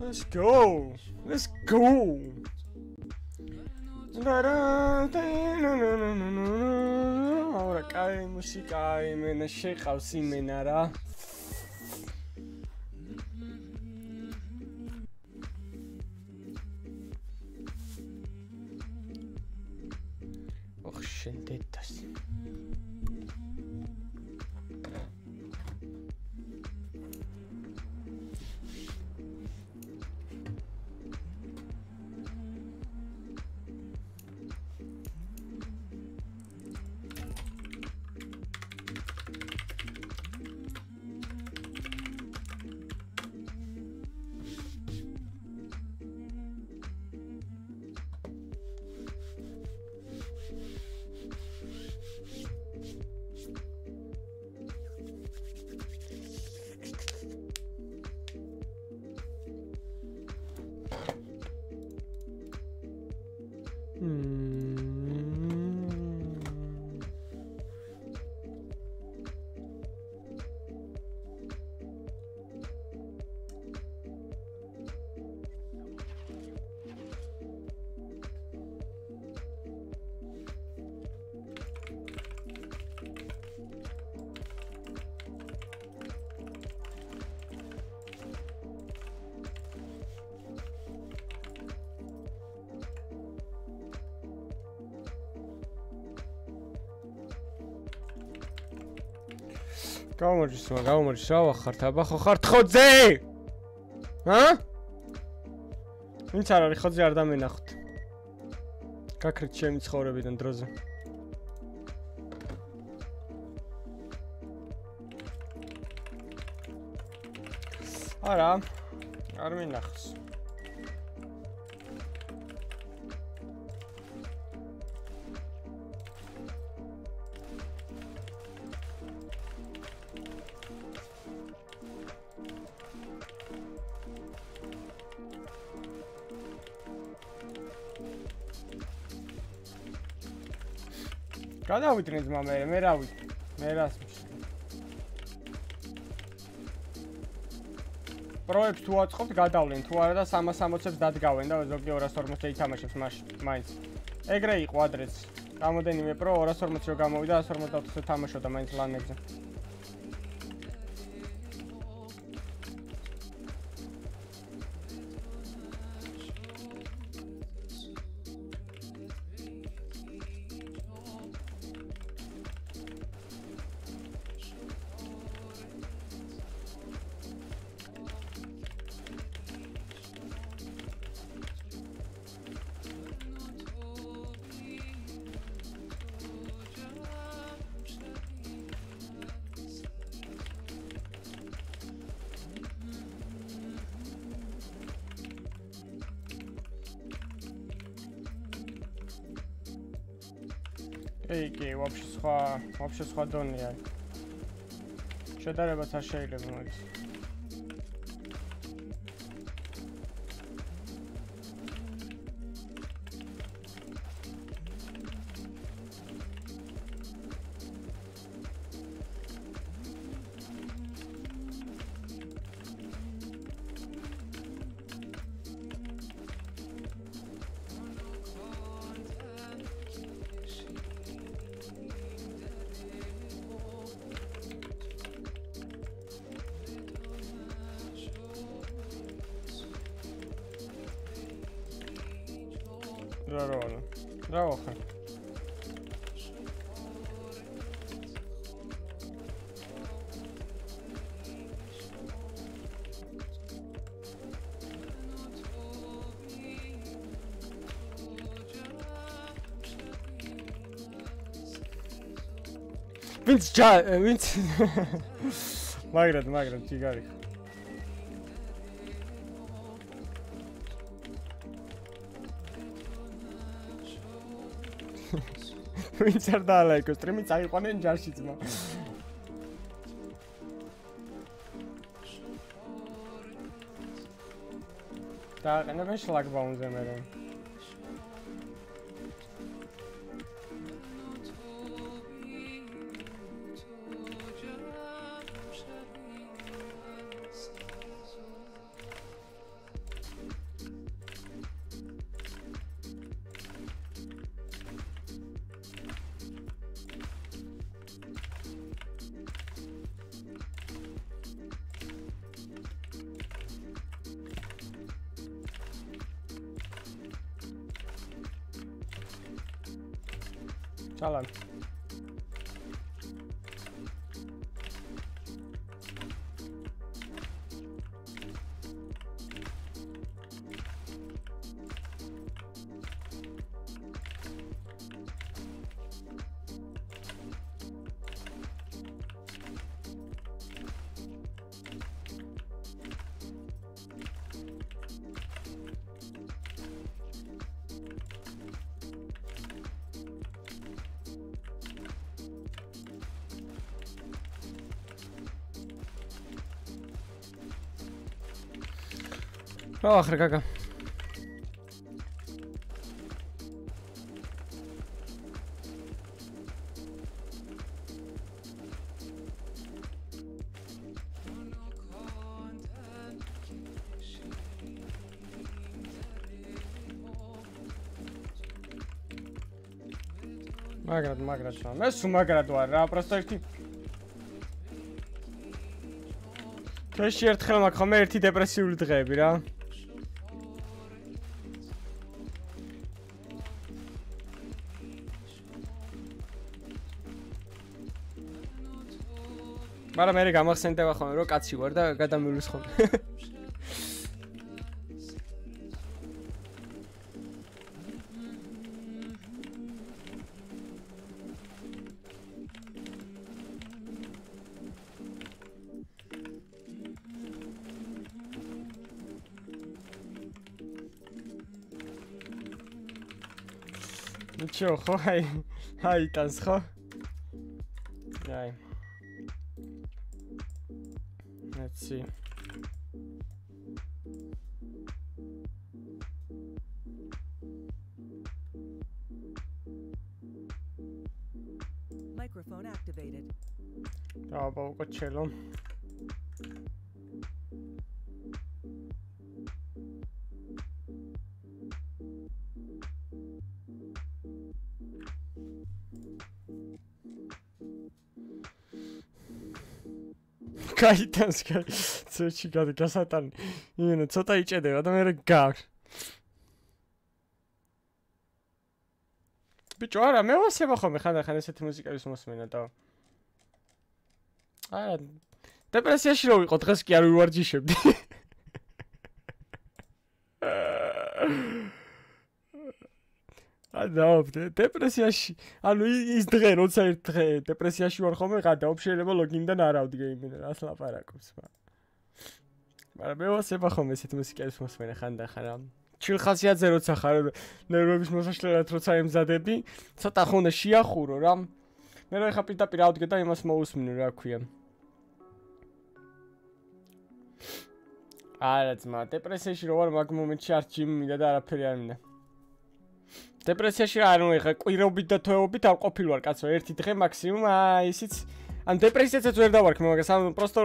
Let's go. Let's go. აურა კაი მუსიკა იმენა შეყავს იმენა რა ოხ შენ დედას გამომოჯის მა გამომოჯის რა ვახართ აბა ხო ხართ ხოძე? ჰა? ვინც არ არის ხოძე არ დამენახოთ. გაქრით ჩემი ცხოვრებიდან დროზე. არა. არ მინახს. გადავიტრენ ძმა მე მე რა ვიცი მე რას პროექტ თუ აწყობთ გადავლენ თუ არა და 360-ებს დადგავენ და ზოგი 240 ითამაშებს მაშინ მაინც. ეგრე იყო ადრესი გამოდენიმე პრო 240 რო გამოვიდა 144-ზე თამაშობდა მაინც ლანებზე ვაფშე სხვა დონეა. შედარებაც არ შეიძლება მაგის. ჯა ვინც მაგრად მაგრად ჯიგარი ვინც არ დაალაიქო სტრიმი წაიყვანენ ჯარში ძმა და ყენებენ შლაგბაუნზე მე რომ ახლა გაგა. მაგრად მაგრად შო მე სულ მაგრად ვარ რა პროსტო ერთი თეში ერთხელ მაქვს ხომ ერთი დეპრესიული დღეები რა მაგრამ მე გამახსენდება ხოლმე რომ კაცი ვარ და გადამილვის ხოლმე Ничего, хай. Хай, танц, хо. გაიტანს კაი ცეჩი გადა გასატანი. იმენა ცოტა იჭედება და მე გაგ ბიჭო არა მე ვასება ხოლმე ხანდახან ესეთი მუსიკების მოსმენა და აა დეპრესიაში რო ვიყო დღეს კი არ ვივარჯიშებდი ანუ დეპრესიაში ანუ ის დღე როცა ერთ დღე დეპრესიაში ვარ ხოლმე გადაობ შეიძლება ლოგინიდან არ ავდგე იმენ რას ლაპარაკობს მაგრამ. მე ვასება ხოლმე ესეთ მუსიკას მოსმენე ხანდახან რა. ჩილ ხასიათზე როცა ხარ ნერვების მოსაშლელად როცა ემზადები ცოტა ხონე შეახურო რა. მე რა ხა პირდაპირ ავდგე და იმას მოусმინე რა ქვია. არა ძმა დეპრესიაში რო ვარ მაგ მომენტში არ ჯიმი მინდა და არაფერი არ მინდა დეპრესიაში ანუ ეხა კვირობით და თოეობით არ ყოფილვარ კაცო ერთი დღე მაქსიმუმ აი ისიც. ან დეპრესიაცაც ვერ დავარქ მაგას ანუ პროსტო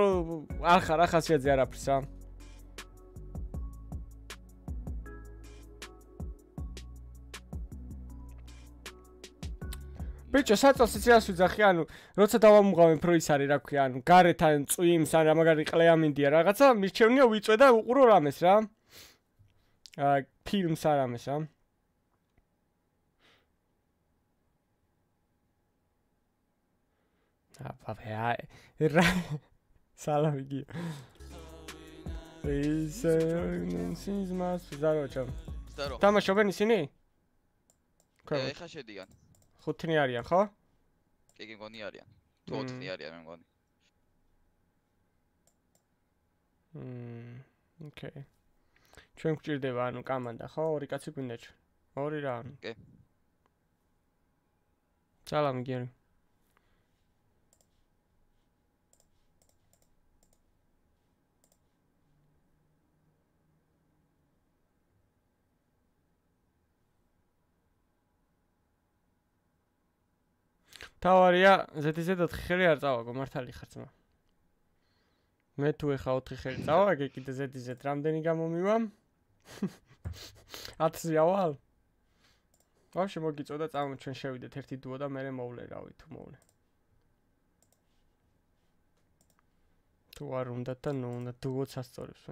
არ ხარ ახასიათზე არაფერს რა. ბიჭო საწოლს იცი რას ვიძახი? ანუ როცა დავამუღავენ რო ის არის რა ქვია ანუ გარეთან წვიმს ან რამაგარი ყლეამინდია რაღაცა მირჩევნია ვიწვე და უყურო რამეს რა. აა ფილმს არამეს რა აბა რა სალამი გი ის ის მას ზაროჩა ზარო. თამაშობენ ისინი? ეხა შედიან. ხუთნი არიან ხო? კი კი მგონი არიან. თუ ოთხი არიან მე მგონი. მმ ოკეი. ჩვენ გვჭირდება ანუ კომანდა ხო? ორი კაცი გვინდა ჩვენ ორი რა კი. სალამი გირი თავარია ზეთიზე 4 ხელი არ წავაგო მართალი ხარ ძმა მე თუ ეხა 4 ხელი წავაგე კიდე ზეთიზე რამდენი გამომივა 10-ზე ავალ ვაფშე მოგიწოდა წამო ჩვენ შევიდეთ ერთი დუო და მე მოვლე რავი თუ მოვლე თუ არ უნდა და ნუ უნდა დუოც ასწორებს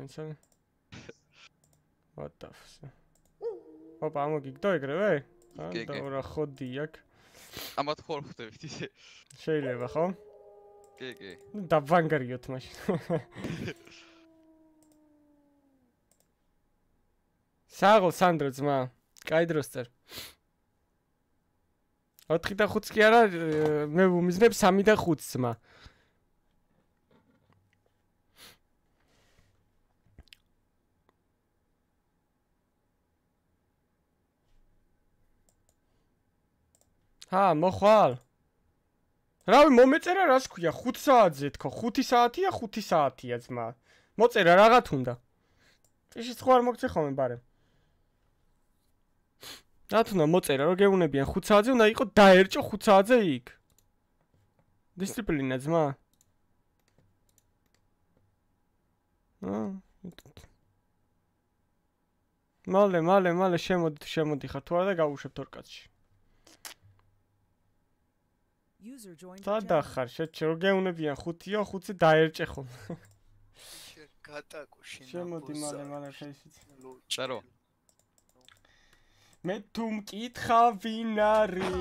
what the f ოპა მოგიგდო ეგრევე? კი კი. და რა ხოდი აქ? ამათ ხო არ ხვდებით ისე. შეიძლება ხო? კი, კი. დავანგარიოთ მაშინ. საღო სანდრო ძმა, კაი დროს წერ. 4 და 5 კი არა, მე ვუმიზნებ 3 და 5 ძმა. ჰა, მოხვალ. რავი, მომეწერა რას ქვია? 5 საათზე თქო, 5 საათია, 5 საათია ძმა. მოწერა რაღაც უნდა. წიში სხვა არ მოგწე ხოლმე ბარე. რა თქმა მოწერა, რომ გეუნებიან 5 საათზე უნდა იყო დაერჭო 5 საათზე იქ. დისციპლინა ძმა. აა მალე, მალე, მალე შემოდი, შემოდი ხარ თუ არა და გავუშვებ თორკაცში. User joined. და დახარ, შეჩო გეუნებიან 5-ია, 5-ზე დაერჭე ხომ. გატაკო შენ შემოდი მალე, მალე ფეისიც. წერო. მე თუ მკითხა ვინ არის?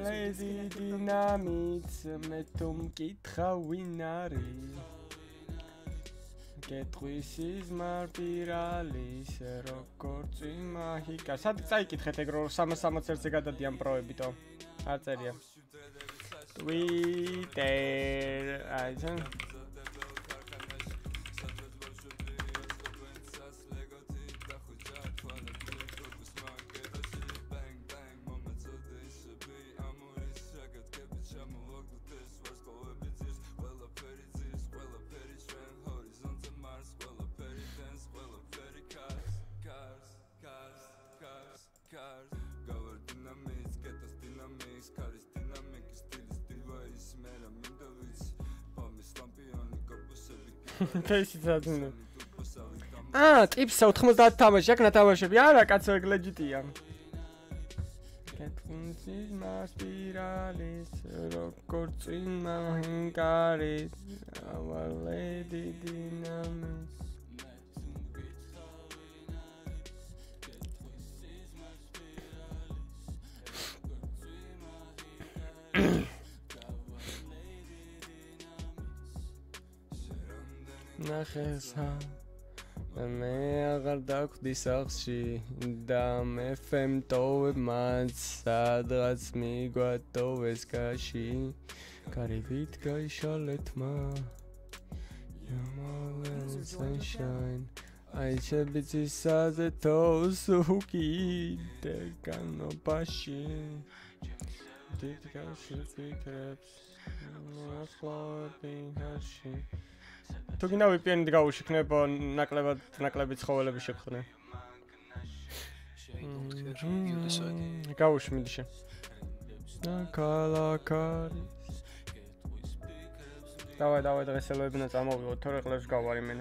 ლეზი დინამიც მე თუ მკითხა ვინ არის? გეტყვის ის მარპირალის როგორც იმაჰიკა. სად წაიკითხეთ ეგრო 360-ზე გადადიან პროებითო? არ წერია. Twitter. აი თან. ფეისიც აძინე. აა, ტიპსა 90 თამაში, აქ ნათამაშები. არა, კაცო, ეგ ლეჯიტია. კეთუნცის მასპირალის როგორც იმა ჰინკარი ავალედი დინამის ნახესა. მე აღარ დაკვდი სახში და მე ფემტოვებ მათ სადღაც მიგვატოვეს გაში. კარივით გაიშალეთ მა Yamale sunshine. I should be sad toes uki de canopაში თუ გინდა VPN-ით გაუშიქნებო ნაკლებად ნაკლები ცხოველები შეგხვდნენ. გაუშმინდი შე. ნაკალაკარი. დავაი, დავაი, დღეს ელოებინა წამოვიღო, თორე ყლებს გავარი მე.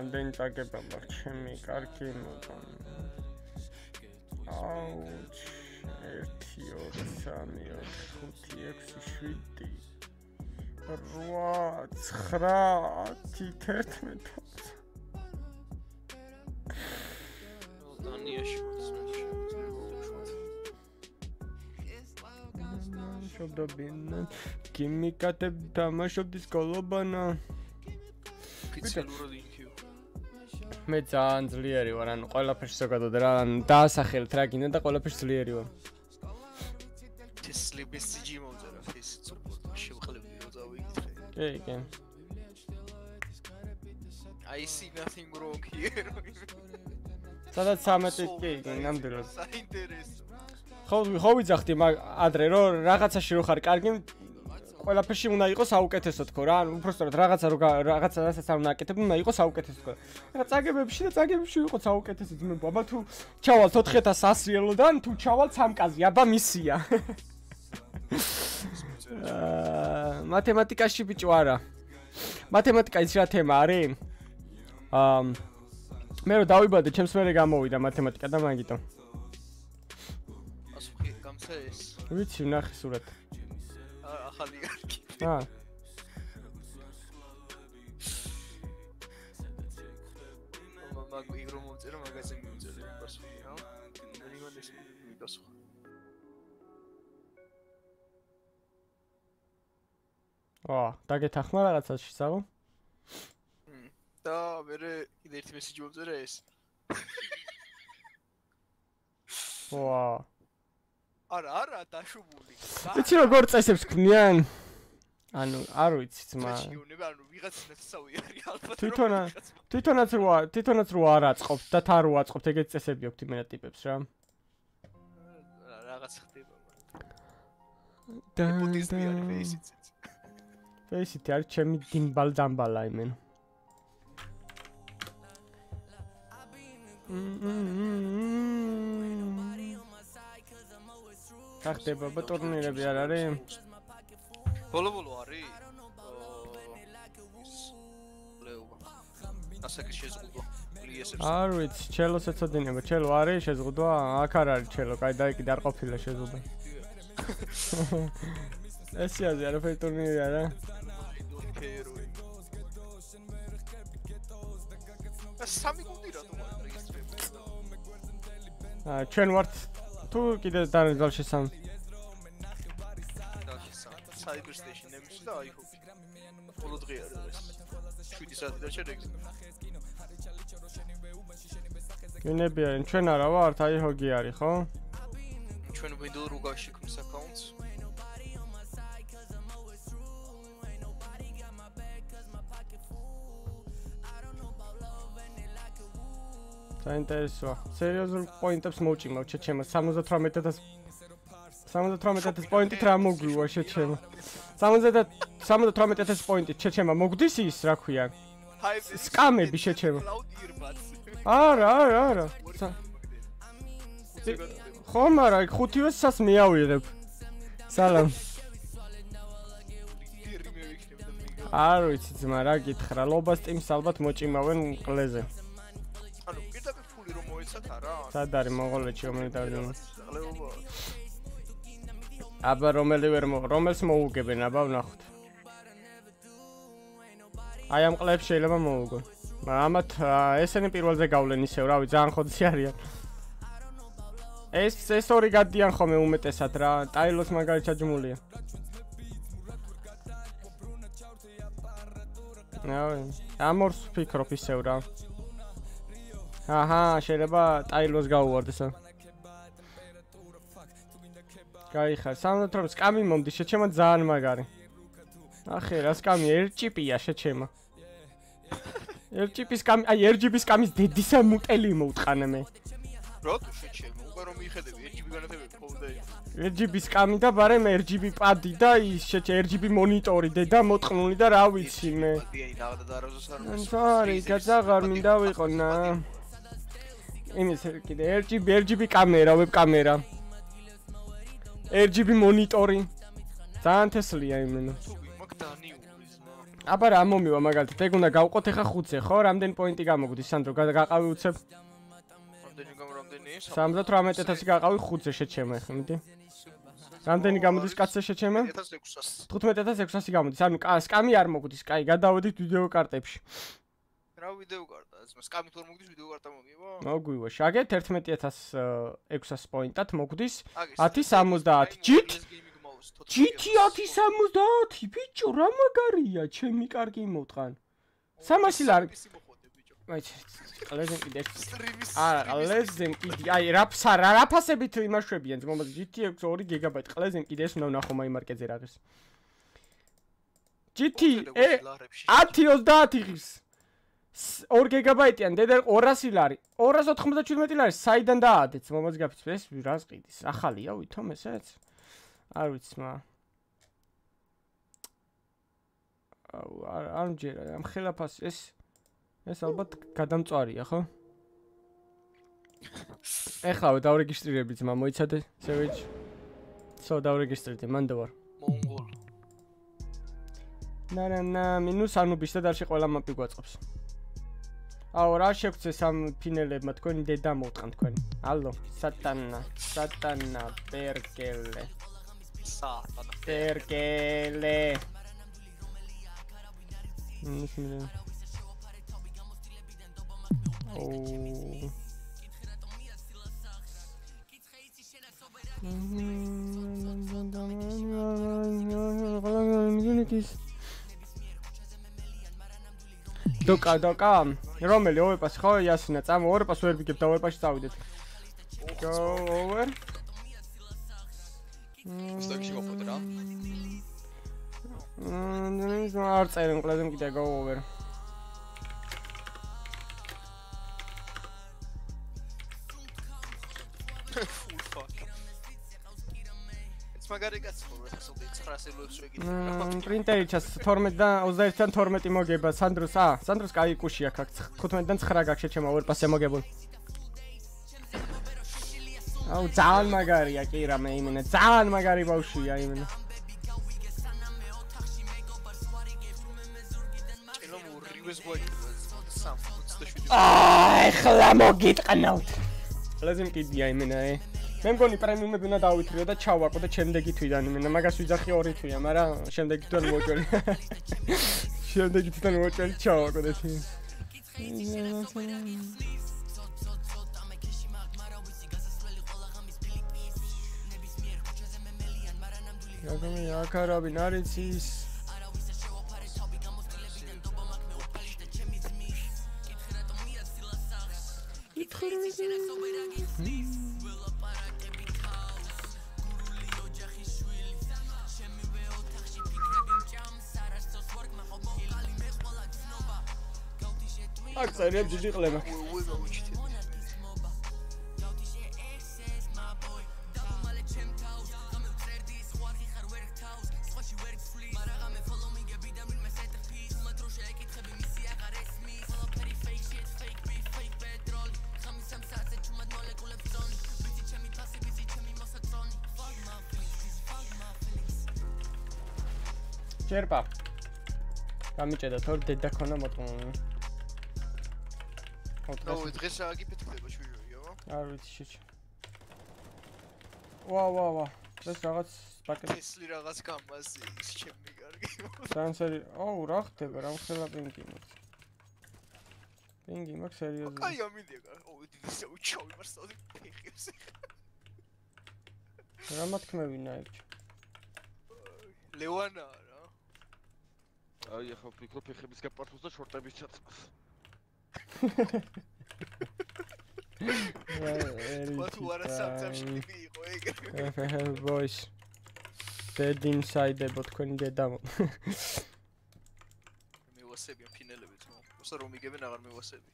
ამდენ წაგება მაგ ჩემი კარგი მოგონ. აუჩ 1 2 3 4 5 6 7 8 9 11 დანიაში შობდობინა ქიმიკატე დამაშობდი სკოლობანა ოფიციალურად ინქიუ მე ძალიან ძლიერი ვარ ანუ ყველაფერს ზოგადად რა ანუ დაასახელეთ რა გინდა და ყველაფერს ძლიერი ვარ. თესლების სიჯი კი. კი I see nothing wrong here. სადაც 13 კი კი ნამდვილად. საინტერესო ხო ხო ვიძახდი მაგ ადრე რომ რაღაცაში რო ხარ კარგი ყველაფერში უნდა იყოს საუკეთესო თქო რა ანუ უბრალოდ რაღაცა რო რაღაცა რასაც არ უნდა აკეთებ უნდა იყოს საუკეთესო თქო. რა წაგებებში და წაგებებში იყოს საუკეთესო ძმებო აბა თუ ჩავალ 4100-დან თუ ჩავალ 3-კაზე აბა მისია მათემატიკაში ბიჭო არა. მათემატიკა ის რა თემა არის? აა მე რო დავიბადე ჩემს მერე გამოვიდა მათემატიკა და მაგიტო ასხი გამცა ეს ვიცი ნახე სურათ ახალი კარგი აა. მაგ იგრო მომწერა მაგაზე მიუწერე პასუხი რა იმან ეს მიპასუხა ვა, დაგეთახმა რაღაცას შეცაღო? და მე კიდე ერთი მესიჯი მომწერა ეს ვა. არა არა დაშვებული იცი როგორ წესებს ქმნიან? ანუ არ ვიცი ძმა. ჩიუნება ანუ ვიღაცის ნაცსავი არის ალბათ თვითონა თვითონაც რო არ- თვითონაც რო არ აწყობთ და თა რო აწყობთ ეგეთ წესები აქვს იმენა ტიპებს რა. რაღაც ხდება და ნეპოტიზმი არის ფეისიც ფეისით არის ჩემი დიმბალ დამბალა იმენ. ხახდება ბა ტურნირები არ არის? ბოლო ბოლო არის ლეუა ასაკის შეზღუდვა ლიესებს არ ვიცი, ჩელოს ეცოდინება, ჩელო არის შეზღუდვა? აქ არ არის ჩელო, კაი და იქ არ ყოფილა შეზღუდვა. ესიაზე არაფერი ტურნირი არა. სამი გუნდი რატომ არ რეგისტრირებული აა ჩვენ ვართ თუ კიდე დარგალში სამ. საიბერ სტეიშნების და აი ხო ბოლო დღე არის ეს 7 საათი და შენ რეგისტრირებული გინები არიან, ჩვენ არა ვართ, აი ჰოგი არის, ხო? ჩვენ window rugashi ქმნის საინტერესოა. სერიოზულ პოინტებს მოვჭიმავ ჩეჩემა 78000 78000 პოინტით რა მოგვივა შეჩემა. 70 78000 პოინტით ჩეჩემა მოგდის ის, რა ქვია? სკამები შეჩემა. არა, არა, არა. ხომ არა, იქ ხუთივეს სას მეავიღებ. სალამ. არ ვიცი ძმა, რა გითხრა, ლობას ტიმს ალბათ მოჭიმავენ ყლეზე. მოეცათ არა სად არის მონღოლეთში რომელი დავიდნენ? აბა რომელი ვერ მო რომელს მოუგებენ აბა ვნახოთ. აი ამ ყლებს შეიძლება მოუგონ. მაგრამ ამათ ესენი პირველზე გავლენ ისევ, რავი, ძალიან ხოდი არიან. ეს ეს ორი გადიან ხოლმე უმეტესად რა, ტაილოს მაგარი ჩაჯმულია. რავი, ამორს ფიქრობ ისევ რა. აჰა, შეიძლება ტაილოს გაუვარდესა. გაიხარ, სამოთ რომ სკამი მომდის, შეჩემა ძალიან მაგარი. ახე, რა სკამი, ერჭიპია შეჩემა. ერჭიპის სკამი, აი ერჯიბის სკამის დედისა მუტელი მოუტყანე მე. რატო შეჩემ უკვე რომ მიხედები RGB განათებები ხოლმე RGB სკამი და ბარემ RGB პადი და ის შეჩე RGB მონიტორი დედა მოტყნული და რა ვიცი მე. აი ნაღდა და როზოს არ სარი, გაძაღარ მინდა ვიყონა. იმის კიდე RGB RGB კამერა, ვებ კამერა. RGB მონიტორი. ძალიან თესლია იმენა. აბა რა მომივა მაგალითად, ეგ უნდა გავყოთ ახლა 5-ზე, ხო? რამდენი პოინტი გამოგვდის, სანდრო? გა- გაყავი უცებ რამდენი გამ რამდენი 78000-ი გაყავი 5-ზე შეჩემა ახლა, მიდი. რამდენი გამოდის კაცზე შეჩემა? 1600 15600 გამოდის. ანუ კა- სკამი არ მოგვდის. კაი, გადავედით ვიდეო კარტებში. რა ვიდეო კარტა სკამით ვერ მოგდის ვიდეო კარტა მოგივა მოგვივა. შაგეთ 11600 პოინტად მოგვდის. აგის 1070 GT GT 1070 ბიჭო, რა მაგარია, ჩემი კარგი მოტყან. 300 ლარი. მაიცი, ყლეზე კიდე არა, ყლეზე კიდე, აი, რა ფსა, რა რა ფასებით იმაშვებიან, ძმობა GT 2 გიგაბაიტ, ყლეზე კიდე ეს უნდა ვნახო მაი მარკეტზე რაღაც. GT 1030 ღირს. 2 გიგაბაიტიან, დედა 200 ლარი. 297 ლარი საიდან დაადეთ, მომაც გაფიცე, ეს რას ყიდის? ახალია ვითომ ესეც? არ ვიცი, მა. აუ, არ არ მჯერა, ამ ხელაფას ეს ეს ალბათ გადამწვარია, ხო? ეხლა დავრეგისტრირები ძმა, მოიცადე, სევიჯ. სო დავრეგისტრირდი, მანდ ვარ. მონღოლ ნა ნა მინუს ანუბის და დარში ყველა მაპი გვაწყობს. აუ, რა შეგვცეს ამ ფინელებმა თქვენი დედა მოვტყან თქვენ. ალო, სატანა, სატანა, პერკელე. საათანა პერკელე. მის მიდე. ოუ დოკა დოკა. რომელი? ოვერპასი ხო? იასინა წამ ოვერპას ვერ ვიგებ და ოვერპასში წავიდეთ. Go over. სტოქში ვაფოთ რა. მმ არ წერენ ყველაზე მკიდე go over მაგარი კაცი ხო რა სულ 900 ლოებს შეგიძლია. მმ პრინტერი ჩას 12 და 21-დან 12 მოგება. სანდროს ა სანდროს კაი კუში აქ აქ 15-დან 9 გაქშე ჩემო ოვერპასზე მოგებული აუ ძალიან მაგარია კი რა მე იმენა ძალიან მაგარი ბავშვია იმენა რივეს გვაჭირდა სამ 27 აი ხლა მოგიტყნავთ. ყველაზე მკიდია იმენა ე მე მგონი პრემიუმები უნდა დავითრიო და ჩავაკო და შემდეგი თვიდან იმენა მაგას ვიძახი ორი თვია მაგრამ შემდეგი თვიდან მოჭველი შემდეგი თვიდან მოჭველი ჩავაკო და თი რაგამი აქ არავინ არ იცის აქ წერია დიდი ყლება ჯერპა გამიჭედა თორ დედა ქონა ნუ დღეს რა გიფეთქდება შვიჟოიო? არ ვიცი შეჭ ვა ვა ვა ეს რაღაც პაკეტი თესლი რაღაც გამასი ის ჩემი კარგი. სანსერი ოუ რა ხდება რა ხდება პინგი მაქვს პინგი მაქვს სერიოზულად აი კარგი. ო დიდი საუჩავი მარსავდი ფეხებს. რა მოთქმევინა ეგ ლევანა რა. აი ახლა ვფიქრობ ფეხების გაპართოს და შორტების ჩაწყას. ვა თუ არა სამწამში ტიპი იყო ეგ. ეჰე ბოის dead inside ებო თქვენი დედამო მივასებიან ფინელები თქო. უსა რომ იგებენ აღარ მივასები.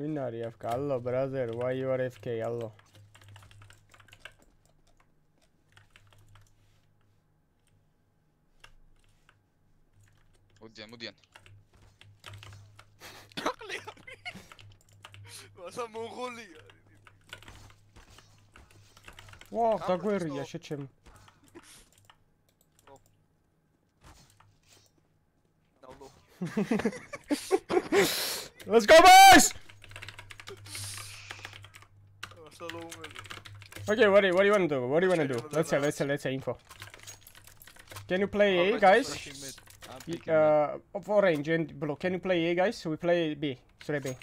ვინ არის აფკა ალო ბრაზერ why you are fk ალო მოდიან, მოდიან. Wow, da gori, așa Let's go, boys! Okay, what do, you, what do you want to do? What do you want to do? Let's say, let's say, let's say info. Can you play A, guys? Uh, of orange and blue. Can you play A, guys? We play B. Sorry, B.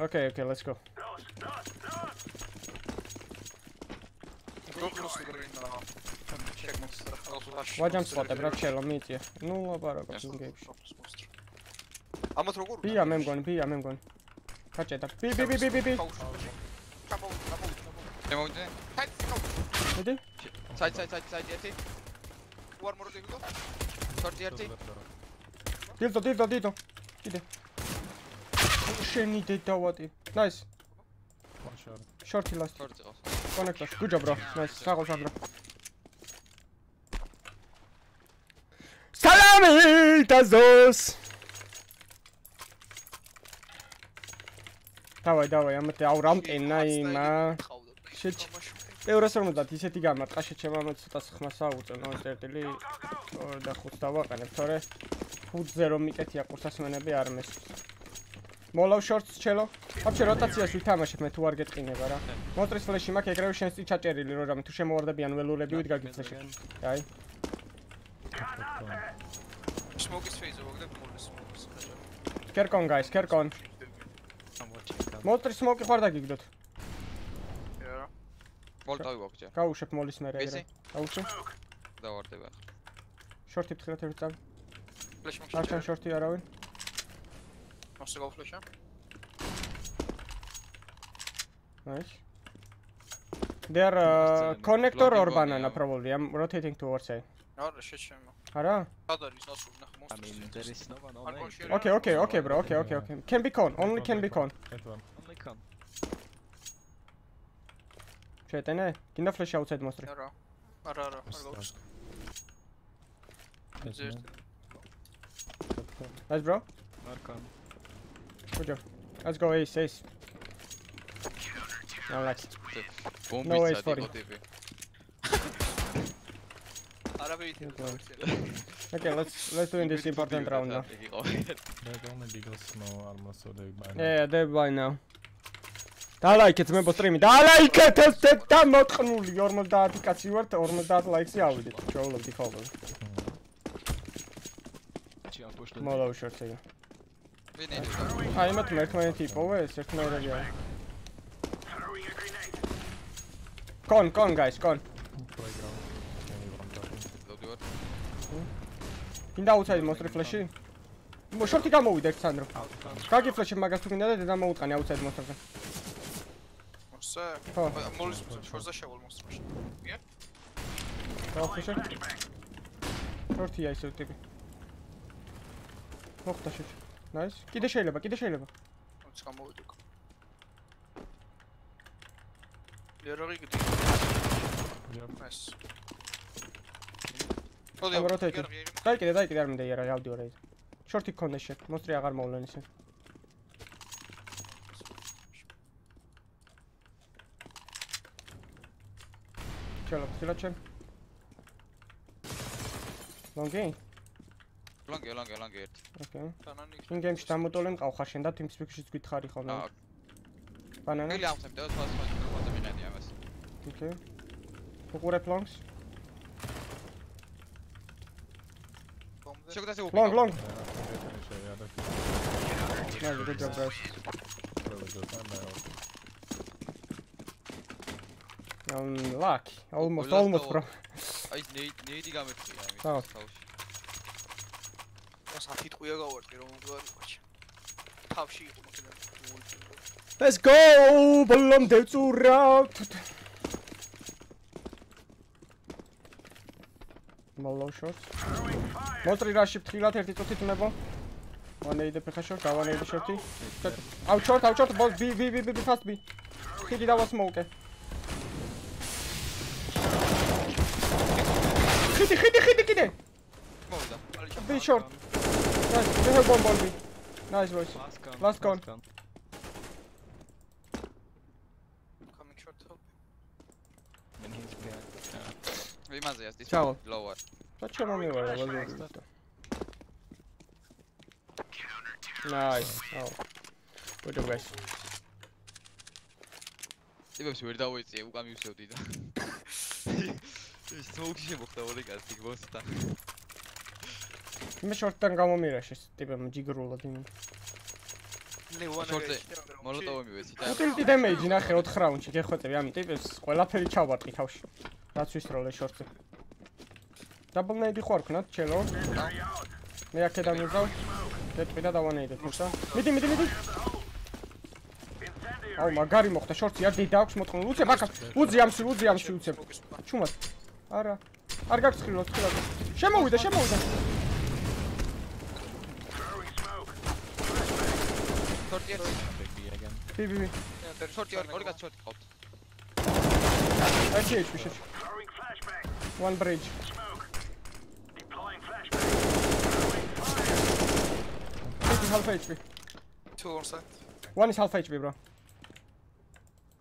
Okay, okay, let's go. ვაჯამ სპოტებ რა ჩელო მიწია. ნუ ლაპარაკობ ინგეებში ამათ როგორ ბია მე მგონი ბია მე მგონი. გაჭედა ბი ბი ბი ბი ბი შემოვიდნენ. მიდი საით, საით, საით, საით ერთი. უარ მოროდები გო შორტი ერთი. დილდო დილდო დილდო კიდე შენი დედავატი ნაის შორტი ლასტ შორტი ყავს. კონექტორ good job bro. Nice. საღო სანდრო სალამი დაზოს დავაი დავაი ამათი აუ რამტენა იმა. შეჩ 250 ისეთი გამარტყა შეჩემ ამათ ცოტა ხმას აუწე 0 წერტილი 2 და 5 დავაყენებ თორე 5-ზე რომ მიკეთია ყურსასმენები არ მესვს მოლავ შორტს ჩელო? ვაფშე როტაციას ვითამაშებ მე თუ არ გეტყინება რა. მონტრის ფლეში მაქვს ეგრევე შენს წი ჩაჭერილი რო რამე თუ შემოვარდებიან ველურები ვით გაგიცეში აი სმოკის ფეიზը ვაგდებ მოვლის სმოკის კერკონ guys, კერკონ. მოტრი სმოკი ხარ დაგიგდოთ. რა. მოლ დავიwalk ჯერ. გაუშვებ მოლის მერე ეგრე. ისი? გაუშვე. დავარდება. შორტი ფთხილად ერთ წავ. ფლეშ არჩან მომშე. შორტი არავინ. მოსე გავფლეშა. Nice. They are uh, connector or banana probably. I'm rotating towards A. არა, შეჩემო. არა? სად არის ნასული ნახ I mean, there მონსტრი. is no one on არ A. კონშერა. Okay, okay, okay, bro. Okay, okay, okay. Can be con. Only can be con. That one. Only con. შეტენე? გინდა ფლეშ აუცეთ მოსტრი. არა. არა, არა, არ გავს. That's ზერტ. me. Nice, bro. More con. Good job. Let's go ace, ace. No, nice. ბომბი No ways წადი for it. ყოდები. არა ვეითი. Okay, let's let's do in this important round now. That only because no armor, so they buy. Yeah, they buy now. დალაიქეთ მე სტრიმი. დალაიქეთ ეს და მოტყნული 50 კაცი ვართ 50 ლაიქსი ავიდეთ. ჩაულობდი ხოლმე. Მოლავ შორტი. ვინ არის? აი მათ მერქმენეთი იპოვე ეს ერთმანეთია. კონ, კონ guys, კონ. Playground. Only one button. დავდივარ. გინდა უცადი მოსტრი ფლეში? შორტი გამოვიდა ერთ სანდრო. გაგი ფლეში მაგას თუ გინდა და დედა მოუტყანი აუცადი მოსტრზე. მოსე. ხო. მოლის შორზე შევალ მონსტრში. გავხიშე. შორტია ისე ტიპი. მოხდა შეჭ. ნაის. კიდე შეიძლება, კიდე შეიძლება. მოც გამოვიდე. ლეროგი გდი. Yep. ეს. I'm rotating. დაიკიდე, დაიკიდე არ მინდა იერა, გავდივარ აი. შორტი გქონდა შე. მოსტრი აღარ მოვლენ ისე. ჩალო, ხილაჩენ. ლონგი? ლანგე, ლანგე, ლანგე ერთი. ოკეი. ბანანი. იმ გეიმში დამოტოლე მყავ ხარ შენ და Team Speak-ში გითხარი ხოლმე. აა, ბანანა? გილი ამხებ და სხვა სხვა ხოთე მიყენი ამას. ოკეი. უყურებ ლონგს? ook, oh, daar is lang. Long, long. Yeah, no, good job, guys. Luck. Almost, almost, bro. Hij is nee, nee, die gaan we terug. Oh. Dat is niet goede goal, ik bedoel, Let's go! Ballon de zo! მოლო შორტ. მოსტრი რაში ფთხილად ერთი წუთით მებო. ვანეიდე ფეხა შორტ, გავანეიდე შორტი. აუ შორტ, აუ შორტ, ბოლ ბი ბი ბი ბი ფასტ ბი. ხიდი დავასმოუკე. ხიდი, ხიდი, ხიდი, კიდე. მოვიდა. ბი შორტ. Nice, we have bomb ball B. Nice boys. Last con. Last con. coming short help. When he's behind. Yeah. ვიმაზეა ის ჩავა. lower. რა ჩემო მივარა ვალდები. Nice. Oh. Good job guys. ტიპებს ვერ დავეწიე, უკან მივსევდი და. ის თოქი შემოხდა ორი კაცი გმოსთან. მე შორტთან გამომირა შეს ტიპებმა ჯიგრულად იმ. შორტზე. მოლოტოვი მივეცი და უტილიტი დემეიჯი ნახე 4 რაუნდში გეხვეწები ამ ტიპებს ყველაფერი ჩავარტყი თავში. რაც ვისროლე შორტზე. დაბლ ნეიდი ხო არ ქნათ ჩელო? მე აქედან მივდავ. დეტყვი და დავანეიდე თუმცა. მიდი მიდი მიდი. აუ მაგარი მოხდა შორტი არ დედა აქვს მოტყნული. უცებ აქ. უძი ამში, უძი ამში უცებ. ჩუმად. არა. არ გაქვს ხილო, ხილო. შემოვიდა, შემოვიდა. შორტი ერთი. Big B again. ბი ბი ბი. შორტი ორი ორი კაცი შორტი ყავთ. ერთი HP შეჭ. One bridge. This is half HP. two on side. One is half HP, bro.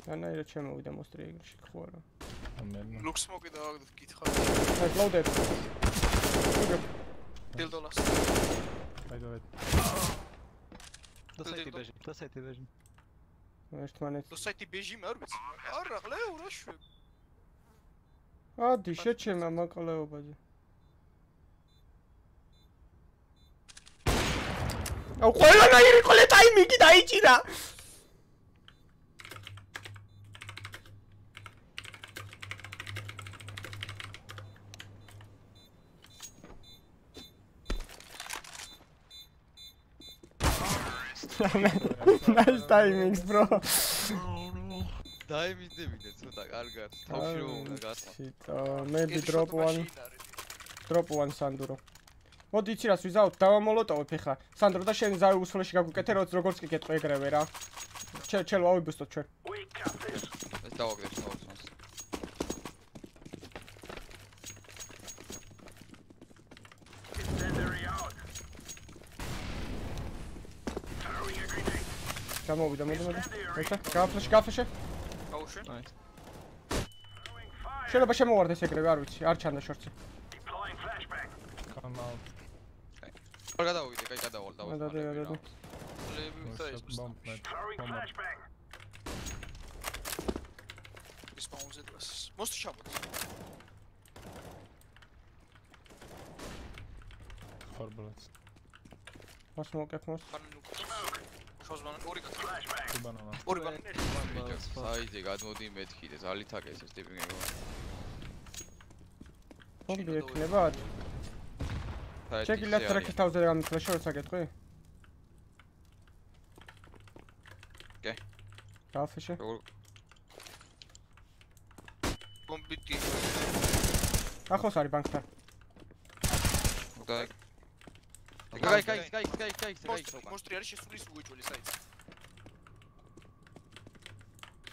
ანა რა შემოვიდა მოსტრი ეგრში ხო არა. Looks smoke და გითხარ. Nice, loaded. Good job. დილდოლას. I do it. The Did side it- division. The side division. ერთმანეთს. და საიტი ბეჟიმ Hadi seçemem bakalım bacı. ¡Oh, juego no hay recoleta y me quita ahí, China! nice timings, bro. დაიმიდებინე ცოტა კარგად. თავში რომ უნდა გასა. uh, maybe drop one. drop one სანდრო მოდი იცი რას ვიზავთ დავამოლოტოვებ ეხლა. სანდრო და შენ ზავი უსულეში გაგვიკეთე როგორც როგორც კი გეტყვი ეგრევე რა. ჩე ჩელო ავიბუსტოთ ჩვენ ეს დავაგდებ სნოუსონს. გამოვიდა მოდი მოდი ეხლა გაფლეშ გაფლეშე გაუშვი Nice. შეიძლება შემოვარდეს ეგრევე არ ვიცი არ ჩანდა შორცი Come out. რა გადავიდე, კაი გადავალ და What's და bomb net? Bomb up. ის პაუზე დღეს მოსტი ჩამოდი Four bullets. მას მოვკეთ მას ბანან ორი banana. ორი ბანანი ბიჭო, საიძე გადმოდი მეთქი და ზალით აკეს ეს ტიპი მეგო. მომდი ექნება შეგიძლიათ ტრეკის თავზე გამიფლეშო როცა გეტყვი კე. გაფლეშე კომპიტი ახლოს არის ბანკთან კაი. კაი, კაი, კაი, კაი, კაი, კაი, მოსტრი არის შესული უეჭველი საით.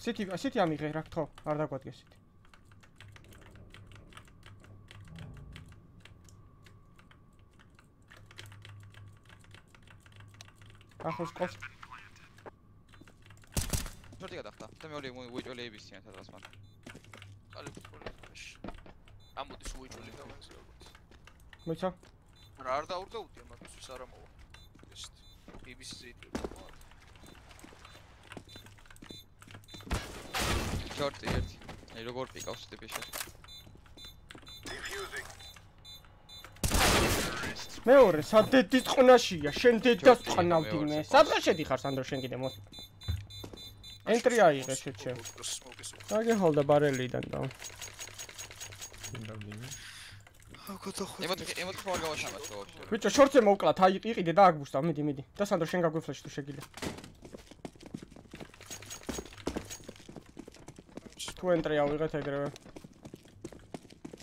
სიტი სიტი ამიღე რა გთხოვ არ დაგვადგე სიტი ახლოს ყავს შორტი გადახტა. და მეორე უეჭველეების ციან სადღაც მან. კალი პროლეშ ამოდის უეჭველი გამოსწორებით მოიცა რა არ დაურდაუდია მაგისთვის არა მოვა ეს BBC-ზე იდგება შორტი ერთი. აი როგორ პიკავს ტიპი შე. მეორე სადედის ყნაშია შენ დედას ყნავდი მე სადღა შედიხარ სანდრო შენ კიდე მოს ენტრი აიღე შეჩე აგე ჰოლდა ბარელიდან და leaving. ემოთ ხო არ გავაშამათ ვაფშე. ბიჭო შორტზე მოვკლათ აი იყიდე და აგბუსტავ მიდი მიდი და სანდრო შენ გაგვიფლეშ თუ შეგიძლია თუ ენტრი ავიღეთ ეგრევე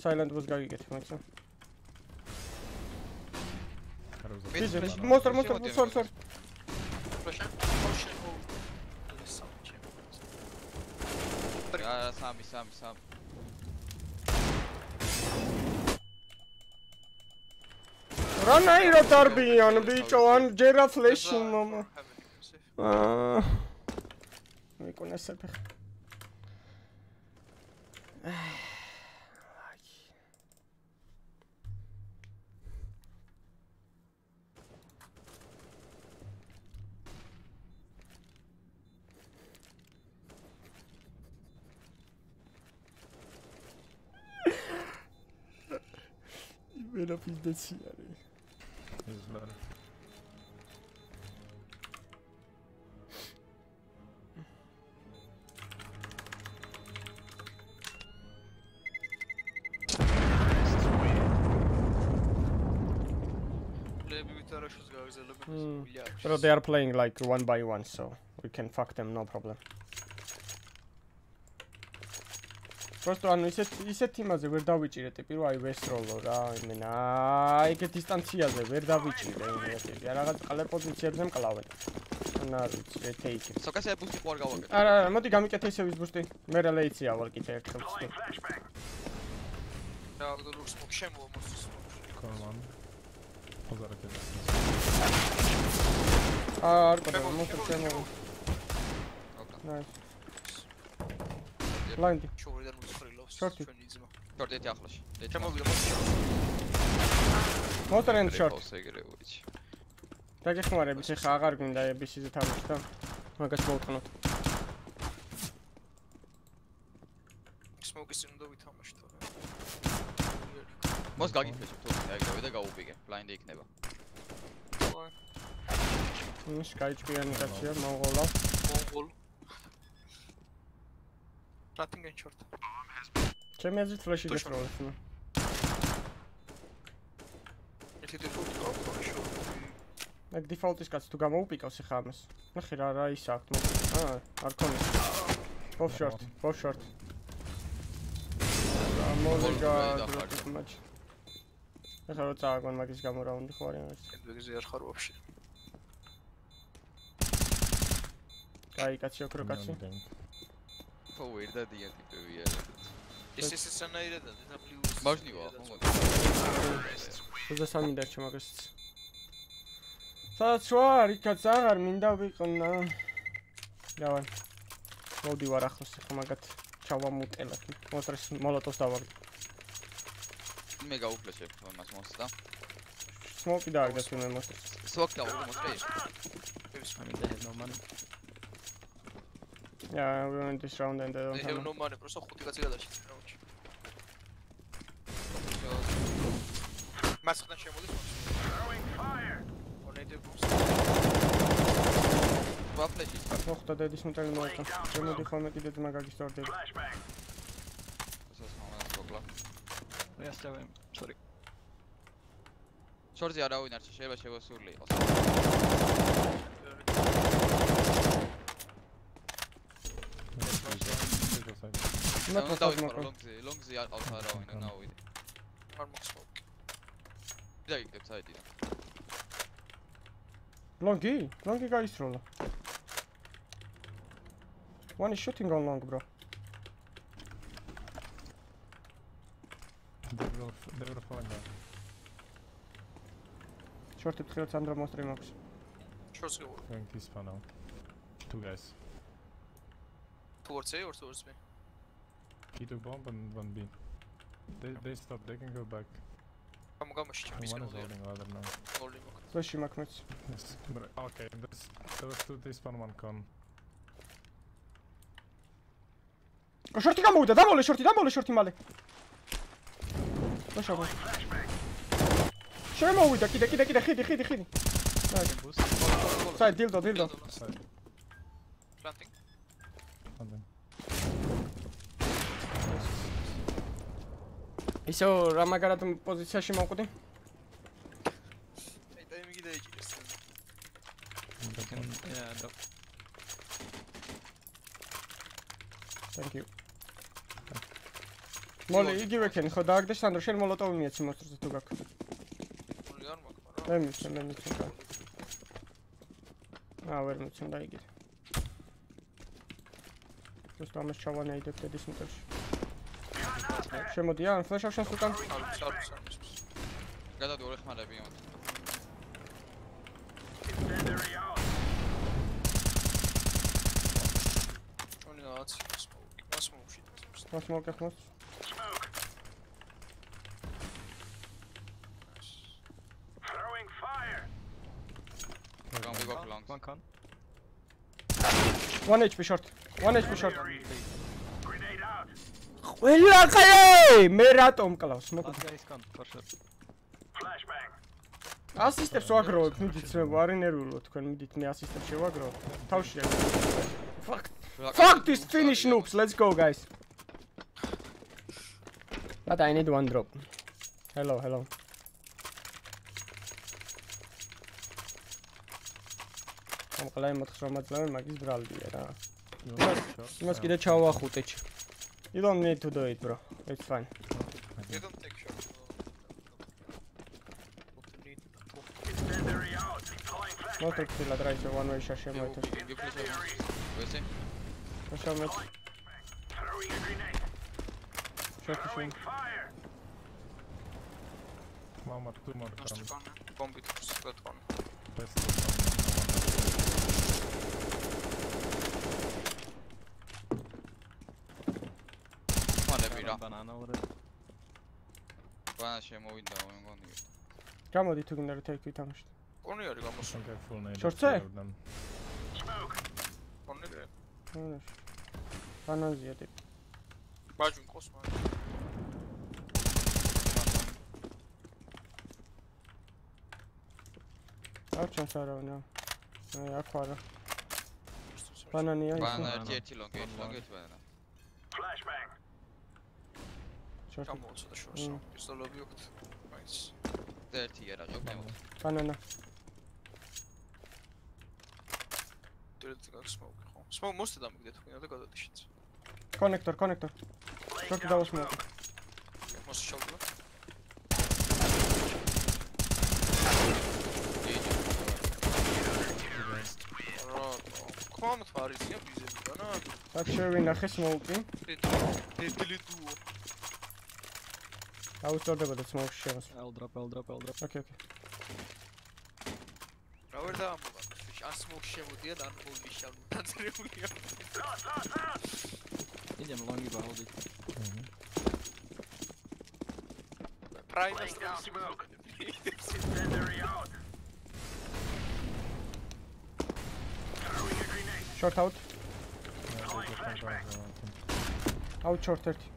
silent mid- მოსტր mid- მოსტր mid- სორ სორ პროშა პროშა რა სამი სამი სამი. რანაირად არბიან ბიჭო ან ჯერა ფლეში მომა აა მეკონესებ ხ ვერა პიზდეცი არის There's none. Hmm. They are playing like one by one, so we can fuck them, no problem. просто ანუ ისეთ ისეთ იმაზე ვერ დავიჭირე ტიპი რომ აი ვესროლო რა იმენა ეგ დისტანციაზე ვერ დავიჭირე იმენა რაღაც ყალე პოზიციებზე მკლავენ. ან არ ვიცი მე თეიკი სოკასე ბუსტი ყوار გავაკეთე არა არა მოდი გამიკეთე ისე ვის ბუსტი. მე რა ლეიცია ვარ კიდე ერთხელ ვცდი რა გულ სპოკ შემო მოსის კომან ოზარაკე აა არ ყოდა მოსის შემო ნაის ბლაინდი შორიდან შორტი. ჩვენი იძლო შორტი ერთი ახლაში შემოვიდა მოსი მოტრენ შორტი. დაგეხმარებით ეხა აღარ გვინდა ებისიზე თამაში და მაგას მოვუტყნოთ smoke-ის წინ უნდა ვითამაში თორე მოს გაგიფეჭებ თუ დაიგრევე და გაუპიგე. ბლაინდი იქნება. ის გაიჭკვიანი კაცია მონღოლა. მონღოლ რატინგენ შორტ ჩემი აზრით ფლეში გასროლეს ნუ ერთი დეფოლტი გაქვს შო. მე დეფოლტის კაც თუ გამოუპიკავს ახლა ამას ნახე რა რა ის აქვს მე აა არ ქონია ბოფ შორტ ბოფ შორტ მოლეგა დახარჯა. მაჩ ახლა რო წააგონ მაგის გამო რაუნდი ხო არის ეს ენდვეგზე არ ხარ ვაფშე. კაი კაცი ოქრო კაცი ხო ვერ დადია ტიპები არა ეს ეს სანაირად და პლუს. მაჟნივა ხო მოდი 23 დარჩა მაგასაც სადაც ვარ იქაც აღარ მინდა ვიყნა დავარ მოდი ვარ ახლოს ახლა მაგათ ჩავამუტელებ მოტრეს მოლოტოს დავაგდე მე გაუფლეშებ მას მოსდა სმოკი დააგდე თუ მე მოტრეს სვაკ დაუგო მოსწრე I mean, they have no money. Yeah, we went this round and they don't They have have no money, просто ხუთი კაცი გადაშით რაუნდში. მასხნა შემოდის. Boost. ვაფლეში მოხდა დედის მეტალი მოეცა. შემოდი ხოლმე კიდე ძმა გაგისტორდები. სას მომას გოგლა were. Sorry. შორზე არავინ არ შეიძლება შევასურლი იყოს მე უნდა მოკო. ლონგზე ლონგზე არ ყავს არავინ და ნაუვიდე midagi käib side'is. Longi, longi guys roll. One is shooting on long, bro. Short tip kill Sandra most remarks. Short good. Going this funnel, now. Two guys. Towards A or towards B? He took bomb and one B. They, they stopped, they can go back. გამო გამოში And ჩემის one is გეულ. holding ladder now. გოლი მოკ. Flash max mets. Yes. But, okay, this, there was two this one, one con. შორტი გამოვიდა, დამოლე შორტი, დამოლე შორტი მალე. და შაბო. შემოვიდა, კიდე, კიდე, კიდე, ხიდი, ხიდი, ხიდი. საი, დილდო, დილდო. Side. Planting. Something. ისო რა მაგარად პოზიციაში მოვყვდი? აი ტაიმინგი დაიჭირეს. Thank you. მოლე იგივე კენ ხო დააგდე სანდრო შენ მოლოტოვი მიეცი მოსტრზე თუ გაქვს. მოლე არ მაქვს რა. მე მიცემ მე მიცემ. აა ვერ მიცემ და იგივე. ეს ამას ჩავანაიდებ დედის მიტებში. შემოდი, ან ფლეშ აღშენს უკან. გადავდი ორი ხმარები იმათ რაღაც smoke. მას მოვშით. მას მოვკეხ მას. რომ ვიგო ლონგს one con. 1 HP short. 1 HP short. ყველა ყე! მე რატომ კლავს? მოკ Last guy is con, for sure. ასისტებს ვაგროვებ, მიდით მე ვარ ნერვიულო თქვენ მიდით მე ასისტებს შევაგროვებ. თავში რა. Fuck. Fuck this finish noobs. Let's go guys. But I need one drop. Hello, hello. ამ ყლაი მოთხშრომაძლევენ მაგის ბრალდია რა. Იმას კიდე ჩავახუტე. You don't need to do it, bro. It's fine. You don't take shots. Nu trec și la dragi ceva noi și așa mai uite. Eu plec la Vezi? Așa mergi. Și ხმარები რა Banana already. ბანა შემოვიდა მე მგონი გამოდი თუ გინდა რა take ვითამაშოთ. კონი არის I გამოსული. think I full nade. Short of three side? of them. კონი გრე. ნაჟ. ბანანზია ტიპ. ბაჯუნ ყოს მაგრამ. არ ჩანს არავინ რა. აი აქ არა. ბანანია ის. ბანანა ბანანა. ერთი ერთი ლონგი, ერთი ლონგი, ერთი ბანანა. შორტი. ჩამოუწო და შორს. მ. პისტოლები აქვს. მაინც. და ერთი იარაღი აქვს მემო. ბანანა. დერეთ გაქვს smoke ხო? smoke მოსწე დამიგდეთ თქვენ და გადადიშით. კონექტორ, კონექტორ. შორტი დავასმოკე. მოსწე შავდა. რა. კომ თვარიზია ბიზები და რა. აქ შევინახე სმოუკი. დედილი დუო. აუწორდებოდა smoke-ში შემოს. ელდრაპ, ელდრაპ, ელდრაპ. ოკეი, ოკეი. რა ვერ დაამოვა? ან smoke-ში შემოდიან, ან ბოლში ან დაძრეულია. კიდემ ლონგი ბაუდით. პრაიმას smoke. Incendiary out. Short out. Out short 30.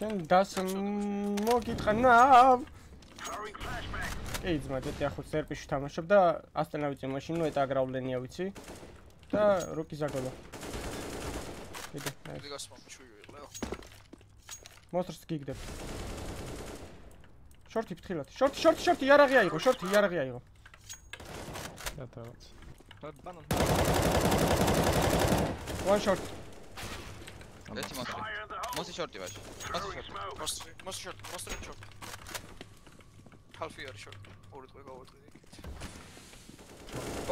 შენ დას მოგიტყნავ. კი, ძმა, დეტი ახლა სერპიში თამაშობ და ასტენა ვიცი მაშინ ნუ ეტა აგრავლენია ვიცი. და როკი ზაგოლა. კიდე, მე გასმო ჩუი ვიყლეო. მონსტრს გიგდებ. შორტი ფთხილად. შორტი, შორტი, შორტი, იარაღი აიღო, შორტი, იარაღი აიღო. But banan. One short. ერთი მოსი. მოსი შორტი ვაში. მოსი შორტი. მოსტრი, მოსტრი შორტ, მოსტრი შორტ. half year short. ორი დღე გავაწყდი.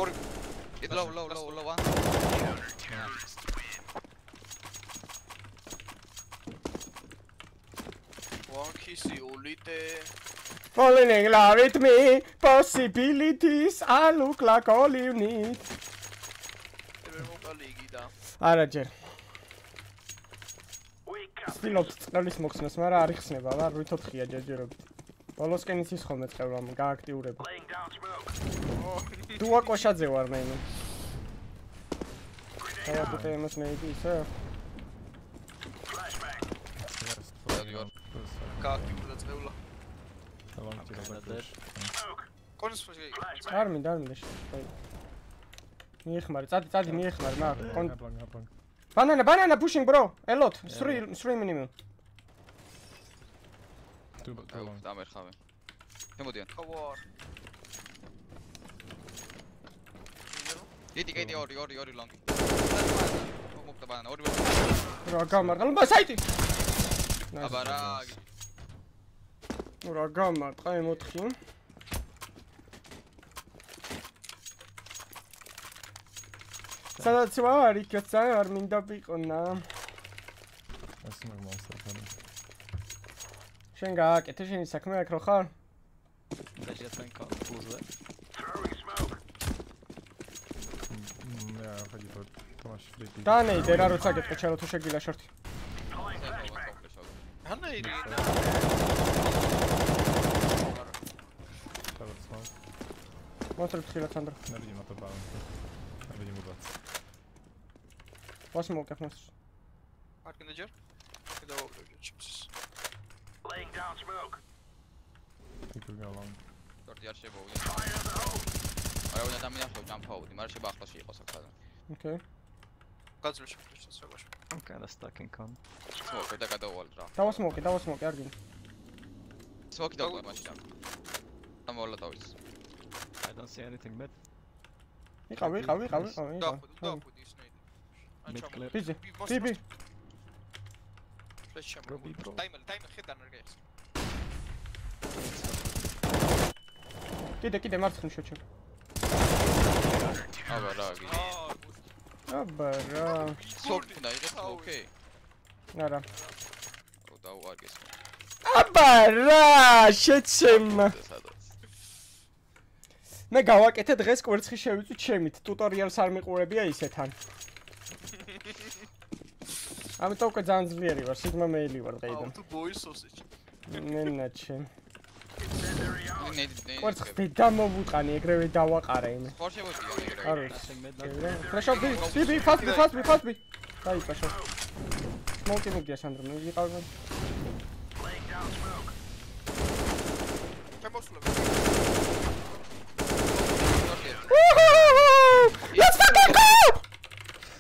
ორი It low, low, low, low one. one kissy olite. Falling in love with me, possibilities, I look like all you need. მე მომყალიგი და არა ჯერ. ვცდილობ წყლის მოხსნას, მაგრამ არ იხსნება, რა, 8-4-ია ჯერჯერობით. ბოლოსკენ იცის ხოლმე წყევლა, გააქტიურება. დუა კოშაძე ვარ მე. აი, აკეთე იმას მეიდი ისე. Გააქტიურდა წევლა. The long I'm to the kinda back. dead. კონს ფოსი. არ მინდა, არ მინდა. აი. მიეხმარე, წადი, წადი, მიეხმარე, მაგ. კონ Head long, head long. Banana, banana pushing, bro. A lot. 3 3 minimum. Two, two აუ, long. დამერხავე. შემოდიან. ხავარ. დიდი, დიდი, ორი, ორი, ორი ლონგი. მოგდა ბანა, ორი. რა გამარტყა, ლობა საიტი. აბა რა. რა გამარტყა M4. სადაც ვარ, იქაც არ მინდა ვიყონა. Monster. But შენ გააკეთე შენი საქმე აქ რო ხარ? Close there. mm, yeah, chodzi to Tomasz Fryki. დანეიდე რა როცა გეტყვი ჩარო თუ შეგილა შორტი. ანა ირინა. Tower smoke. მონსტრ თხილა სანდრო. Nie widzimy na to balon. Nie widzimy blat. ვას მოკებ მონსტრ. არ კიდე ჯერ? კიდე ვაუბრებ ჩიპს. He could go long. შორტი არ შემოვიდა. არა, უნდა დამინახო ჯამფაუდი, მაგრამ შეიძლება ახლაში იყოს აქ სადან. ოკეი. გაძლევ შეფრიშს რაღაცა. I'm kinda stuck in con. სმოკი და გადავალ რა. დავასმოკე, დავასმოკე, არ გინდა. სმოკი დაყვა მაშინ. ამოვალა თავის. I don't see anything bad. იყავ, იყავ, იყავ, იყავ, იყავ. დაახვედი, დაახვედი ბიძი, ბიბი. ფლეშ ჩამო. Robbie, bro. ტაიმერ, ტაიმერ ხედან არ გაიხსნა. კიდე, კიდე მარცხნივ შეჩო. აბა რა, აა, აბა რა. უნდა იყოს, ოკეი. არა. ო დაუვარგეს. აბა რა, შეცემ. მე გავაკეთე დღეს კვერცხი შევიწვი ჩემით. ტუტორიალს არ მიყურებია ისეთან. ამიტომ უკვე ძალიან ძლიერი ვარ, სიგმა მეილი ვარ აუ, დღეიდან. თუ boys sausage. ნენაჩე. კვერცხს დედა მოვუტყანი, ეგრევე დავაყარე იმე. ხარ შემოდიან ეგრე. არ ვიცი. Ფლეშ ოფ ბი, ბი, ფასტ ბი, ფასტ ბი, ფასტ ბი. დაიწა შო. smoke მიგდია სანდრო, მე ვიყავ. შემოსულა. Let's fucking go!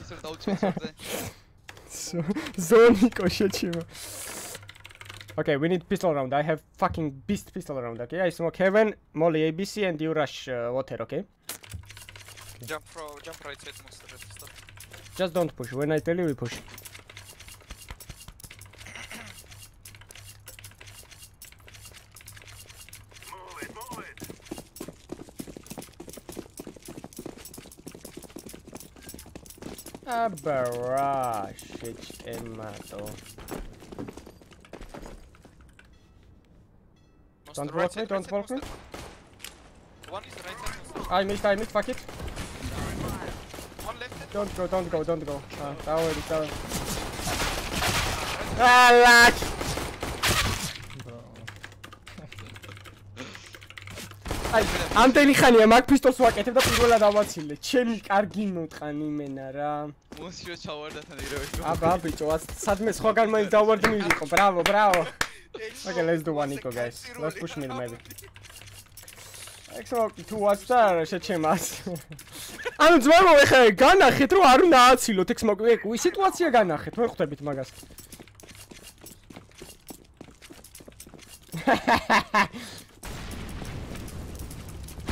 ისე დაუჭირს so Sonic Oshichima. Okay, we need pistol round. I have fucking beast pistol round, okay? I smoke heaven, molly ABC and you rush uh, water, okay? Jump pro, jump right side. Just don't push. When I tell you, we push. A barrage, emato. Monster, Don't walk me, don't walk me. One is right side. I missed, I missed, fuck it. One left. Don't go, don't go, don't go. Ah, tower, tower. Ah, luck! აი, ამდენი ხანია მაგ პისტოლს ვაკეთებ და პირველად ავაცილე. ჩემი კარგი მოტყანი იმენა რა. მოსიო ჩავარდა თან იგივე. აბა ბიჭო, სადმე სხვაგან მაინც დავარდი მივიყო. ბრავო, ბრავო. Okay, let's do one eco guys. Let's push mid maybe. Exo თუ და შეჩემას. ანუ ძმაო ეხა განახეთ რომ არ უნდა აცილოთ ექს მოკვე. უი სიტუაცია განახეთ. ვერ ხვდებით მაგას.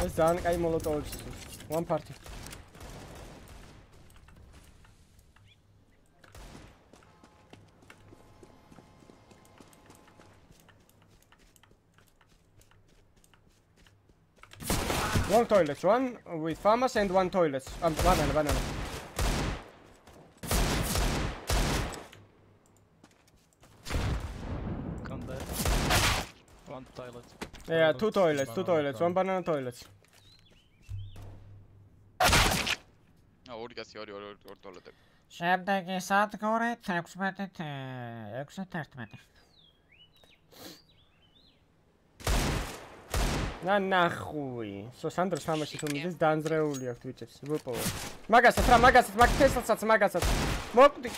It's done. I molotov. One party. One toilet, one with farmers and one toilet. Um, banana, banana. Yeah, two toilets, two toilets, one banana toilets. აა ორი კაცი ორი ორი ორი ტოლეტები. შემდეგი სადგური 16 611 Na nachuj. So Sandro სამაში თუ მიდის დაანძრეული აქვს ვიჭებს. ვიპოვო. მაგასაც რა, მაგასაც, მაგ თესლსაც, მაგასაც. მოკვდი.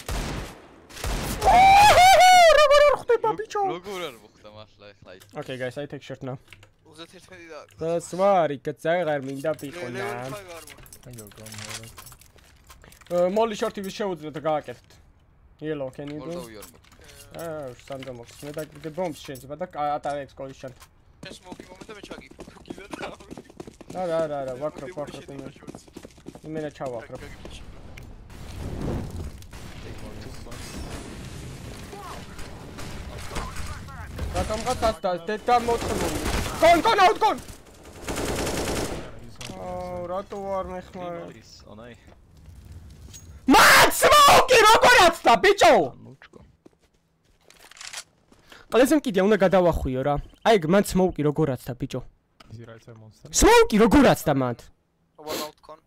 როგორ არ ხდება ბიჭო? როგორ არ მოხდა მართლა ეხლა ის. Okay guys, I take short now. 31 და Das war ich gesagt, მინდა ლეველი ვიყონა. ფაი არ მო. I go gone alright. მოლი შორტი ვის შეუძლიათ გააკეთეთ. Yellow, can you do? აა, Sandro მოხს. მე და ბომბს შეიძლება და ატარებს კოლის შენ. ეს სმოკი მომენტა მე ჩაგი. კიდე და. რა რა რა რა, ვაკრო, ვაკრო იმენ. იმენა ჩავაკრო. Take more two points. რატომ გაწას და დედა მოწმული. გონ გონ აუტ გონ. Აუ, რატო არ მეხმარე? on A. მაქსმოუკი როგორაც და ბიჭო? Muchko. ყველაზე მკიდია უნდა გადავახვიო რა. აი მან სმოუკი როგორაც და ბიჭო. Სმოუკი როგორაც და მან. One out con.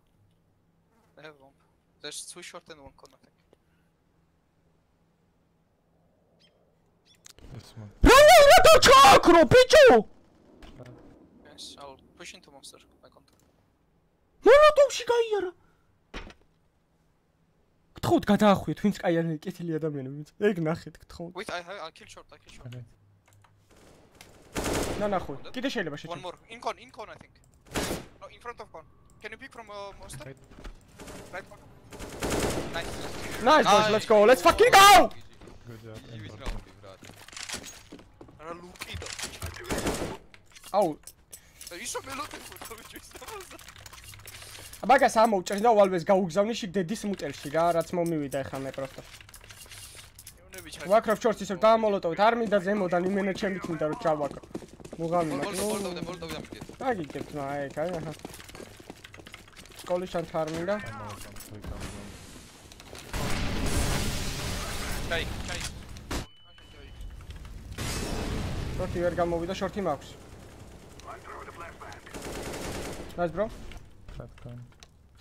I have bomb. There's two short and one con I think. One. რა უნდა და ჩაკრო ბიჭო? Yes, I'll push into monster. I can't. მონოტოვში გაიარა. გთხოვთ გადაახვიოთ ვინც კაი არის კეთილი ადამიანი ვინც. ეგ ნახეთ გთხოვთ. Wait, I have I'll kill short. I kill short. Okay. და ნახო. კიდე შეიძლება One შეჭი. more. In con, in con I think. No, in front of con. Can you pick from uh, monster? Right. Right con. Nice. Nice boys, let's go. Let's fucking go. Good job. ივის Ember. რაუნდი ბრატ. რა ლუკი და. აუ, ისო მელოდი ხო ჩვენ სამაზა. მაგას ამოვჭრე და ვალვეს გაუგზავნი შიგ დედის მუტელში რა, რაც მომივიდა ეხლა მე პროსტო. ვაკროფ ჩორს ისევ დაამოლოტოვეთ, არ მინდა ზემოდან იმენა ჩემით მინდა რომ ჩავაკრო. მუღამი მოლდოვი მაგ. მოლდოვი მოლდოვი ამგეთ. აგიგებთ ნა, აი, კაი, აჰა. სკოლის შან თარ მინდა. შორტი ვერ გამოვიდა, შორტი მაქვს. ნაის ბრო. Flat con.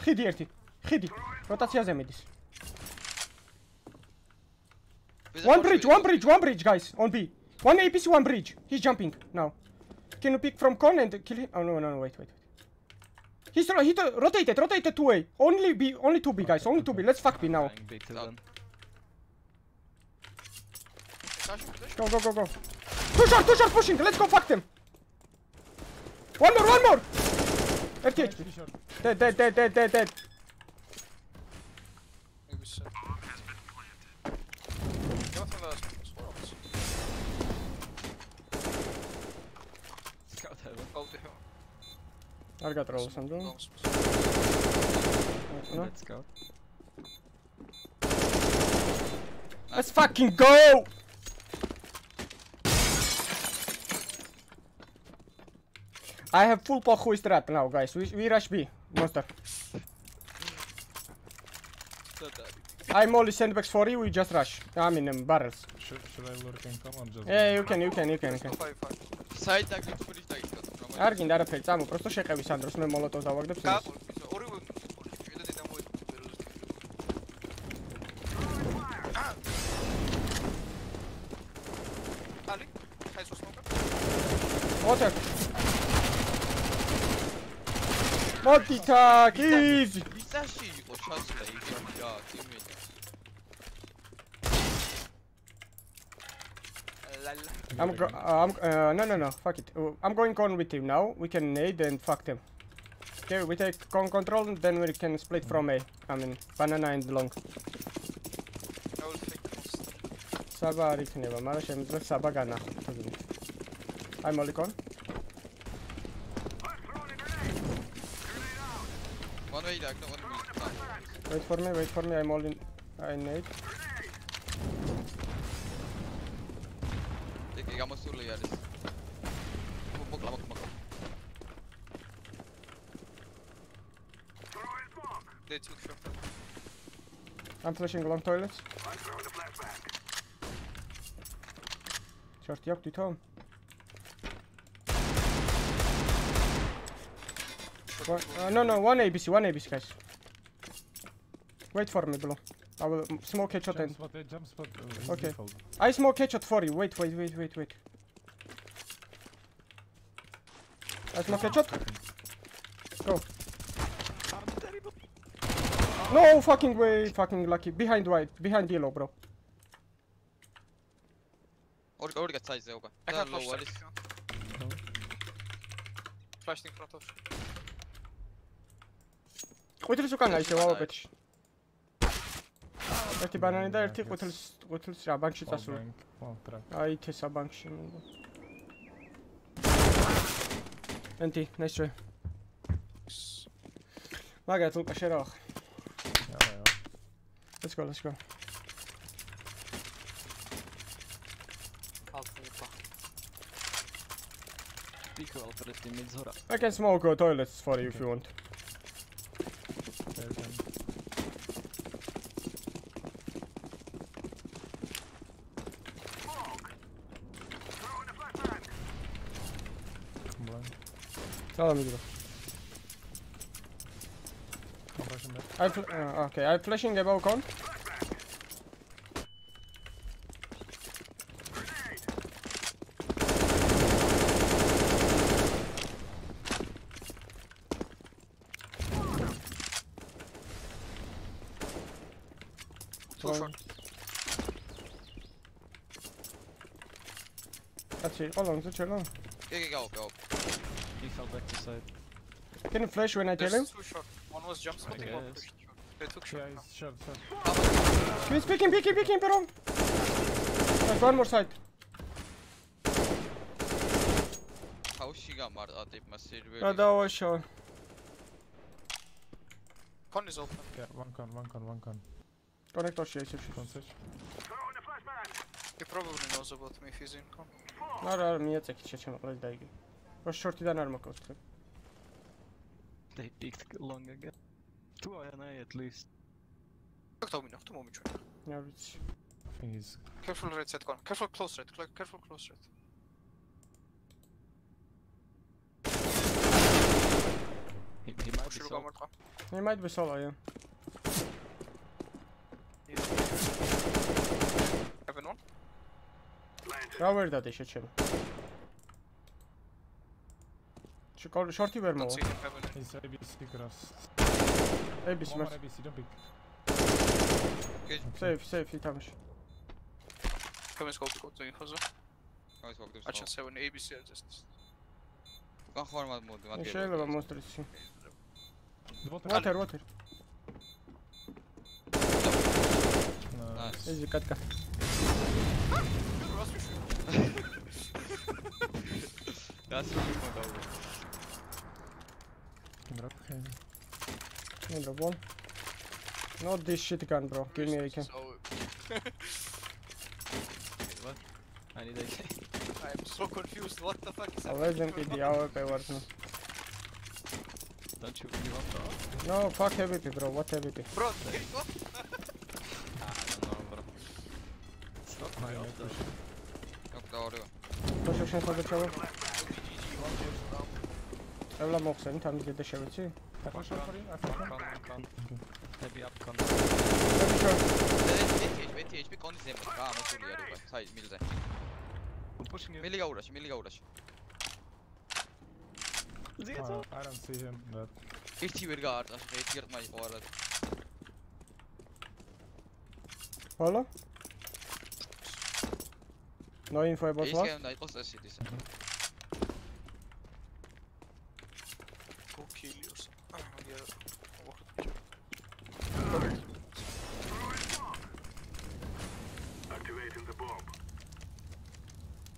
ხიდი ერთი. ხიდი. როტაციაზე მიდის. One bridge, one bridge, one bridge, guys. On B. One APC, one bridge. He's jumping now. Can you pick from con and kill him? Oh no, no, no, wait, wait, wait. He's ro- he to- rotated, rotated two A. Only B, only two B, guys. Only two B. Let's fuck B now. Trying B to Stop. then. Flash, flash. Go, go, go, go. Two short, two short pushing. Let's go fuck them. One more, one more. ერთი HP. Dead, dead, dead, dead, dead, dead. Maybe so. Get from the swirls. Scout heaven. Go to him. არ გატროლა სანდრო. Long No? Let's go. Let's fucking go. I have full pohu strat now, guys. We, we rush B. Monster. I'm only sandbags for you. We just rush. I mean, um, barrels. Should, should I lurk and come or just... Yeah, you can, you can, you can, you can. Five, five. საით დაგიწვრის დაიწყოთ. არ გინდა არაფერი, წამო, просто შეყევი სანდროს, მე მოლოტოს დავაგდებ. სინას. გააკეთე. ორივე ორი და დედა მოიწვია. ალი, ხაის Multi-tag, easy! He's actually got chance to leave the yard, give me I'm go uh, I'm uh, no no no fuck it. Uh, I'm going con with him now. We can nade and fuck them. Okay we take con control and then we can split from A. I mean banana and long. Sabah arik ne sabah gana. I'm only con. One way დაგდა, one way. Wait for me, wait for me. I'm all in. I nade. ეგ გამოსული არის. მოკლა, მოკლა, მოკლა. They took shot. I'm flashing long toilets. Short yok თვითონ. One, uh, no, no, one ABC, one ABC, guys. Wait for me, bro. I will mm, smoke headshot jump and... Spot, uh, jump spot, uh, okay. Default. I smoke headshot for you. Wait, wait, wait, wait, wait. I smoke headshot. Go. No fucking way, fucking lucky. Behind white, behind yellow, bro. Or got size there, I can't flash. Flashing front of. In front of. ყვითლის უკანა ისე ვავაბეთში. ერთი ბანანი და ერთი ყვითლის ყვითლის რა ბანკში Wall წასული. bank, wall trap. აი თესა ბანკში მინდა. ენტი, nice try. მაგათ უკა შე რა ხ. Yeah, yeah. Let's go, let's go. Alpha. Pick well for the team mid zora. I can smoke uh, toilets for you if you want. There you can. Blind. Follow me, bro. I'm flashing back. I fl uh, okay, I'm flashing above con. Too Long. short. That's it. Hold on, chill on. კი, კი, გაო, გაო. He fell back to side. Can you flash when I tell him? There's two short. One was jump spotting, one guess. pushed short. They took short. Yeah, now. he's short, short. He's picking, picking, picking, bro. There's one more side. ხავში გამარტა ტიპმა რა სერვერი. დავაშო. Con is open. Yeah, one con, one con, one con. კონექტორში ისევში. Don't switch. He probably knows about me if he's in con. არა, არა, მიაწექით შეჩემოყლეს და იგი. რო შორტიდან არ მოკავთ. They picked long again. Two INA at least. აქ დავმინახ თუ მომიჩვენა. რა ვიცი. I think he's... Careful red set con. Careful close red. cl- Careful close red. He, he might be შურო so. გამარტყა. He might be solo, yeah. Heaven one. რა ვერ დადე შეჩემო. შეკოლ შორტი ვერ Don't მოვა. see him heaven. He's ABC cross. ების One more მას. ABC, don't pick. Safe, safe ითამაში. Come scope კოდზე ინფოზე. აი სკოპებს აჩა 7 ABC are just. უკან ხარ მათ მოდი მათ შეიძლება მოსტრიცი. What? Water, water. Nice. ეძი კატკა. რას ვიშვი? დას როგორ მოდაუ Drop him. No problem. Not this shit gun, bro. Give me AK. I need AK. I'm so confused. What the fuck is Always them PD, AWP wars no. Don't you give up bro? No, fuck AWP, bro. What AWP? Bro, hey, what? Ah, I don't know bro. It's not my Fine, off though. ოკ დაორეო Proszę się sobie trzeba. Ewla moxen, tam gdzie do siebie, ci? Push for you. I Con, fuck con, con. Maybe up con. მეტი მეტი HP კონდის ზემოთ რა მოსულია როა საი მილზე Who's pushing you? მილი გაურაში მილი გაურაში Uh, I don't see him. But ერთი ვერ გაარწა ერთი ერთმა იყო არა Hello? No info about ის what? კი უნდა იყოს წესით ისე Go kill yourself. Yeah.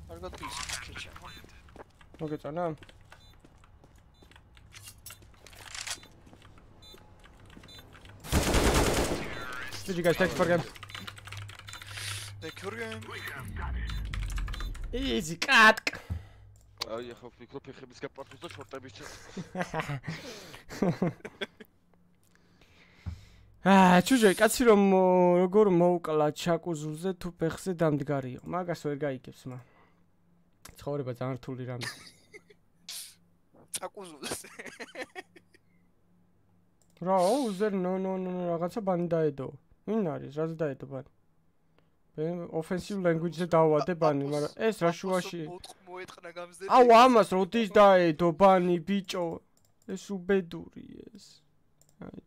I got this kitchen. მოგეწონა? Did you guys take for game? Thank you again. Easy cut. აი ახლა ვფიქრობ ფეხების გაპართოს და შორტების ჩას. აა, ჩუჯე, კაცი რომ როგორ მოუკლა ჩაკუზულზე თუ ფეხზე დამდგარიო. მაგას ვერ გაიგებს მა. ცხოვრება ძალიან რთული რამე. წაკუზულს. რა, უზერ ნო ნო ნო რაღაცა ბანი დაედო. ვინ არის? რაც დაედო ბანი? ოფენსივ ლენგვიჯზე დავადე ბანი, მაგრამ ეს რა შუაში? მოეთყნა გამზდები. აუ, ამას როდის დაედო ბანი, ბიჭო? ეს უბედური ეს. აი.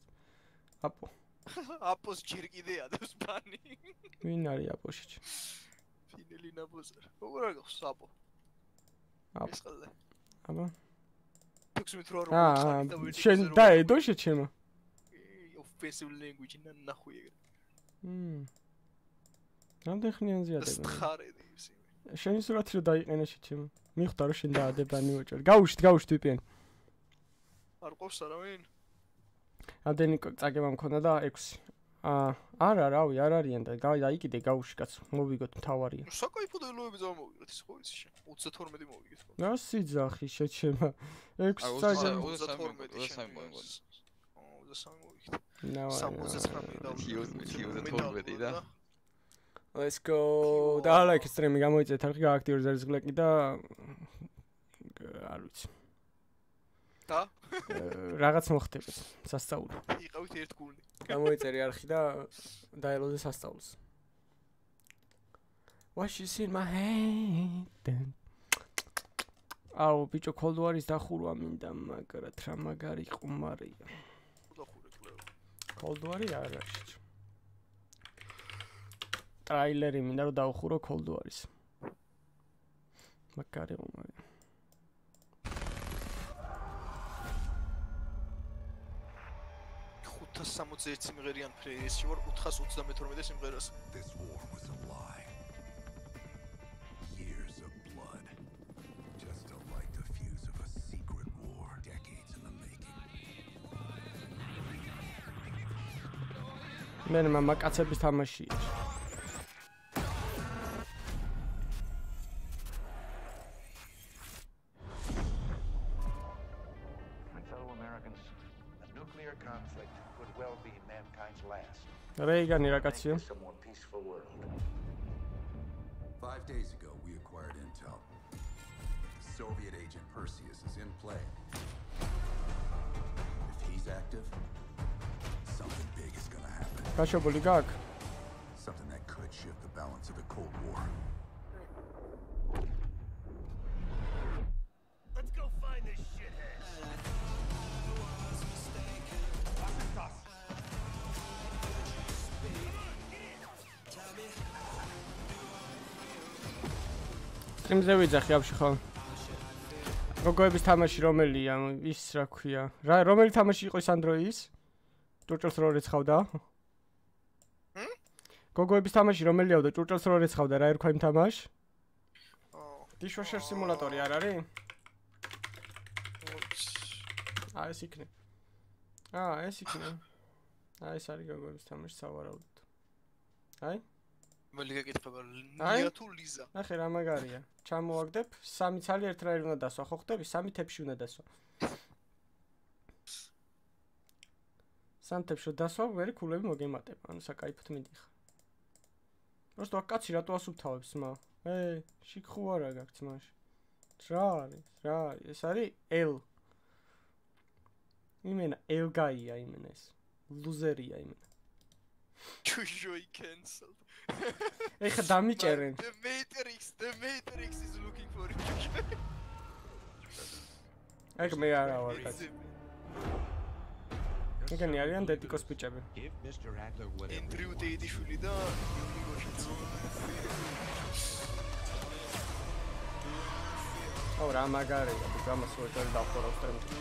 აპო, აპოს ჯერ კიდე ადებს ბანი. ვინ არის აპოშიჩი? ფინელი ნაბოზარ. როგორ არ გახსოვს აპო? ყალე. აბა. 16 რო არ აა, შენ დაედო შეჩემა? offensive language და ნახუი ეგრე. მმ. რამდენ ხნიან ზიადება? ხარედი ისე. შენი სურათი რო დაიყენა შეჩემა. მიხვდა რომ შენ დაადებანი უჭერ. გაუშვით, გაუშვით ვიპენ. არ ყოფს არავინ? რამდენი წაგება მქონდა და 6. აა, არა, რავი, არ არიან და გაი დაიკიდე გაუში კაცო. მოვიგოთ მთავარია. საკაიფო დელოები წარმოვიგეთ ის ხო იცი შენ. 32 მოვიგეთ ხო? რა სიძახი შეჩემა. 6 აი, წაგება. 23 23 მოიგონი. აა 23 მოვიგეთ. ნავა. 79 და თორმეტი და? Let's go. და stream-ი გამოიწეთ არხი გააქტიურე ზერის გლეკი და არ ვიცი. და რაღაც მოხდებოდა სასწაულო. იყავით ერთგული. გამოიწერე არხი და დაელოდე სასწაულს. What she's in my head. აუ ბიჭო cold war-ის დახურვა მინდა, მაგრამ რა მაგარი ყმარია. დახურე კვლევ. cold war-ი არ არის. ტრაილერი მინდა რომ დავხურო cold war-ის. მაგარი ყმარია. 461 სიმღერიან ფრეირში ვარ 432 სიმღერას. This war was a lie. Years of blood. Just a light diffuse of a secret war decades in the making. მე მამაკაცების თამაშია. Reagan, ragazzi. Five days ago, we acquired intel. Soviet agent Perseus is in play. If he's active, something big is gonna happen. Kaço buligak. სტრიმზე ვიძახი აბში ხო? გოგოების თამაში რომელია? ის რა ქვია? რა რომელი თამაში იყო ის ანდროიდის? ჭურჭელს რო რეცხავდა? გოგოების თამაში რომელიაო და ჭურჭელს რო რეცხავდა რა ერქვა იმ თამაშს? აა დიშვაშერ სიმულატორი არ არის? აა ეს იქნება. აა ეს იქნება. აა ეს არის გოგოების თამაში სავარაუდოდ. აი? მელი გეკითხება აი? ლია თუ ლიზა? ნახე რა მაგარია. ჩამოაგდებ, სამი ცალი ერთნაირი უნდა დასვა, ხო ხდები? სამი თებში უნდა დასვა. სამ თებში რომ დასვა, მე ქულები მოგემატება, ანუ საკაიფოდ მიდიხარ. просто აქ კაცი რატო ასუფთავებს მა? ე, შიქ ხო არა გაქვს მაშ. რა არის? რა არის? ეს არის L. იმენა L გაია იმენა ეს. ლუზერია იმენა. Usually cancelled. ეხა დამიჭერენ. The Matrix, the Matrix is looking for you. ეგ მე არა ვარ კაცი. ეგენი არიან დედიკოს ბიჭები. Andrew Tate-შვილი და Hugo Shitz. აუ რა მაგარია, პროგრამას ვეჭერ დახორო სტრიმში.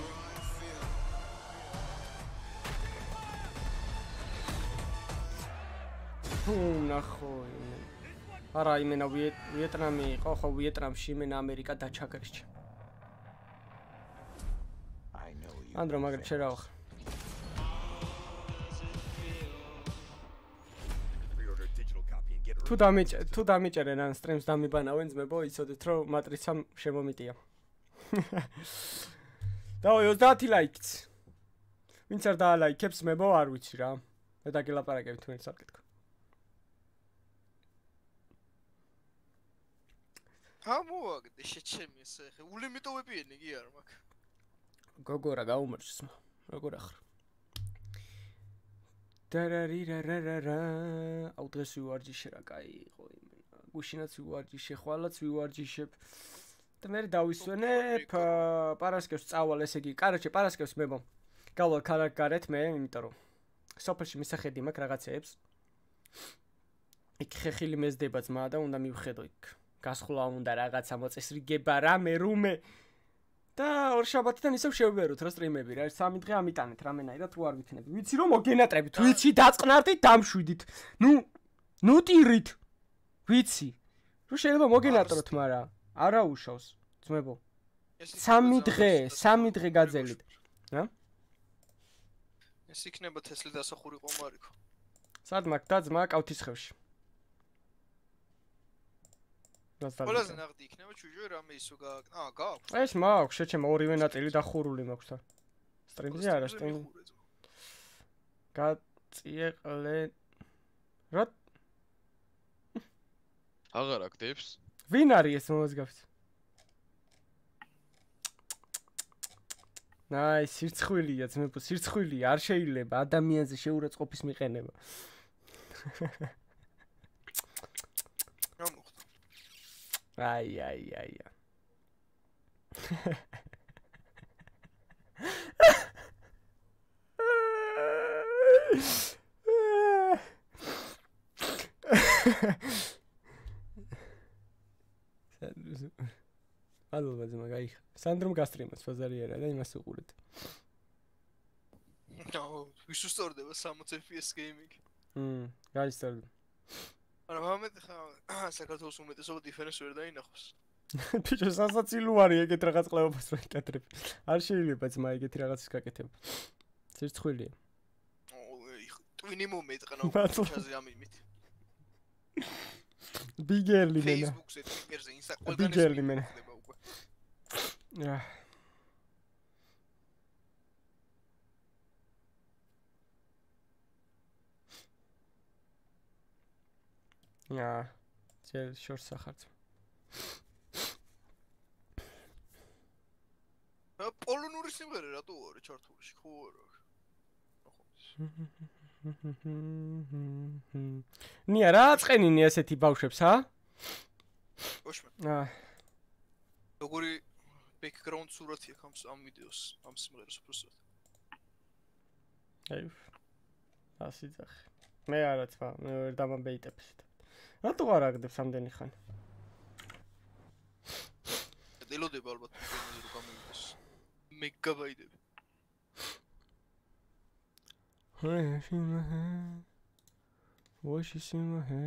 ნახო იმენ. არა იმენა ვიეტ ვიეტნამი იყო ხო ვიეტნამში იმენა ამერიკა დაჩაგრიშ. ანდრო მაგარი შერავახ. თუ დამიჭე თუ დამიჭერენ ან სტრიმს დამიბანავენ ძმებო იცოდეთ რომ მატრიცამ შემომიტია. დავი 30 ლაიქიც. ვინც არ დაალაიქებს მებო არ ვიცი რა. მე დაგელაპარაკებ თუ ერთ ამოაგდე შეჩემი ესე ხე ულიმიტოვებიანი კი არ მაქვს. გოგო რა გაუმრჩს როგორ ახარ დარარირარარა აუ დღეს ვივარჯიშე რა კაი იყო იმენა. გუშინაც ვივარჯიშე ხვალაც ვივარჯიშებ. და მე დავისვენებ პარასკევს წავალ ესე იგი კაროჩე პარასკევს მემო გავალ კარაკარეთ მე იმიტომ რომ სოფელში მისახედი მაქვს რაღაცეებს. იქ ხეხილი მეზდება ძმა და უნდა მივხედო იქ გასხლა უნდა რაღაცა მოწესრიგება რამე რუმე. და ორ შაბათიდან ისევ შევბეროთ რა სტრიმები რა სამი დღე ამიტანეთ რამენაირად თუ არ ვიქნები ვიცი რომ მოგენატრებით ვიცი დაწყნარდით დამშვიდით. ნუ ნუ ტირით. ვიცი. რომ შეიძლება მოგენატროთ მაგრამ არა უშავს ძმებო. სამი დღე სამი დღე გაძელით. რა? ეს იქნება თესლი დასახური ყომარიკო. სად მაგ და ძმა კავთისხევში ყველაზე ნაღდი იქნება ჩუჟო რამე ისო გა აა გააქვს. ეს მაქვს შეჩემ ორივე ნაწილი და ხურული მაქვს და სტრიმზე არა სტრიმ გაწიეყლე რა აღარ აქტებს ვინ არის ეს მომსგავს ნაი სირცხვილია ძმებო სირცხვილია არ შეიძლება ადამიანზე შეურაცხყოფის მიყენება რა მოხდა აი აი აი ალო ბაზმა გაი სანდრომ გასტრიმას ბაზარი არა და იმას უყურეთ ნო ვის უსწორდება 60 FPS gaming მმ გაისწორდა არა მომენტ საქართველოს უმეტესობა დიფერენს ვერ დაინახოს. ბიჭო სასაცილო არის ეგეთ რაღაც ყლევობას რო იკეთებ. არ შეიძლება ძმა ეგეთი რაღაცის გაკეთება ცირცხვილია ტვინი მომეტყნა ჩაზე ამიმით ბიგერლი მენა Facebook-ზე, Twitter-ზე, Instagram-ზე ბიგერლი მენა აა Ja, ძელ შორს ახარც. ა პოლონური სიმღერა რატო არის ჩართულში ხო არა? ნია რა წენინი ესეთი ბავშვებს, ა? ოშმე. აა. როგორი background სურათი აქვს ამ ვიდეოს, ამ სიმღერას უბრალოდ. აი. ასე ძახი. მე არა თვა, მე ვერ დამაბეიტებს. რატო არ აგდებს ამდენი ხანი? ელოდება ალბათ მეგონი რომ გამოვიდეს მეგაბაიტები. ვაში სიმაჰე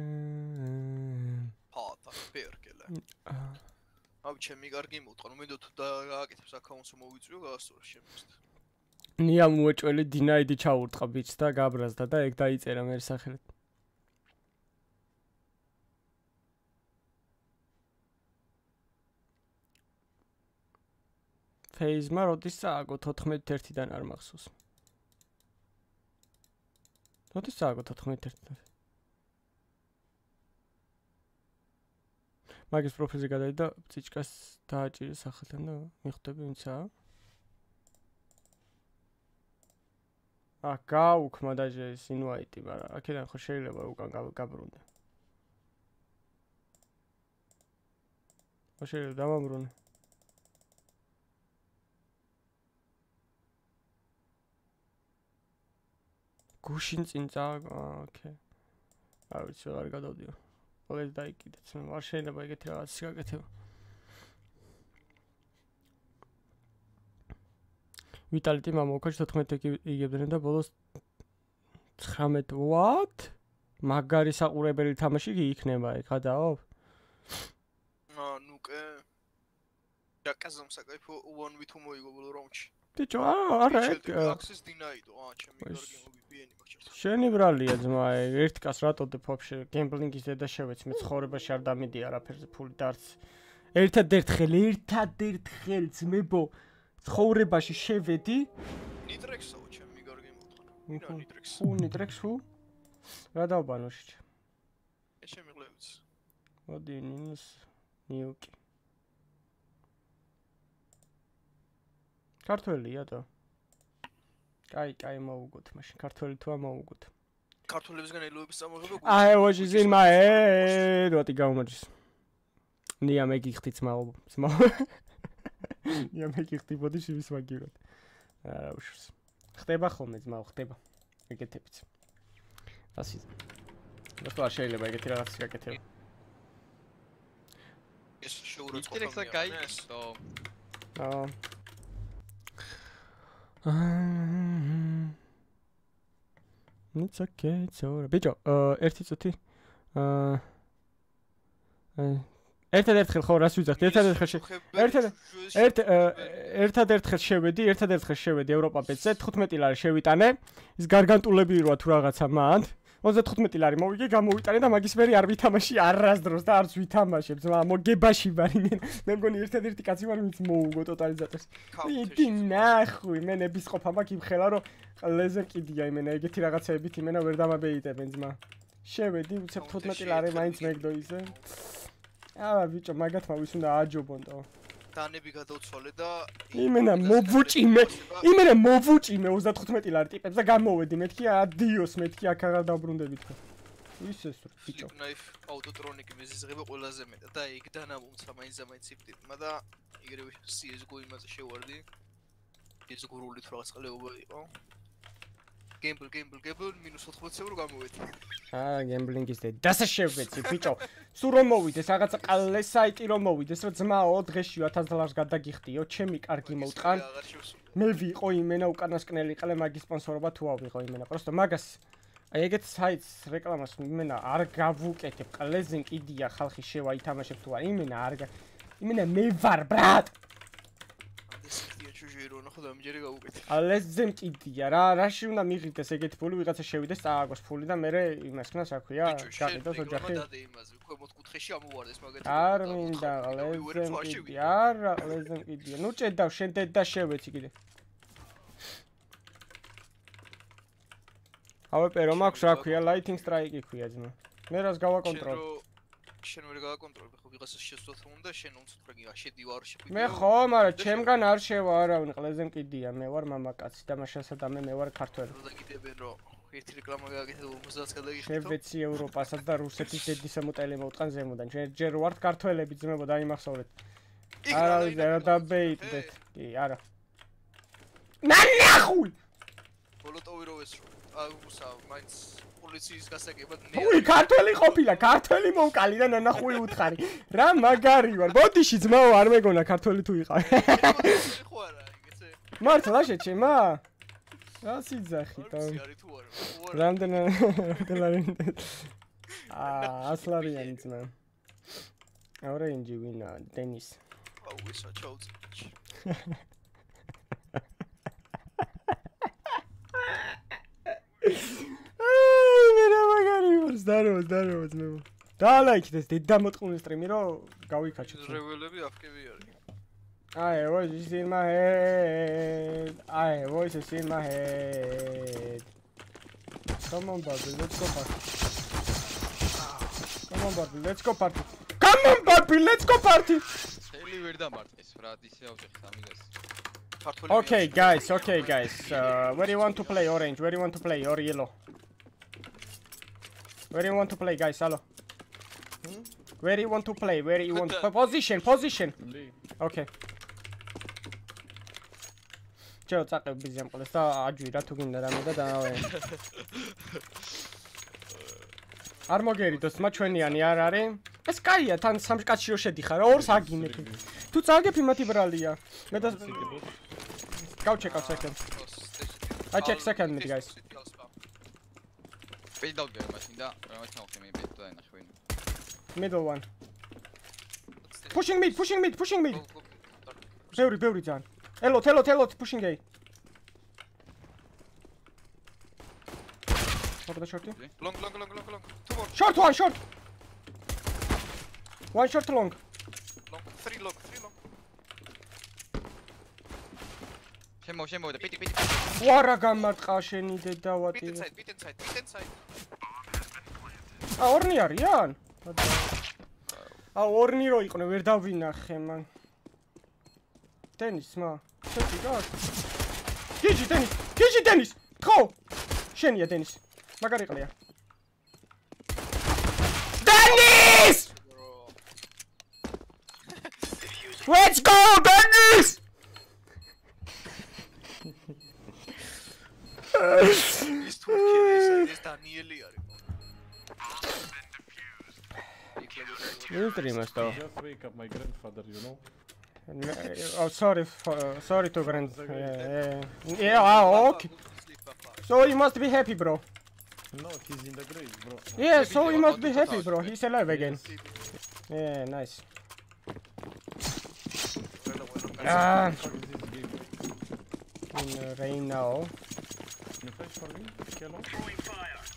ფათა პერკელა ავ ჩემი კარგი რომ მედო თუ დააკეთებს აკაუნტს მოვიწვიო გასწორ შემოსთ ნია მოეჭველი დინაიდი ჩაურტყა ბიჭს და გაბრაზდა და ეგ დაიწერა მე სახელით ფეიზმა როდის წააგო 14-1-დან არ მახსოვს. როდის წააგო 14-1-დან? მაგის პროფილზე გადაიდა ციცკას დააჭირე სახელთან და მიხვდები ვინცაა? ა გაუქმა დაჟე ეს ინვაიტი, მაგრამ აქედან ხო შეიძლება უკან გაბრუნდე. ხო შეიძლება დავამბრუნე. გუშინ წინ წა ოკეი. არ ვიცი რა გადავდიო. ყველეს დაიკიდეთ მე არ შეიძლება ეგეთი რაღაც გაკეთება ვიტალიტი მამოქაჩ 14 იგებდნენ და ბოლოს 19 what? მაგარი საყურებელი თამაში იქნება ეგ ხადაო ნუ კე ჯაკაზომ საკაიფო 1v2 მოიგო ბოლო რაუნდში ბიჭო არა ეგ აქსის დინაიდო აა ჩემი გორგენ უბიენი მაგჩერთ შენი ბრალია ძმა ერთ კაც რატოდე ფოფში გემბლინგის დედა შევეც მე ცხოვრებაში არ დამიდი არაფერზე ფული დარც. ერთადერთ ხელ ერთადერთ ხელ ძმებო. ცხოვრებაში შევედი. ნიტრექსო ჩემი გორგენ მოთხოვნა. ნიტრექს უ ნიტრექს უ. რა დავბანოში ეს შემიღლებს მოდი ნინუს ნიუკი ქართველია და კაი, კაი მოუგოთ, მაშინ ქართველი თუ ამოუგოთ. ქართველებისგან ელოების წამოღება აი, what is in my head? როდი გამომაჯის. ნია მე გიხდით მაო, მაო. ნია მე გიხდი ბოდი შივის მაგივრად. არა, უშურს. ხდება ხოლმე ძმაო, ხდება. ეგეთებიც. ასე. რატო არ შეიძლება ეგეთი რაღაც გაკეთება? ეს შეურაცხყოფა. ინტერესა გაიგო. აა It's okay, it's alright. ბიჭო, ერთი წუთი. აა ერთადერთ ხელ ხო რას ვიძახდი? ერთადერთ ხელ ერთ ერთადერთ ხელ შევედი, ერთადერთ ხელ შევედი ევროპა ბეცზე 15 ლარი შევიტანე. ის გარგანტულები როა თუ რაღაცა მანდ. 35 ლარი მოვიგე, გამოვიტანე და მაგის მერი არ ვითამაში არასდროს და არც ვითამაშებ. ზმა მოგებაში ვარ იმენ. მე მგონი ერთადერთი კაცი ვარ, ვინც მოუგო ტოტალიზატორს. იდი ნახვი, მე ნების ყოფა მაქვს იმ ხელა რომ ლეზერ კიდია იმენა, ეგეთი რაღაცეებით იმენა ვერ დამაბეიდებენ ზმა. შევედი, უცებ 15 ლარი მაინც მეგდო ისე. აა ბიჭო, მაგათ მავის უნდა აჯობონტო. დანები გადავცვალე და იმენა მოვუჭიმე იმენა მოვუჭიმე 35 ლარი ტიპებს და გამოვედი მეთქი ადიოს მეთქი აქ აღარ დაბრუნდებით ხო ისე სულ ბიჭო ნაიფ აუტოტრონიკი მეზიზღება ყველაზე მეტად. და იქ დანამოცა მაინც ამაინც იფტით და იგრევე CS:GO იმაზე შევარდი. ეს გურული თუ რაღაც ყლეობა იყო გემბლ გემბლ გემბლ მინუს 80 ევრო გამოვედი. აა გემბლინგის და დასაშევეცი ბიჭო. სულ რომ მოვიდეს რაღაცა ყალე საიტი რომ მოვიდეს რომ ძმაო დღეში 1000 დოლარს გადაგიხდიო, ჩემი კარგი მოვტყან. მე ვიყო იმენა უკანასკნელი ყალე მაგის სპონსორობა თუ ავიღო იმენა. პროსტო მაგას აი ეგეთ საიტს რეკლამას იმენა არ გავუკეთებ. ყლეზე კიდია ხალხი შევა ითამაშებ თუ არ იმენა არ იმენა მე ვარ ბრატ. ჯუჟირო ნახო და ამჯერე გავუკეთე. ალეზზე მკიდია რა, რაში უნდა მიღიდეს ეგეთი ფული, ვიღაცა შევიდეს წააგოს ფული და მე იმას ხნა საქვია, გაკეთოს ოჯახი. დადე იმაზე, უკვე მოთხუთხედში ამოვარდეს მაგათი. არ მინდა, ალეზზე მკიდია, არა, ალეზზე მკიდია. ნუ ჭედავ შენ დედა შევეცი კიდე. ავე პერო მაქვს რა ქვია, lighting strike-ი ქვია ძმა. მე რას გავაკონტროლ? შენ ვერ გავაკონტროლებ, ხო ვიღაცას შეცდოთ უნდა შენ უნდა გიგა შედივარ შეფიქრო მე ხო მაგრამ ჩემგან არ შევა არავინ ყლეზე მკიდია მე ვარ მამაკაცი და მაშასა და მე ვარ ქართველი. და გიდებენ რომ ერთი რეკლამა გააკეთე 50-ს გადაგიხდით შევეცი ევროპასაც და რუსეთის დედის მოტელი მოვტყან ზემოდან. ჩვენ ჯერ ვართ ქართველები ძმებო დაიმახსოვრეთ. არა არა დაბეიტდეთ კი არა. ნანახული ბოლოტოვი რო ეს რა აუსა მაინც პოლიციის გასაგებად უი, ქართველი ყოფილა, ქართველი მომკალი და ნანახული უთხარი. რა მაგარი ვარ. ბოდიში ძმაო, არ მეგონა ქართველი თუ იყავ. ხო არა, იგეცე. მართლა შეჩემა? რა სიძახი და ვიცი არის თუ არა. ხო არა. რამდენ რამდენ აა ასლარიანი ძმა. ორენჯი ვინა, დენის. აუ ისა ჩაუწი. აი მე რა მაგარი ვარ, ზდარო, ზდარო ძმებო. დაალაიქეთ ეს დედამოტყუნე სტრიმი რომ გავიქაჩოთ. რეველები აფკები არის. I voice is in my head. I voice is in my head. Come on, Barbie, let's go party. Come on, Barbie, let's go party. Come on, Barbie, let's go party. ხელი ვერ დამარტყეს რა ისე ამილას ქართული Okay, guys, okay, guys. Uh, where do you want to play? Orange. Where do you want to play? Or yellow? Where do you want to play, guys? Hello. Where do you want to play? Where do you want uh, position? Position. Okay. ჩეო წაყებ ბიზი ამ ყოლეს და აჯვი რა თუ გინდა რამე და დავე. არ მოგერიდოს მა ჩვენიანი არ არის? ეს კაია თან სამ კაცში რო შედიხარ ორს აგინე თუ. წაგებ იმათი ბრალია. მე და გავჩეკავ second. I check second guys. პეი დავდგე მაშინ და რამაც მოხდა მე პეი და ნახე ვინ Middle one. Pushing mid, pushing mid, pushing mid. ბევრი, ბევრი ძალიან. ელოთ, ელოთ, ელოთ, pushing A. მოდი შორტი. long long long long long. Two more. Short one, short. One short long. long. Three long. შემო შემო და პიტი პიტი ვარა გამარტყა შენი Beat დედავატი. inside. Beat inside. Beat inside. ა ორნი არიან? ა ორნი რო იყვნენ, ვერ დავინახე მან. ტენის მა. შეჭი გას. გიჯი ტენის. გიჯი ტენის. ხო. შენია ტენის. მაგარი ყლია. ტენის! Let's go, Dennis! You three must though. Just wake up my grandfather, you know. Eh, oh, sorry, for, uh, sorry to grand. Eh, eh, yeah, yeah, yeah. okay. So you must be happy, bro. No, he's in the grave, bro. Yeah, so you must be happy, bro. He's alive again. Yeah, nice. Ah. Uh, in rain now.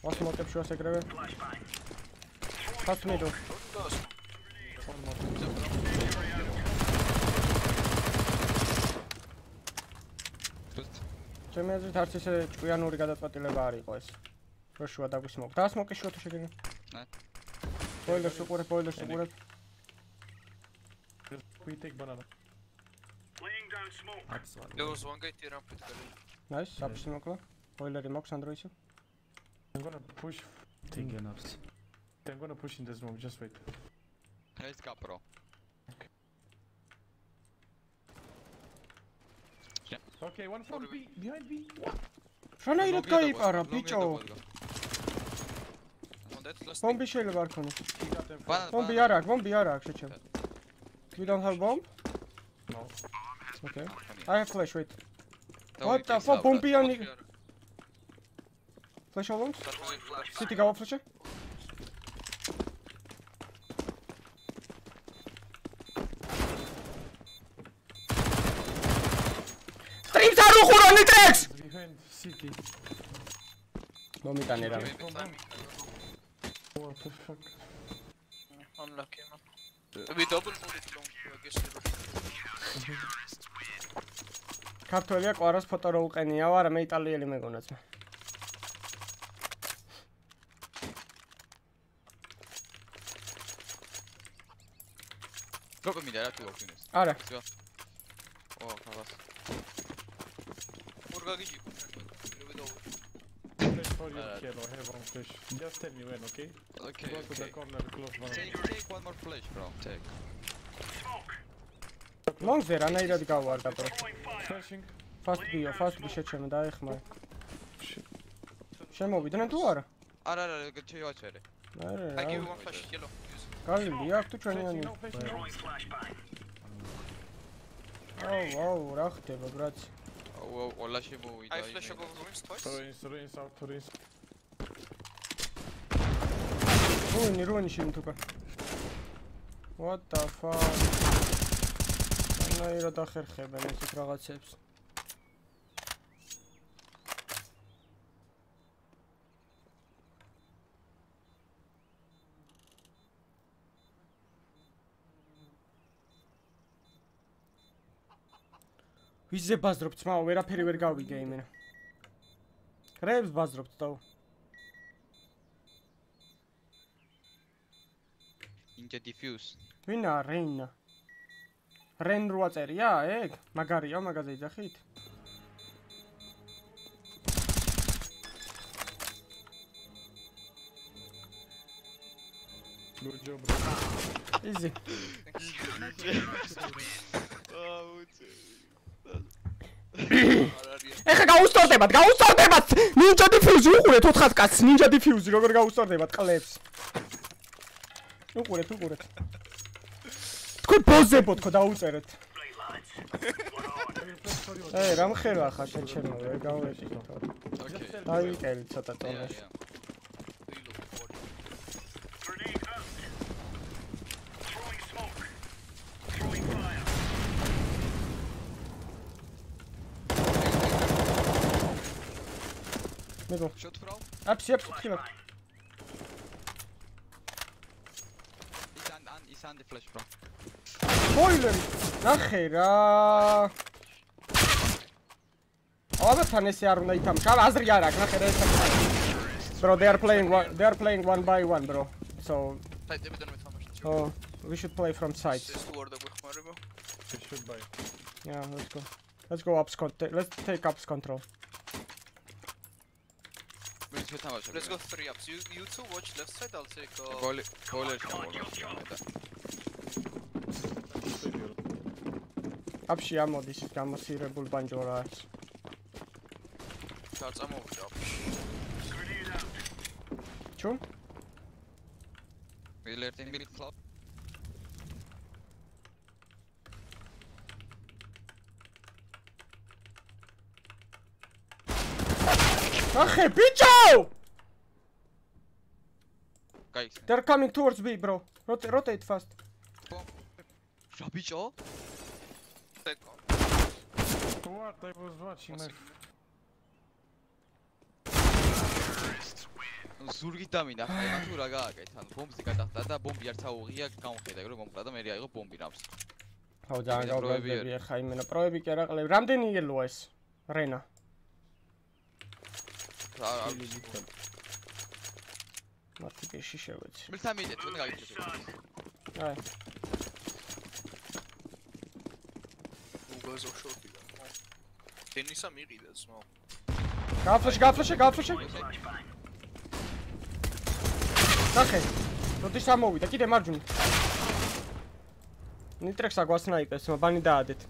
What's show secret? Pass me though. One more. ჩემი აზრით არც ისე ჭკვიანური გადაწყვეტილება არ იყო ეს. რო შუა დაგვისმოკ. დაასმოკე შუა თუ შეგინე. Ne. ბოილერს უყურებ, ბოილერს უყურებ. We take banana. There was one guy here amped guy. Nice, საფში მოკლა. ბოილერი მაქვს ანდრო ისე. I'm gonna push. Taking ups. I'm gonna push in this room. Just wait. ეს კაპრო Okay, one from B. Behind B. რანაირად გაიყარა, ბიჭო? On that last ბომბი შეიძლება არ ქონდეს. He got them. ბანა ბომბი არ აქვს, ბომბი არ აქვს, შეჩემ. We don't have bomb? No. Okay. I have flash, wait. What the fuck, ბომბიანი flash along? City გავა flash? Streams არ უყურო ნიტრექს! Behind city. მომიტანე რა. What the fuck? Unlucky man. We double bullet long, guess. ქართველია ყვარას ფოტო რო უყენია, არა მე იტალიელი მეგონაც მე. დროპი მინდა რა თუ ოქინეს არა, ო jiku. We double. Flash for you, Kelo. Have one flash. Just tell me when, okay? ოკეი Go to the corner, close one. take take one more flash bro take ლონგზე რანაირად გავარდა ბრო. Flashing. Fast bio, fast bio შეჩემ დაეხმარ. Შემოვიდნენ თუ არა? არა არა არა შევაჩერე არა I give you one flash, yellow. Use. გაზილი აქ თუ ჩვენიანი აუ აუ რა ხდება ბრაც აუ აუ ყველა შემოვიდა I flash above ruins twice. Ruins, ruins, out ruins. რუინი რუინი შემთუკა what the fuck ანა რა დახერხებენ ესეთ რაღაცებს ვიზე ბაზრობთ მაო ვერაფერი ვერ გავიგე იმენა. რებს ბაზრობთ დაო ინჯა დიფიუს ვინა რეინა. რენ როა წერია ეგ მაგარია მაგაზე იძახით. job, bro. იზი ეხა გაუსტორდებათ გაუსტორდებათ ნინჯა დიფიუზი უყურეთ 400 კაცს ნინჯა დიფიუზი როგორ გაუსტორდებათ ყლებს უყურეთ უყურეთ თქო ბოზებო თქო დაუწერეთ. ე რამ ხერა ხა შენ ჩემო ვერ გავეჭი თქო. ოკეი დაიკელი ცოტა ტონაში მეგო შოთ ფრაუ აფსი აფსი ხილა ისან ან ისან დი ფლეშ ფრაუ სპოილერი ნახე რა ალბათ ესე არ უნდა ითამაშო არა აზრი არ აქვს ნახე რა ეს bro they are playing one they are playing one by one bro. So საიტები და მეთამაშე. oh we should play from sides ეს თუ არ დაგვეხმარება. We should buy. yeah let's go. Let's go ups control let's take ups control ვინც ვეთამაშობ Let's go three ups. You you two watch left side. I'll take uh, გოლი გოლერ შემოვიდა აპში ამოდის ის გამოსირებულ ბანჯორას გაწამოვიდა. ჩუ ვილერტინ მილ კლუბ ნახე ბიჭო გაიქცე they're coming towards me bro rotate rotate fast რა ბიჭო. What? I was watching my... ზურგი დამინა ხა თუ რა გააკეთ ანუ ბომბზე გადახტა და ბომბი არც აუღია გამხედა რომ მომკრა და მე რა იყო ბომბი რამს ხო ძალიან გავგებია ხა იმენა პროები კი არა ყლები რამდენი ელოა ეს რენა რა არ მათი პეში შევეცი. მილთან მიდეთ თქვენ გაიქცეთ აი. უგაზო შორტი და. ტენისა მიყიდა ძმო. გაფლეშ გაფლეშ გაფლეშ ნახე როდის ამოვიდა კიდე მარჯვნი ნიტრექსა გვასნაიპეს მობანი დაადეთ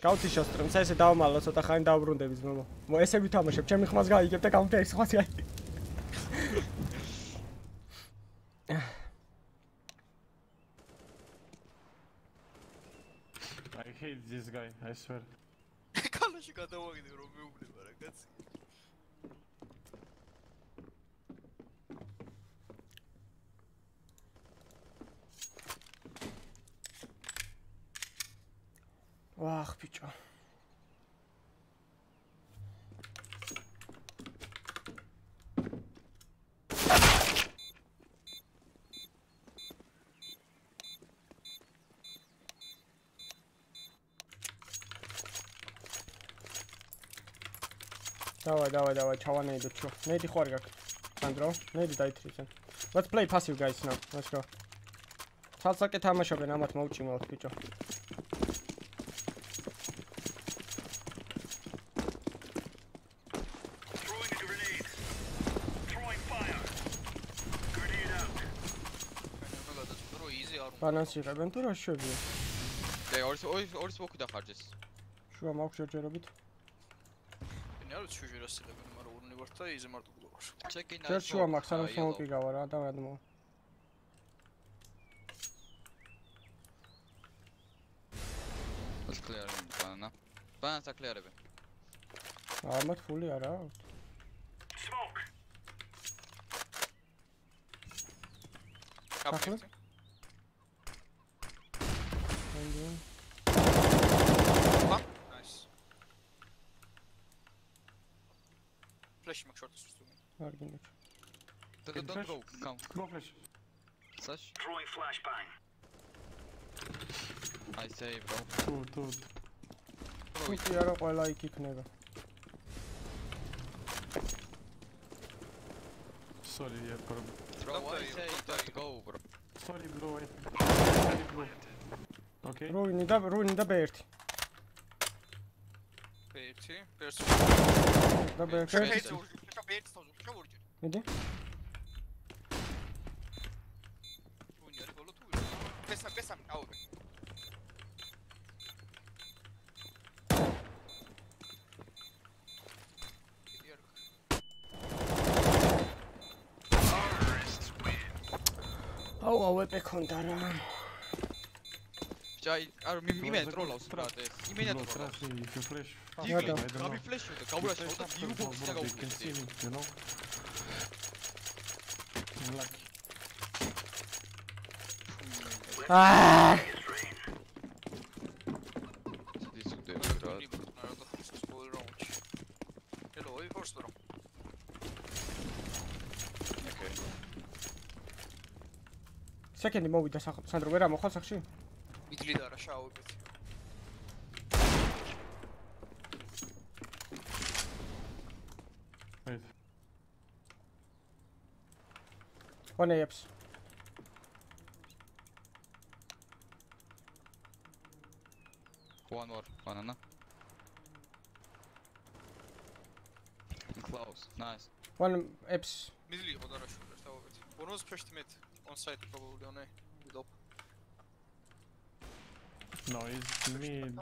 გავთიშო სტრიმს ესე დავმალო ცოტა ხანი დავბრუნდები ძმო მო ესე ვითამაშებ ჩემი ხმას გაიგებ და გამთე ეს ხმას გაიგებ I hate this guy, I swear. კალაში გადავაგდე რომ მეუბნება რა კაცი. ვახ ბიჭო Давай, давай, давай, чава нейду, чё? Нейди хоргак. Сандро, нейди дай тритен. Let's play passive guys now, let's go. ცალსაკე თამაშობენ ამათ მოუჭიმავთ ბიჭო. ბალანსი იღებენ თუ რა შვებია და ორი ორი ორი სპოკი დახარჯეს შუა მაქვს ჯერჯერობით მე არ ვიცი შეჟერასილებენ, მაგრამ ურნი ვარ და easy მარტო გლობა. ვარ. Check-in ჯერ შუა მაქვს არ სმოკი გავა რა და ეს clear-ი ბანანა. ბანანას აკლიარებენ. ამათ ფული არა აქვს. კაპიტანი. ანჯი. ნაის. ფლეში მაქვს შორტს ვსწუნი. არ გინდა. Don't don't go. Come. Go flash. Flash. I say bro. Two, two. თუკი არა ყველა იქ იქნება. Sorry, yeah, bro. Bro, Don't I die, say don't don't die. go bro. Sorry, bro. I... Sorry, bro. Okay. რუინი და რუინი და ბ1. ერთი, პერსო. და ბ1. Okay. შეჭო, შეჭო ერთ თავზე, შეჭო ორჯერ. მიდი. რუინი არის ბოლო თუ? პესა, პესა არ აუ აუ ეპე ქონდა რა. ჯაი, არ მიმენ ტროლავს ბრატეს. იმენა ტროლავს. you flash დიგვი, I don't know. გამი ფლეშო და გავრაშო და Flash ბიუ fast, ბოქსი და you know? I'm lucky. აა ის უდება რა. არა და ხუსის ბოლო რაუნდში. ელო, ой, ფორს რა. ოკეი. სეკენდი მოვიდა სანდრო ვერა მოხვალ სახში? მიდლი და არა შაუებით. Wait. one apes. One more banana. Close. Nice. one apes. მიდლი იყო და რა შუა შაუებით. Bonus first mid on site probably on A. No, it's mid.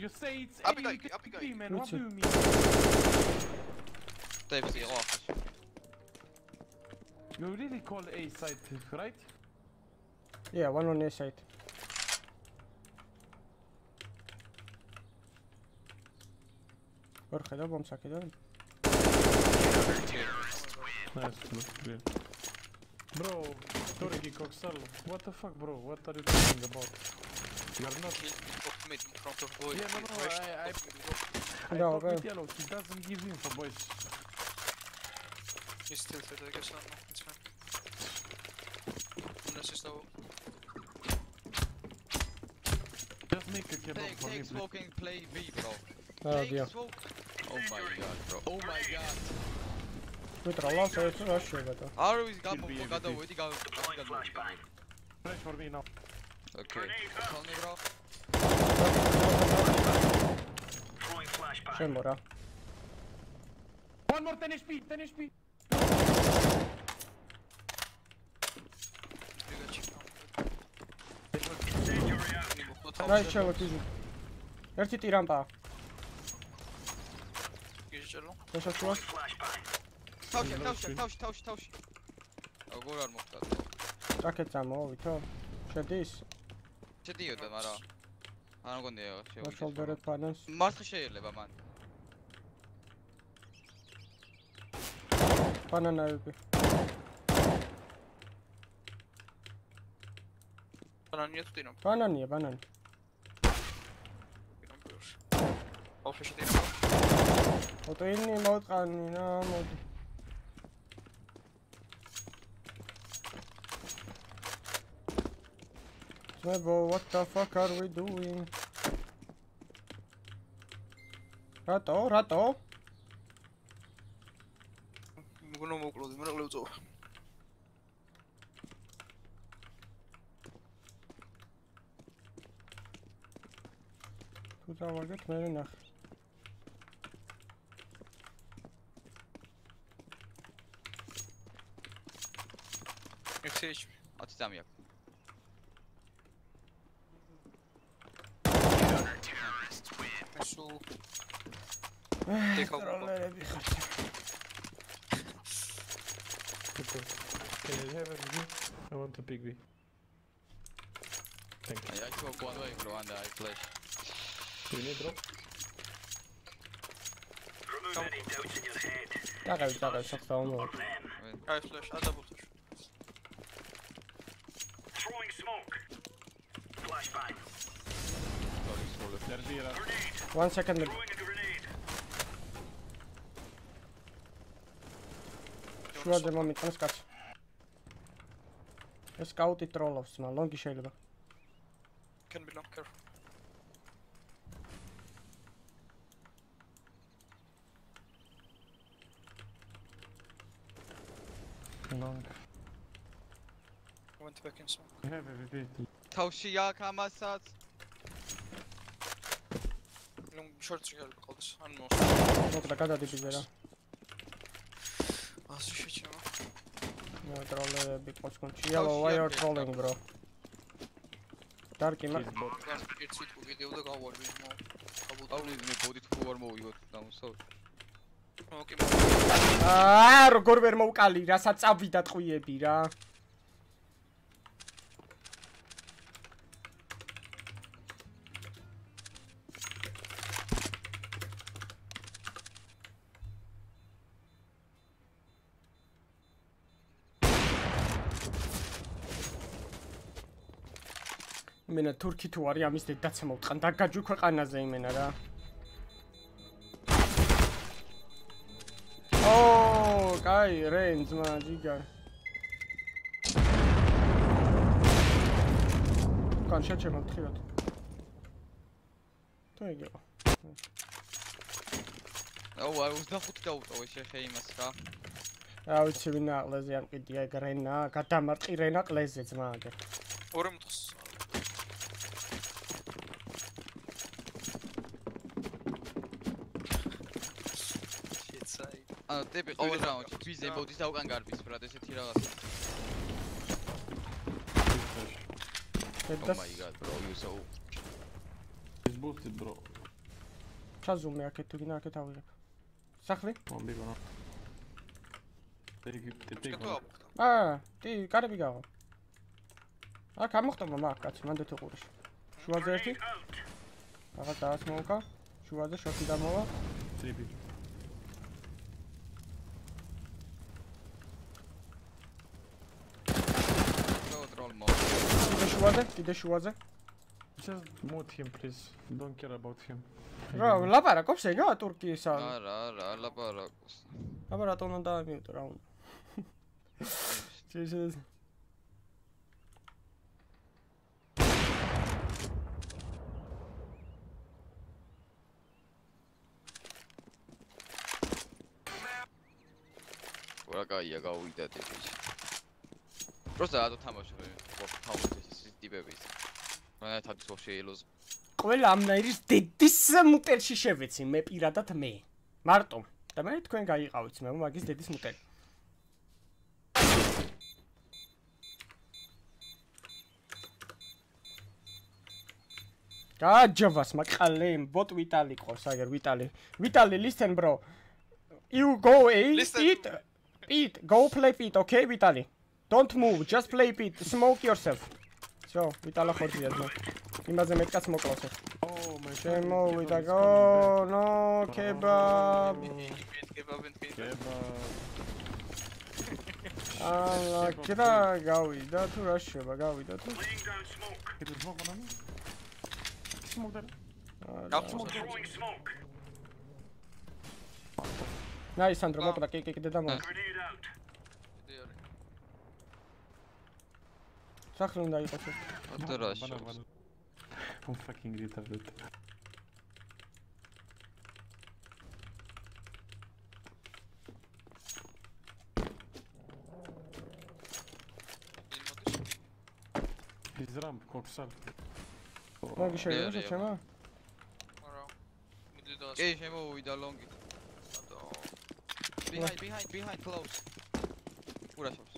You say it's abi A, you can abi, abi. man, what do you mean? Hepsi yalan. You really call A site, right? Yeah, one on A site. Jorge, dá bomb sack, dá. Nice, look great. Bro, Torigi Coxal, what the fuck, bro? What are you talking about? You're not. Mid op mid in front of boy. Yeah, no, no, First, I- I- op mid with op. I No, talk okay. with Yellow. He doesn't give info, boys. He's tilted, I guess. I don't know. It's fine. Unless it's no. Just make a kebab Take for me, take please. smoke and play B bro. აა Take დიახ. smoke. Oh my god bro. Oh my god. ვიტროლავს ეს რა შეგადა. არ ვიცი Kill B, გამო everything. გადავედი გავგადავედი. Flash for me now. Okay. Calme bro. შემო რა. One more 10 HP, 10 HP. რა შევა კიზი. ერთი ტირამპა. გიჟელო. ეშა შუა. თავში, თავში, თავში, თავში, თავში. როგორ არ მოხდა? ჭაკეცა მოვითო. შედის? შედიოდა, მაგრამ არ მგონია და შევიდე. შოლდერეთ პანელს. მართლა შეიძლება მან. ბანანები. ბანანია თუ დინო? ბანანია, ბანანი. დინო ბევრს. ოფიში დინო. ოტეინი მოვტყანი რა, მოდი. Zebo, what the fuck are we doing? რატო? რატო? მგონო მოკლოდი, მე რა უწო. თუ დავაგეთ მე ნახე. ერთი HP. 10 წამი აქვს. ესო აა, დეკა ტროლერები ხართ. Okay. Can I have a B? I want a big B. Thank you. აი აი თუ გონდა იგრო ანდა აი ფლეშ You need drop? დაგავი დაგავი სოფთა უნდა აი ფლეშ ადაბულ თუშ There's the other. 1 second. შუაზე მომიტანს კაცი ეს კაუტი ტროლობს მა ლონგი შეიძლება can be long careful Long. went back in smoke. I have a B. თავში აქ ну short trigger ყავს ან მოს მოკდა გადადიბიძე რა ასე შეჭამა მე ტროლები ყავს კონჩი yellow why you trolling bro. დარკი მა He's bot. ერთ სიტყვი კიდევ და გავარდი მო აუ მე ბოდი თუ არ მოვიგოთ დამოსავ. ოკეი აა როგორ ვერ მოვკალი რასაც წავიდა ტყვიები რა იმენა თურქი თუ არის ამის დედაც მოვტყან დაგაჯუ ქვეყანაზე იმენა რა. ო კაი რენძმა ჯიგარ უკან შეჩემო თხილად თუ ეგეო აუ აი 25 დაუტოვე შეხე იმას რა. რა ვიცი ვინ აყლეზე ამყიდია ეგ რენა გადამარტყი რენა ყლეზე ძმა აგერ. 25 სტეპი ყოველ რაუნდში თვის ემბოდის და უკან გარბის ბრატ ესეთი რაღაცა. Oh my god bro you so is boosted bro. ჩაზუმე აქეთ თუ გინა აქეთ ავიღებ. სახლი ბომბი ბანო ტეგი ტეგი აა ტი კარები გავო აქ ამოხტომა მაგ კაცი მანდ თე ყურიში შუაზე ერთი. რაღაც დაასმოუკა შუაზე შოთი დამოვა. ტიპი შუაზე კიდე შუაზე Just mute him, please. Don't care about him. რა ლაპარაკობს ეგა თურქიისა არა არა ლაპარაკოს აბა რატომ უნდა დაამიუტო რა უნდა Jesus რა კაია გავიდა ტიპი просто ადო თამაშობ თავის ეს ტიპების რა თავის ხო შეილოს ყველა ამნაირის დედის მუტერში შევეცი მე პირადად მე. მარტო. და მე თქვენ გაიყავით მე მაგის დედის მუტერი. გაჯავას მაკალე ბოტ ვიტალი ყავს აგერ ვიტალი. ვიტალი listen bro. You go a Listen. pit pit go play pit okay ვიტალი? Don't move just play pit smoke yourself so ვიტალა ხორცია ძმა. იმაზე მეტკაც მოკლავს ახლა Oh my შემოვიდა გო ნო კებაბ გებავენ კიდე Kebab. ალა კრა გავიდა თუ რა შეება გავიდა თუ. On me. Smoke. That. ნაი სანდრო მოკდა კი კი კიდე დამო სახლი უნდა იყოს ეს. ოდრაში Banana, banana. I'm fucking retarded. He's ramp, Coxal. მოგი შეიძლება შეჩემა არა მიდი და კი შემოვიდა ლონგი behind behind behind close ურა შობს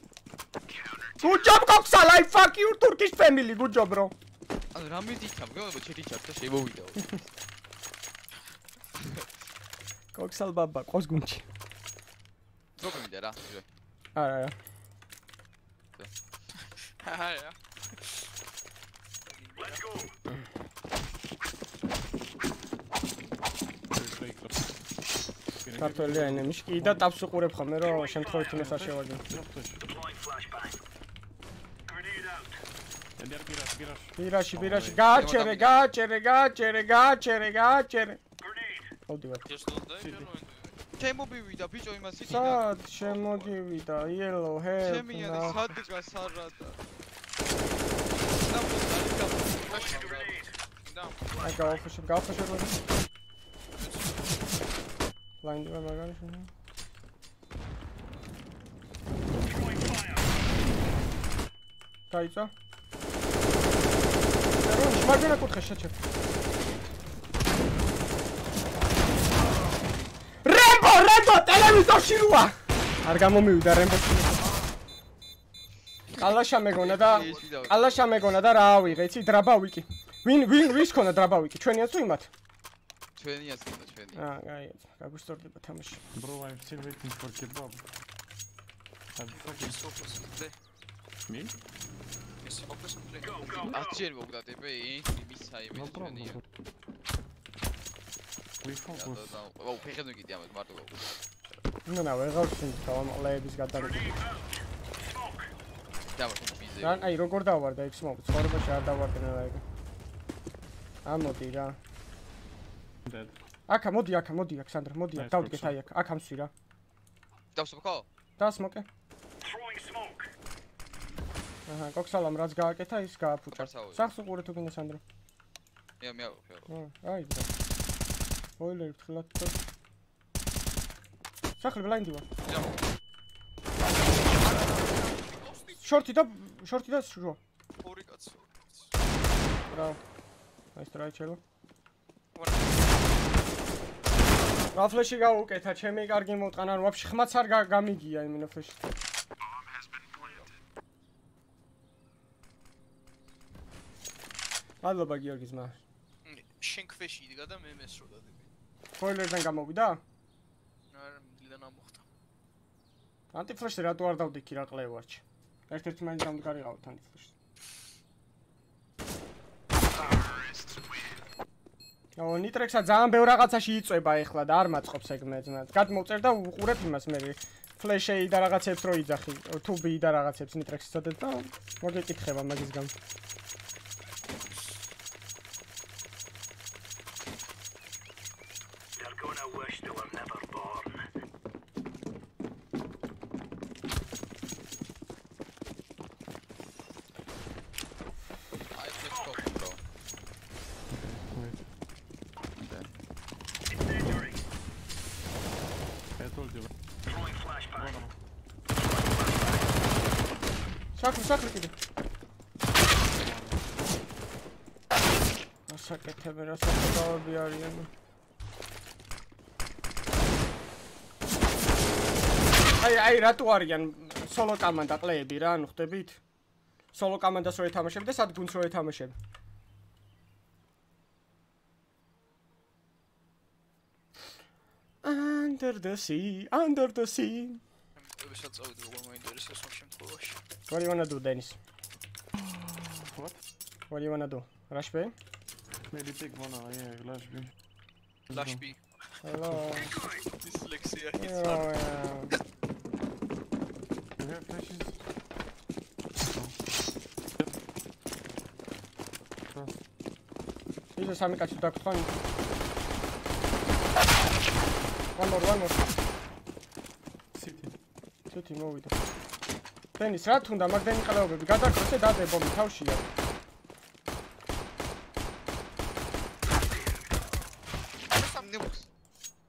good job coxal i fuck you turkish family good job bro. ანუ რამე დიქა მგონია ჩეთი ჩარტა შემოვიდა. coxal baba ყოს გუნჩი. როგორ მინდა რა არა არა. ჰაია. ქართველი ენემში კი და ტაფს უყურებ ხოლმე რომ შემთხვევით იმას არ შევაგენ. ბირაში, ბირაში, გააჩერე, გააჩერე, გააჩერე, გააჩერე, გააჩერე. მოდივარ. შემობივიდა ბიჭო იმას იტი. სად შემოდივიდა? yellow hair. ჩემიანი სადღა სარადა. აი გავხოშე, გავხოშე რო. ლაინი რა მაგარი შენ. გაიწა. როშ მაგერა კუთხე შეჩებ. რემბო, რემბო, ტელევიზორში როა. არ გამომივიდა რემბოში. კალაშა მეგონა და კალაშა მეგონა და რა ავიღე, იცი დრაბავიკი. ვინ ვინ ვის ქონა დრაბავიკი? ჩვენია თუ იმათ? ჩვენია წინა ჩვენი. აა, გაიცა. გაგუსტორდება თამაში. Bro, I'm still waiting for kebab. I'm fucking Me? ეს ოფის პლე. აციერ მოგდადები? იმის საიმე No problem. ჩვენია. bro. We focus. აუ, ფეხები გიდი ამას მარტო გაგო. ნუ ნა, ვეღარ შენ გამომყლეების გადარგება. დავა თუ ბიზე. რა, აი როგორ დავარდა იქ სმოკ, ცხოვრებაში არ დავარდნენ რა ეგ. ამოდი რა. Აქა, მოდი აქა, მოდი აქ, სანდრა, მოდი დავდგეთ აი აქ, აქ ამსვი რა. დავსმოკო? და სმოკე. აჰა, კოქსალამ რაც გააკეთა, ის გააფუჭა. სახს უყურე თუ გინდა სანდრა. მე მე აა, აი და. ბოილერი ფრთხილად და. სახლი ბლაინდი ვარ. შორტი და შორტი და შუა. ორი კაცი. რა. აი სტრაი ჩელო. რა ფლეში გაუკეთა, ჩემი კარგი მოტყანა, ვაფშე ხმაც არ გა- გამიგია იმენა ფლეში. მადლობა გიორგის მამა. შენ ქვეში იდგა და მე მესროდა დები. ფოილერიდან გამოვიდა? არა, მილიდან ამოხტა. ანტიფლეში რატო არ დავდიქი რა ყლევარჩ? ერთ-ერთი მაინც დამდგარიყავთ ანტიფლეში. ო, ნიტრექსა ძალიან ბევრ რაღაცაში იწובה ეხლა და არ მაწყობს ეგ მეძნად. გად მოწერ და უყურებ იმას მე ფლეშეი და რაღაცებს რო იძახი, თუბი და რაღაცებს ნიტრექსისა და მოგეკითხება მაგის გამო. აი რატო არიან სოლო კომანდა ყლეები რა, ნუ ხვდებით? სოლო კომანდას რო ეთამაშები და სად გუნდს რო ეთამაშები? Under the sea, under the sea. ვისაც წავიდი როგორ მაინტერესებს ამ შემთხვევაში. What do you want to do, Dennis? What? What do you want to do? Rush B? Maybe take one, uh, yeah, last B. Hello. დისლექსია Hello. იცი. yeah. You have flashes? No. ისე სამი კაცი დაგხვან. One more, one more. City. მოვიდა. დენის რა თუნდა მაგდენი ყალაობები გადაგროცე დადე ბომი თავშია.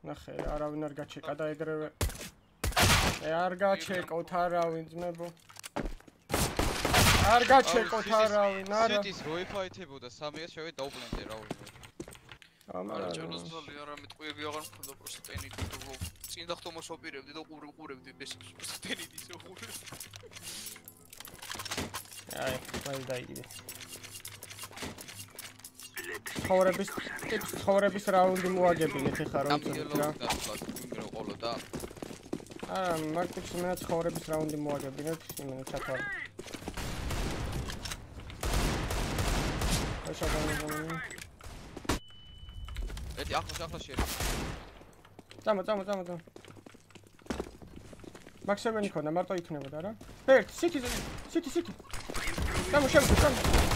ნახე, არავინ არ გაჩეკა და ეგრევე. ე არ გაჩეკოთ არავინ ძმებო. არ გაჩეკოთ არავინ, არა. სიტის როიფაითებოდა სამია შევე დაუპლენტე რა უნდა. არა ჯონოს ძალი არა მეტყვიები აღარ მქონდა პროსტა ტენიდი თუ წინ და ხტომოს ოპირებდი და ყურებ ყურებდი ბესებს პროსტა ტენიდი ისე ყურებ. აი, მაინც დაიგივე. ცხოვრების ტიპს ცხოვრების რაუნდი მოაგებინეთ ახლა რომ იცოდეთ რა. ამილო ყოლო და აა, მარტო იმენა ცხოვრების რაუნდი მოაგებინოთ, იმენა ჩათვალ. ეს აღარ ეთი ახლა ახლა შეერი. წამო, წამო, წამო, წამო. მაქსევენი ხონდა, მარტო იქნებოდა რა. ერთ, სიტი, სიტი, სიტი. წამო, შემო, წამო.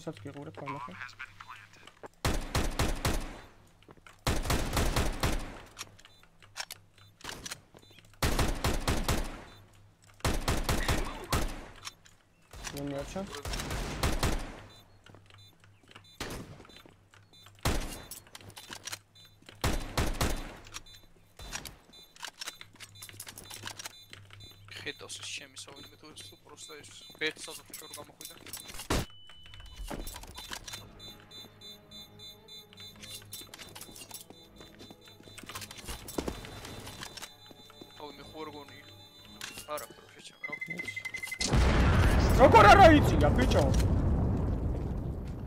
როისაც გიყურებ ამახე. მე მიაჩა. ხედავს ეს ჩემი სავინმე თუ ეს პროსტა ეს ერთ საზაფხულო რო გამოხვიდა არა იცია ბიჭო?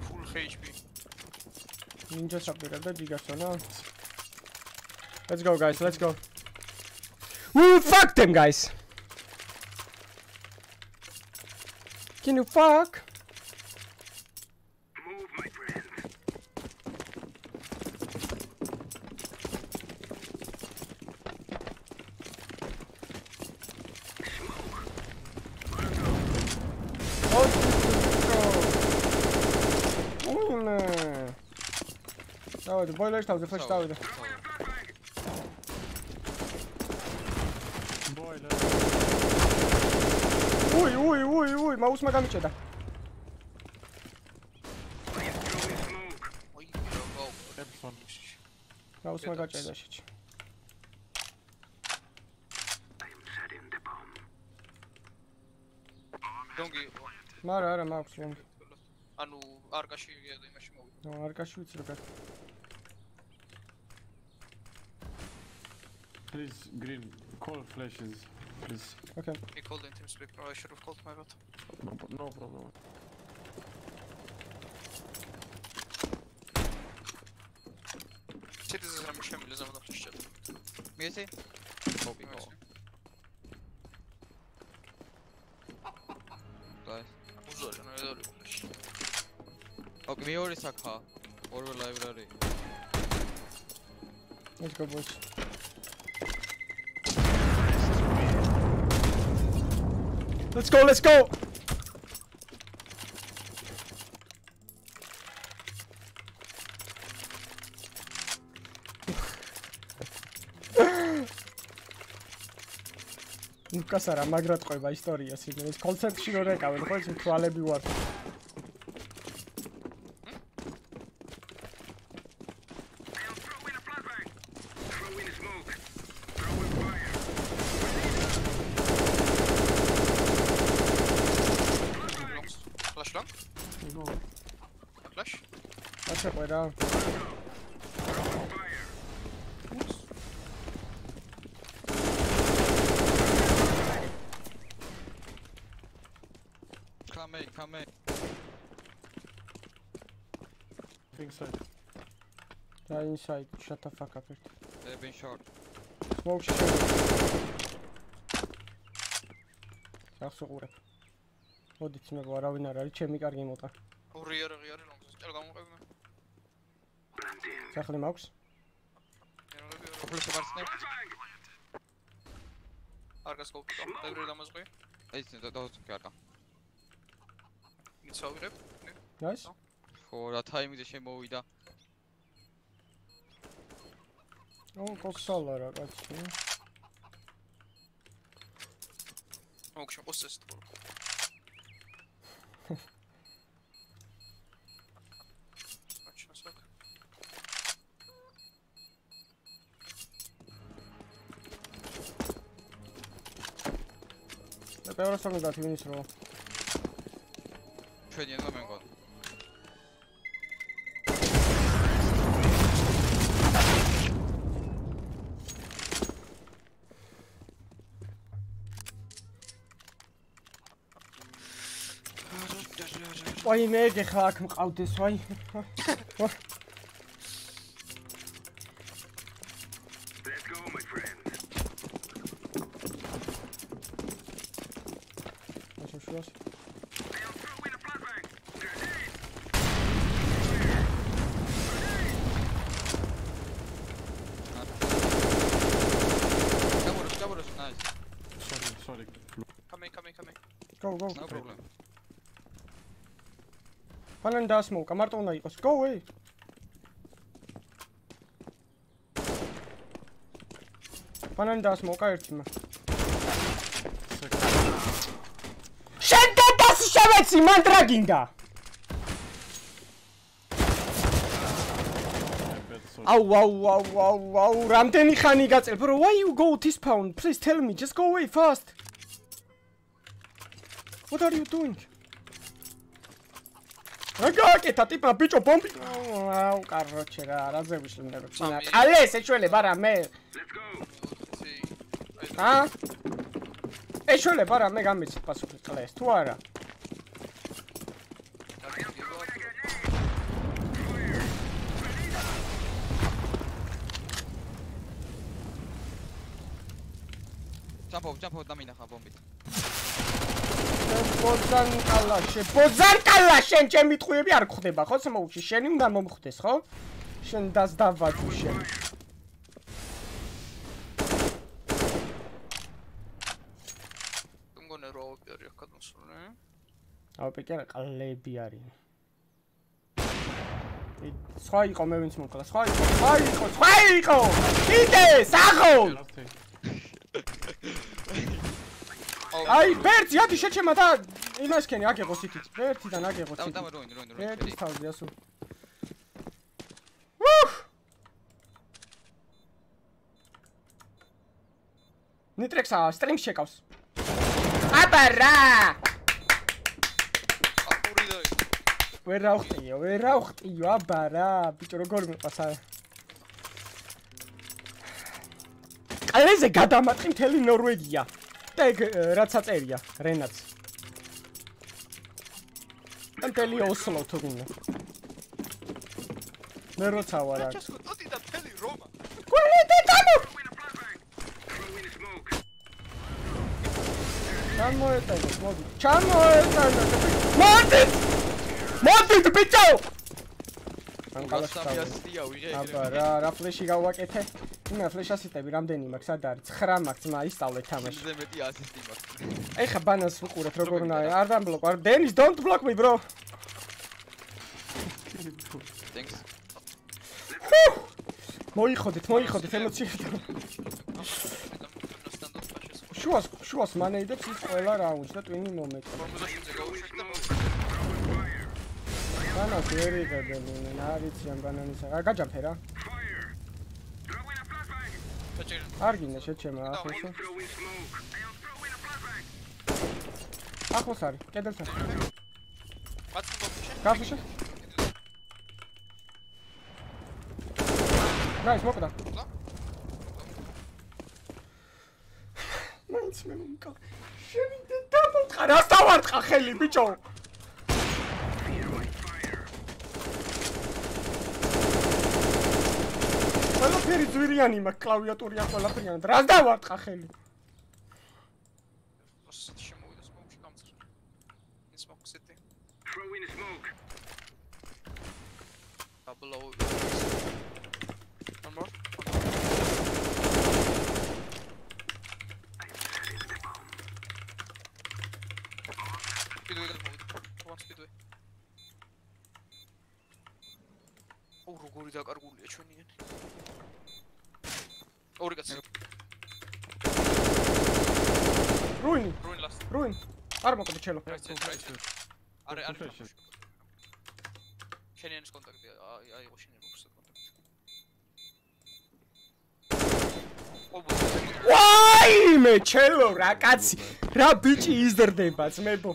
full HP ნინჯა საპირა და ჯიგასონა. Let's go guys, let's go. Woo, fuck them guys. Can you fuck? დავიდე, ბოილერის თავზე ფლეში დავიდე. Boiler. უი, უი, უი, უი, მაუსმა გამიჭედა. ой რა გაუ Epson. მაუსმა გაჭედა შეჭი. დონგი მარა, არა, მაქვს ლონგი. ანუ არკაში და იმაში მოვიდა ნო, არკაში ვიცი რა გაკ. Please, green. Call flashes. Please. Okay. he called in team speak bro I should have called my bot No, no problem. citizens რამე შემიძლია ზამთარ შეჭად მიეცი? ოპი ხო. დაი. უზარი რა ედორი ფლეში ოპი მეორე საქა. ორივე ლაიბრარი. Let's go boys. Let's go, let's go. ნუკას არა მაგრად ყვება ისტორიას იმენ ეს კონცეპტში რო რეკავენ ხო ეს თვალები ვარ flash long No. flash აჩეყვე რა Come come Think side. და inside shut the fuck up ერთ They've been short. smoke shit. სახსუყურებ მოდით მე ვარავინ არ არის ჩემი კარგი მოტა. ორი არა ღი არის long წელ გამოყევნა სახლი მაქვს? Flash მარცხნე. არგას გოუკიტო დაიბრი დამაზღვი ეს დაუწი კარგა. მიცავირებ. Nice. ხო, რა ტაიმინგზე შემოვიდა. ო კოქსალა რა კაცი მოგშენ ყოს ეს თქო აჩა საკ და პევრა სამი გათვინის რო ჩვენი ენა მე მგონი. ვაი მე გეხლა აქ მყავდეს ვაი go go No problem. ბანანი დაასმოუკა მარტო უნდა იყოს. Go away. ბანანი დაასმოუკა ერთიმა შენ დედას შევეცი მან დრაგინდა აუ აუ აუ აუ აუ რამდენი ხანი გაწელ bro why you go this pound? Please tell me just go away fast. What are you doing რაგაკეთა ტიპა ბიჭო ბომბი. აუ კაროჩე რა რაზე ვიშლინე რო წინა სამი. ყალე ეშველება რა მე ა ეშველება რა მე გამიცით პასუხი ყლეს თუ არა? ჯამპო ჯამპო დამინახა ბომბით. ბოზან კალაშე. ბოზან კალაშე შენ ჩემი ტყუები არ გხვდება ხო სმოუჩი შენი უნდა მომხვდეს ხო? შენ დას დავაჭუ შენ. თუ მგონი რო ოპერი აქ გადმოსული აუ პიკერა ყლები არის სხვა იყო მე ვინც მოკლა სხვა იყო სხვა იყო სხვა იყო! იდე სახო აი ბერტი ადი შეჩემა და იმასკენი აგეღო სიტიც ბერტიდან აგეღო და და სიტიც როინ როინ როინ. ბერტის თავზე ასო. ნიტრექსა სტრიმს შეკავს. აბა რა აფური და ვერ ავხტიო ვერ ავხტიო აბა რა ბიჭო როგორ მიყვას ა ყალეზე გადამატყი მთელი ნორვეგია და ე, რაც აწერია რენაც. და მთელი ოსლო თუ გინდა. მე როცა ვარ აქ? ტოტი და მთელი რომა გულიდე დამო ჩამოეტანო მოდი. ჩამოეტანო მოდი! მოდი ბიჭო ან კალაშ გასამი ასია ვიღე. აბა რა რა ფლეში გავაკეთე იმა ფლეშასიტები რამდენი მაქვს სად არის 9 მაქვს მა ისწავლე თამაში ზე მეტი ასისტი მაქვს. ეხა ბანას ვუყურეთ როგორ უნდა არ დამბლოკ არ დენის don't block me bro Thanks. მოიხოდეთ მოიხოდეთ ემოციები შუას შუას მანეიდებს ის ყველა რაუნდს და ტვინი მომეწ რომზაშიძე გაუშვით და ბანას ვერ იღებენ არიცი ამ ბანანისა რა გაჯამფე რა არ გინდა შეჩემა ახლოსო ახლოს არის მაცნო ბოქშე გაფიშე ნაის მოკდა მაინც მე მომკა შენი დაბოთხა რას დავარტყა ხელი ბიჭო ყველაფერი ძვირიანი მაქვს კლავიატური ან ყველაფერი ან რას დავარტყა ხელი? შემოვიდა სმოუკში გამწრა ის მოხსეთი აბლოუ ნომერ სპიდვეი გადმოვიდა one speedway ო როგორი დაკარგულია ჩვენიანი ორი კაცი. რუინი რუინ ლასტ რუინ არ მოკდა ჩელო. არა არა შენიანის კონტაქტი აი აიღო შენი როქსა კონტაქტი ვაი მე ჩელო რა კაცი რა ბიჭი იზრდება ძმებო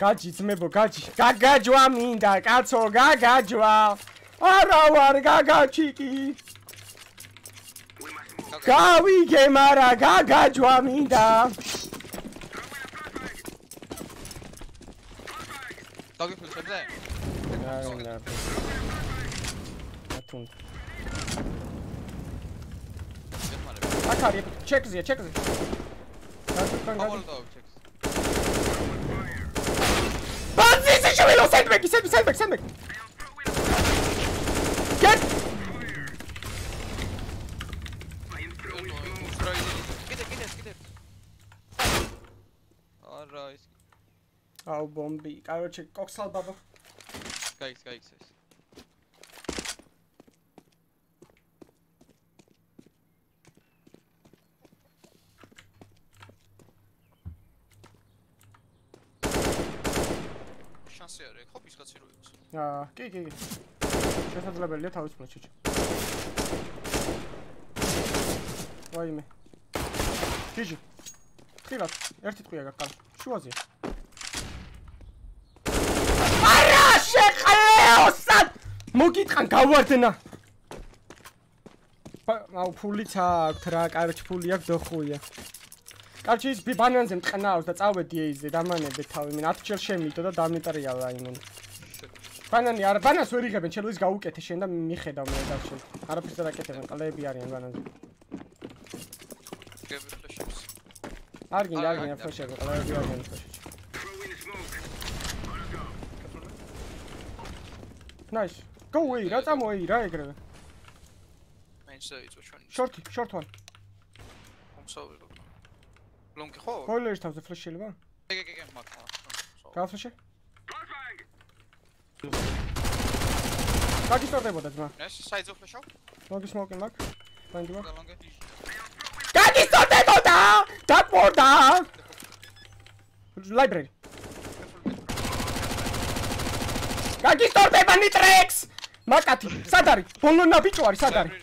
გაჯი ძმებო გაჯი გაგაჯვა მინდა კაცო გაგაჯვა. არა ვარ გაგაჩიკი გავიგე მარა გაგაჯვა მინდა. დაგიფლეშებზე? არა ათუნ გეხმარება. აქ არის ჩეკზია ჩეკზია გაგიკან ხომ What's this? Show me those sandbag. Sandbag, sandbag, sandbag. Get. არა ის. აუ ბომბი. კაროჩე, კოქსალ ბაბა. გაიქს, გაიქს ეს. შანსი არის ხო ვისკაცი რო იყოს აა, კი, კი, კი. შესაძლებელია თავის პლეჩი. ვაიმე. ჯიჯი. ხილად, ერთი ტყვია გაყალ. შუაზე. არა, შეყლეოსად! მოგიტყან გავარდნა. აუ ფულიც აქვს რა, კარჩ ფული აქვს დოხუია. კარჩი ის ბანანზე მტყნავს და წავედი ეიზე დამანებე თავი. მე 10 ჯერ შემიდო და დამეტრიალა იმენ. ბანანი არა, ბანანს ვერ იღებენ, შეიძლება ის გაუკეთე შენ და მიხედავ მე დაშენ. არაფერს არ აკეთებენ, ყლეები არიან ბანანზე. არ გინდა, არ გინდა ფლეშები, ყლეები არიან ფლეშები. Nice. Go away, რა წამოეი რა ეგრევე. მაინც დაიწყო ჩვენი შორტი, შორტ ვან. მომსაუბრე ლონგი ხო? კოილერის თავზე ფლეში შეიძლება? ეგ ეგ ეგ მაქა. გაფლეში? გაგიწოდებოდა ძმა. ეს საიძო ფლეშო? ლონგი სმოკი მაქ. ლონგი მაქ. გაგიწოდებოდა! დაკმორდა! ლაიბრერი. გაგიწოდება ნიტრექს! მაკათი, სად არის? ბოლო ნაბიჭო არის, სად არის?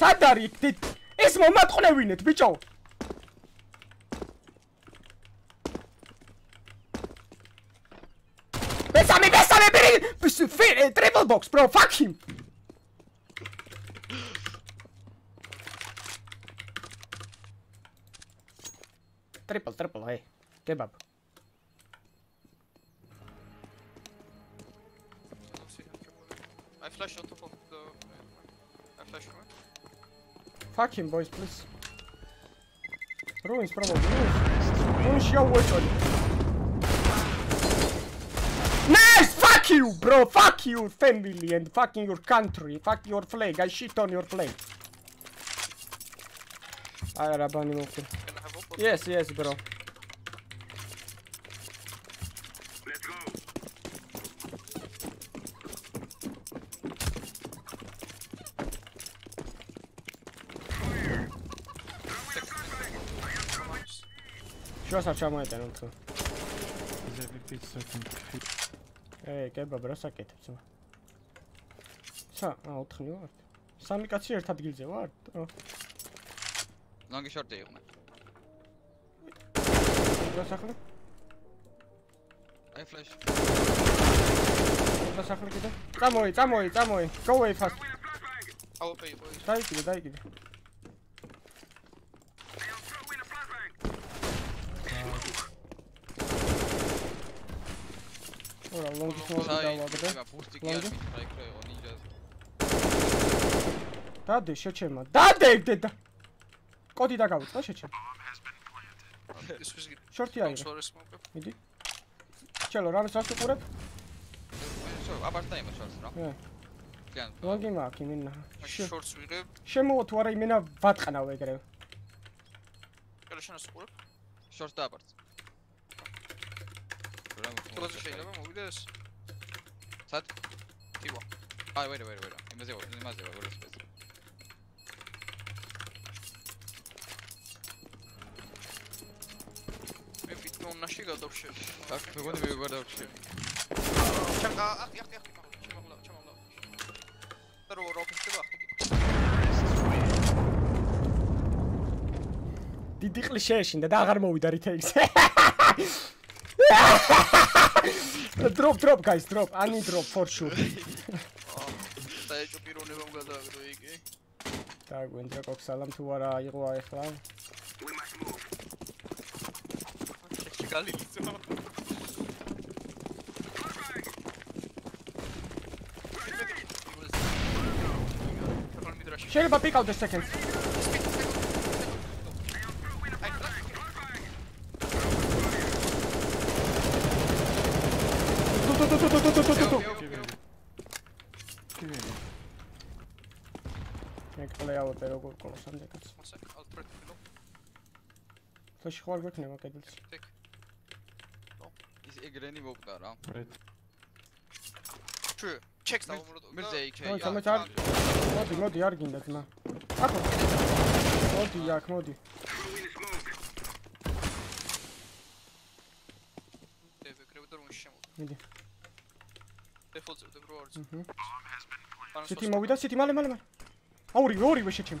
სად არის? ეს მომატყნევინეთ, ბიჭო. this uh, triple box, bro. Fuck him. Triple, triple, hey. Kebab. I flash on top of the... I flash from. Fuck him, boys, please. Ruins, probably. Ruins. Ruins your weapon. Fuck you, bro. Fuck your family, and fucking your country. Fuck your flag. I shit on your flag. I abandoned. Yes, yes, bro. Ce o să facem mai nu știu. Second. ე, კებაბ, რა საკეთებს? სა, აა 4 ვარ. სამი კაცი ერთ ადგილზე ვარ? ლონგი შორტი იყვნენ რა სახლი? აი ფლეშ რა სახლი კიდე? წამოი, წამოი, წამოი. Go away fast. აუ პეი პეი დაიკიდე, დაიკიდე. ლონგის მოდი დავაგდე. ბუსტი კი არ მითხრა იქ იყო ნინჯაზე. დადე შეჩემა. დადე დედა. კოდი დაგავიწყა შეჩემა. შორტი აიღე. მიდი. ჩელო რამის ასუყურებ? აბარტა იმას შორს რა. ლონგი მაქვს იმენა. შორს ვიღებ. შემოვა თუ არა იმენა ვატყნავ ეგრე. კელო შენ ასუყურებ? შორს დააბარტ. სტრუქტურაზე შეიძლება მოვიდეს? სად? ტივა. აი, ვერა, ვერა, ვერა. იმაზე ვარ, იმაზე ვარ, ვერა სპეცი. მე პიტმა უნაში გადავშევი. აქ მეგონი მე გადავშევი. ჩაკა, ახი, ახი, ახი, მაგრამ შემაღლა, შემაღლა. და რო რო ფიქრდება ახი. დიდი ყლი შეეშინდა და აღარ მოვიდა რიტეიქზე. drop drop guys drop i need drop for sure დაეჭო პიროვნებამ გადააგდო იგი. და გვენდა კოქსალამ თუ არა აიღო ახლა ჩექი გალიცო. შეიძლება პიკავდეს seconds ამდენად. One sec, I'll try to kill him. ფაში ხوار გვექნება კედელს. Take. No. ის ეგრენი მოკდა რა. Right. True. Checks დავუმრუდო. მერზე იქე. ნო, სამეთ არ. მოდი, მოდი, არ გინდათ მა. ახო. მოდი, აქ, მოდი. მიდი. დეფოლტზე ვდებ რო არის. აჰა. სიტი მოვიდა, სიტი მალე, მალე, მალე. აურივე, ორივე შეჩემ.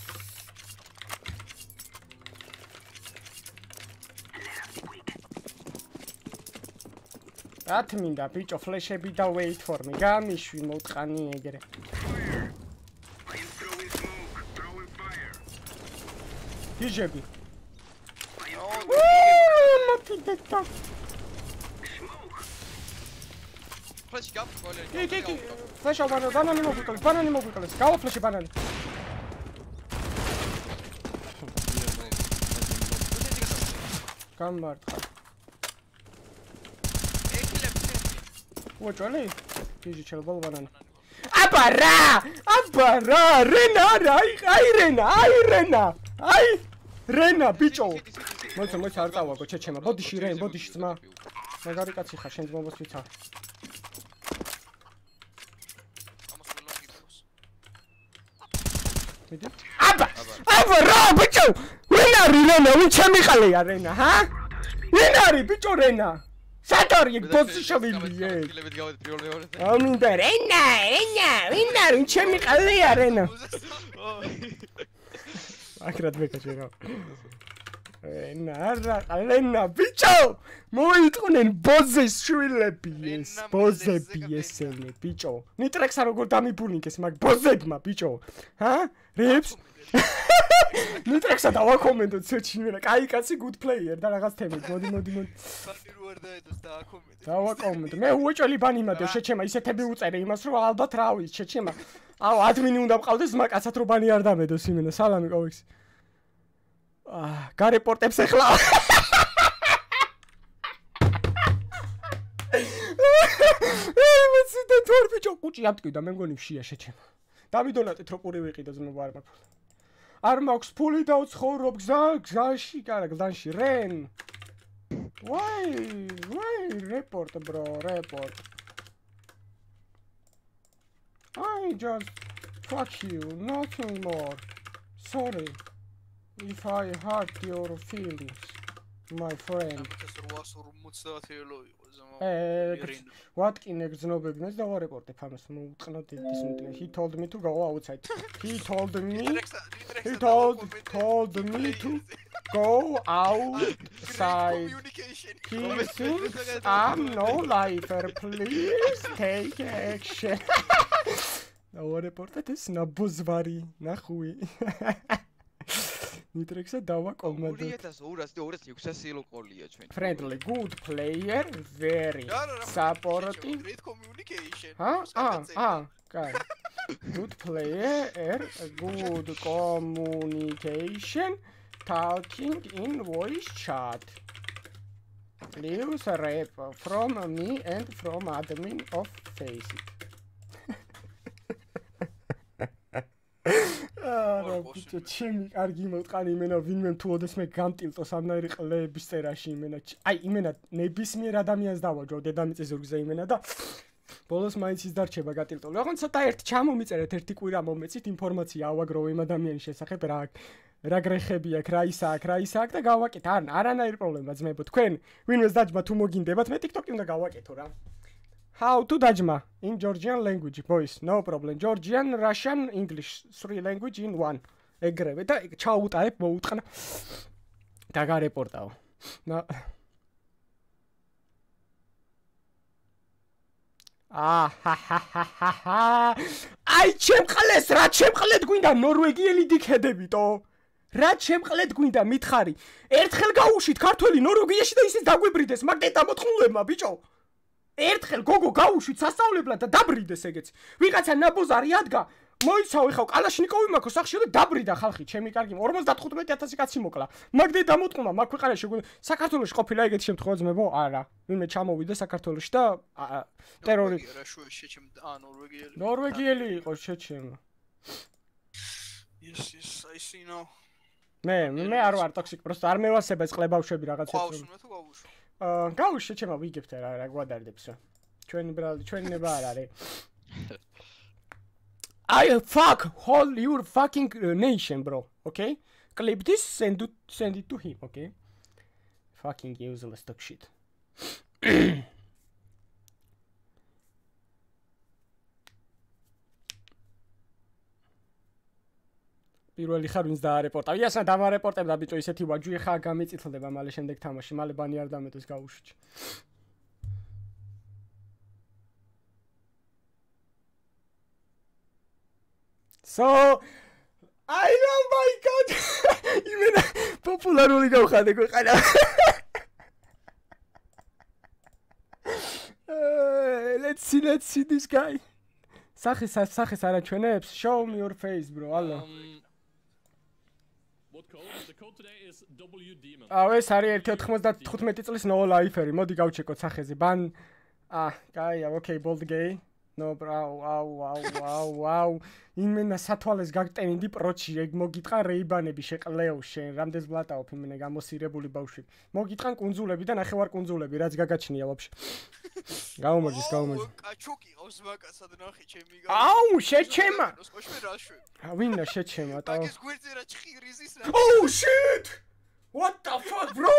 რა თმინდა ბიჭო ფლეშები და wait for me გამიშვი მოტყანი ეგრე. იჟები მოტიდეტა ფლეში გაფ გოლერი. კი კი. კი ფლეშა ბანანი ბანანი მოგვიკლეს ბანანი მოგვიკლეს გავა ფლეში ბანანი. გამარტყა უაჭოლი იჟი ჩელბალ ბანანი აბა რა აბა რა რენა რა აი აი რენა აი რენა! აი რენა ბიჭო! მოიცა მოიცა არ წავაგო ჩეჩემა. ბოდიში რენ ბოდიში ძმა. მაგარი კაცი ხარ შენ ძმობას მიდი აბა აბა! რა ბიჭო! რენა ვინ ჩემიყალეა რენა ჰა? ვინ არის ბიჭო რენა სატორი ეგ პოზიციები ეგ კილებით გავედ პირველ მეორეზე. ამინდა რენა რენა ვინ არის ვინ ჩემიყალეა რენა აკრად მეკაჭე რა რენა რა რენა ბიჭო! მოიტყვნენ ბოზეს შვილები ეს ბოზები ესენი ბიჭო. ნიტრექსა როგორ დამიბულინგეს მაგ ბოზებმა ბიჭო. ჰა? რებს? ნიტრექსა დავაკომენტოთ სეჩინერა კაი კაცი good player და რაღაც თემით მოდი მოდი მოდი. ფანი რო არ დაედოს და აკომენტე დავაკომენტ მე უეჭველი ბანიმადე შეჩემა ისეთები უწერე იმას რომ ალბათ რა ვიცი შეჩემა. აუ ადმინი უნდა მყავდეს მაგაცად რომ ბანი არ დამედოს იმენა. სალამი ყოველს აა გარეპორტებს ახლა აი მეცი და თორ ბიჭო კუჭი ამტკივდა მე მგონი ვშია შეჩემა დავიდონატეთ რო პური ვიყიდო ძმობა არ მაქვს არ მაქვს ფული და ვცხოვრობ გზა გზაში კარა გზანში რენ Why? Why report, bro? Report. I just fuck you, nothing more. Sorry if I hurt your feelings, my friend. ეს 850 ელო იყო ზმა Eh, what can ეგზნობებინეს და ვარეპორტებ ამას მოუტყნოთ ის ნუტია. He told me to go outside. He told me He told told me to go outside. communication He thinks I'm no lifer. Please take action. და ვარეპორტეთ ეს ნაბუზვარი, ნახუი. ნიტრექსა დავაკომანდო. 2200 და 2600 ილო ყოლია ჩვენ. Friendly, good player, very რა რა რა supporting. great communication ჰა? აა, აა, კაი. Good player, good communication, talking in voice chat. Leaves a rap from me and from admin of Facebook. ბიჭო ჩემი კარგი მოტყანი იმენა ვინმე თუ ოდესმე გამტილტოს ამნაირი ყლების წერაში იმენა აი იმენა ნებისმიერ ადამიანს დავაჯო დედამიწის ზურგზე იმენა და ბოლოს მაინც ის დარჩება გატილტული. ოღონდ ცოტა ერთი ჩამომიწერეთ ერთი კვირა მომეცით ინფორმაცია ავაგრო იმ ადამიანის შესახებ რა რა გრეხები აქვს, რა ისა აქვს, რა ისა აქვს და გავაკეთე. არ არანაირი პრობლემა ძმებო. თქვენ ვინმეს დაჯმა თუ მოგინდებათ, მე TikTok-ი უნდა გავაკეთო რა. How to დაჯმა in Georgian language, boys. No problem. Georgian, Russian, English, three language in one. ეგრევე. და ჩაუტარებ, მოუტყნა. და გარეპორტაო. ნა აჰაჰაჰაჰა. აი ჩემყლეს რა ჩემყლეთ გვინდა? ნორვეგიელი დიქედებიტო. რა ჩემყლეთ გვინდა მითხარი? ერთხელ გაუშვით ქართველი ნორვეგიაში და ისიც დაგვიბრიდეს მაგ დედა მოთხოვნებმა ბიჭო. ერთხელ გოგო გაუშვით სასწავლებლად და დაბრიდეს ეგეც. ვიღაცა ნაბოზარი ადგა მოიცავ ეხა კალაშნიკოვი მაქვს სახში და დაბრიდა ხალხი. ჩემი კარგი 55000 კაცი მოკლა. მაგდე დამოტყმა მაგ ქვეყანაში საქართველოს ყოფილა ეგეთი შემთხვევა ძმებო? არა. ვინმე ჩამოვიდა საქართველოში და ტერორი რა შუა შეჩემ ა ნორვეგიელი. ნორვეგიელი იყო შეჩემ. Yes yes i see now. მე მე არ ვარ ტოქსიკ პროსტო არ მევასება ეს ყლებავშვები რაღაცა ყავს უნდა თუ გავუშვა აა გავუშ შეჩემა ვიგებთ რა რა გვადარდებს. რა ჩვენი ბრალი ჩვენი ნება არ არის I fuck whole your fucking uh, nation, bro. Okay? Clip this, send it, send it to him, okay? Fucking useless dog shit. პირველი ხარ ვინც დაარეპორტა. იასა დამარეპორტებდა ბიჭო ისეთი ვაჯი ხა გამიწითლდება მალე შემდეგ თამაში, მალე ბანი არ დამეტოს გაუშვი. So I love my god. იმენა პოპულარული გავხადე ქვეყანა. let's see let's see this guy. სახეს სახეს არა ჩვენებს? Show me your face bro. Allo. What code? The code today is W demon. აუ ეს არის 1.95 წლის no lifer. მოდი გავჩეკოთ სახეზე. Ban Ah, guy, okay, bold gay. No bro აუ აუ აუ აუ იმენა სათვალეს გაგტენინდი პროჩი ეგ მოგიტყა რეიბანები შეყლეო შენ რამდენს ბლატაოფ იმენა გამოსირებული ბავშვი. მოგიტყან კუნძულები და ნახევარ კუნძულები რაც გაგაჩნია ვაფშე გაუმოჯის გაუმოჯი კაჩუკი ყავს მაგასად ნახე ჩემი გა აუ შეჩემა ვინა შეჩემა ტა მაგის გვერდზე რა ჭხირიზის რა oh shit! What the fuck bro?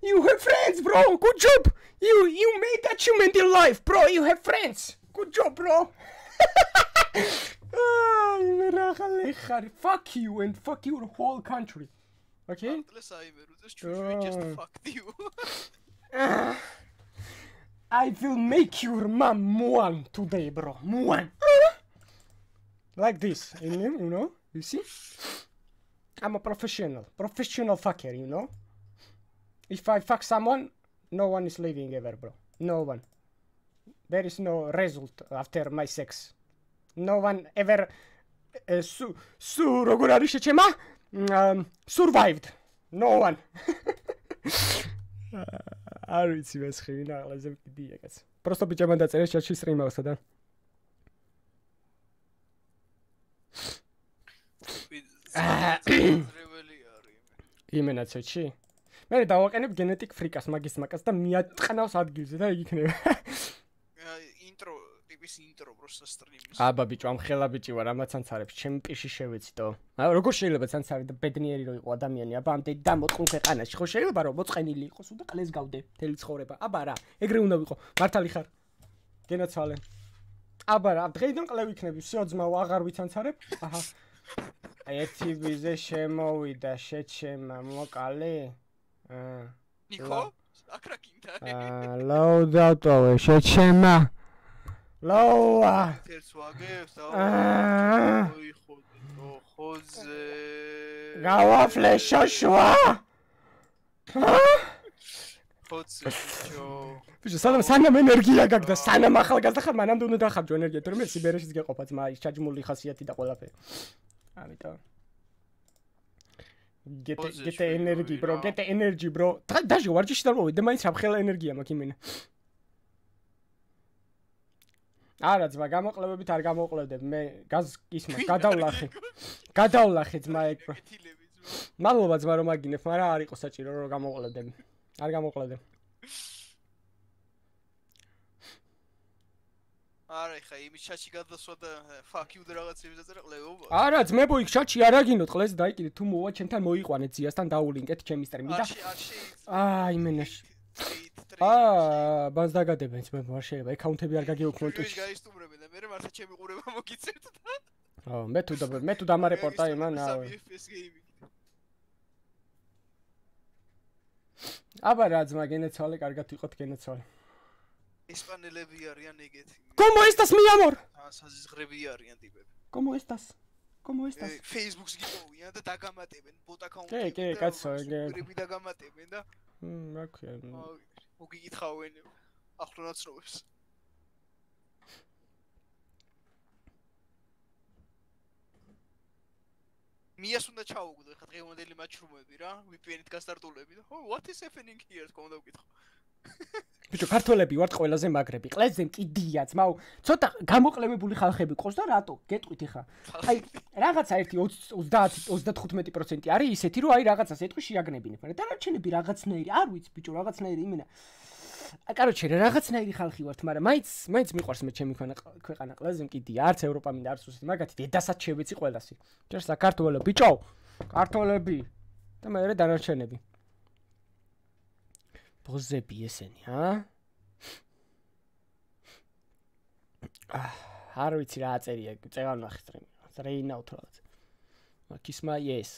You have friends bro! Good job! You you made achievement in life bro! You have friends Good job, bro. ah, fuck you and fuck your whole country. Okay? Just fuck you. I will make your mom one today, bro. One. like this, you know, you know? You see? I'm a professional. Professional fucker, you know? If I fuck someone, no one is leaving ever, bro. No one. there is no result after my sex no one ever su su როგორ არის შეჩემა survived no one არ ვიცი მე ხინა ყველაზე კიდია კაც просто ბიჭებმა დაწერა ჩატში სტრიმავსა და იმენა ცოტში მე დავაყენებ გენეტიკ ფრიკას მაგის მაკას და მიატყნავს ადგილზე და იქნება ინტრო ტიპის ინტრო პროსტა სტრიმის. აბა ბიჭო, ამ ხელა ბიჭი ვარ, ამაც ანცარებს, ჩემ პიში შევეცდო. აა როგორ შეიძლება ცანცარი და ბედნიერი რო იყო ადამიანი, აბა ამდენი დამოტყუნ ქვეყანაში, ხო შეიძლება რომ მოწყენილი იყოს და ყლეს გავდე თელი ცხოვრება. აბა რა, ეგრე უნდა ვიყო. მართალი ხარ. გენაცვალე. აბა რა, დღეიდან ყლე ვიქნები, всё ძმაო, აღარ ვიცანცარებ. აჰა. ერთი ვიზე შემოვიდა, შეჩემა, მოკალე. აა. ნიკო? აკრაკინდა. აა, ლაუდატოვე, შეჩემა. ლოა თერს ვაგებს და ოი ხოდო ხოზე. გავაფლე შოშვა ხოზე ბიჭო. ბიჭო სანამ სანამ ენერგია გაქვს და სანამ ახალგაზრდა ხარ მანამდე უნდა დახარჯო ენერგია. თორემ სიბერეშიც გეყოფა ძმა ის ჩაჯმული ხასიათი და ყველაფერი. ამიტომ. გეტე გეტე ენერგი ბრო გეტე ენერგი ბრო დაჟე ვარჯიში და მოვიდე მაინც რამხელა ენერგია მაქვს იმენა არა ძმა გამოყლებებით არ გამოყლებდებ მე გაზ ისმა გადავლახე. გადავლახე ძმა ეგ. მადლობა ძმა რომ აგინებ მაგრამ არ იყო საჭირო რომ გამოყლებდებ არ გამოყლებდებ არა ხა იმის ჩაჩი გადასვა და fuck you და რაღაცები დაწერა ყლებობა არა ძმებო იქ ჩაჩი არ აგინოთ ყლეს დაიკიდე თუ მოვა ჩემთან მოიყვანეთ ძიასთან დაულინკეთ ჩემი სტრიმი და აა იმენაში აა ბანს დაგადებენ მე არ შეიძლება აკაუნტები არ გაგიოქმნო ტვიჩში გაისტუმრებენ და მე მართლა ჩემი ყურება მოგიწევთ და? აა მე თუ მე თუ დამარეპორტა იმან აა აბა რა ძმა გენეცვალე კარგად ვიყოთ გენეცვალე ესპანელები არიან ეგეთი. Como estas mi amor? აა საზღრები არიან ტიპები. Como estas? Como estas? Facebook-ს გიპოვიან და დაგამატებენ. ბოტ აკაუნტები კი კი კაცო ეგ დაგამატებენ და მმ, რა ქვია? მოგიგითხავენ ახლო ნაცნობებს. მიას უნდა ჩაუგდო ხა დღევანდელი მაჩრუმები რა, VPN-ით გასტარტულები და ო, what is happening here? თქო უნდა ვკითხო. ბიჭო ქართველები ვართ ყველაზე მაგრები. ყლეზე მკიდია ძმაო ცოტა გამოყლებებული ხალხები ყავს და რატო? გეტყვით ხა აი რაღაცა ერთი 30 35% არის ისეთი რომ აი რაღაცას ეტყვი შეაგნებინებ. მაგრამ დანარჩენები რაღაცნაირი? არ ვიცი ბიჭო რაღაცნაირი იმენა. აი კაროჩე რაღაცნაირი ხალხი ვართ მაგრამ მაინც მაინც მიყვარს მე ჩემი ქვეყანა ქვეყანა ყველაზე მკიდია. არც ევროპა მინდა არც რუსეთი მაგათი დედასაც შევეცი ყველასი. ჯერ საქართველოს ბიჭო ქართველები! და მე დანარჩენები ბოზები ესენი, ა? არ ვიცი რა აწერია, წეგან ნახე სტრიმი. ზრეინა თუ რაღაც. მაკისმა yes.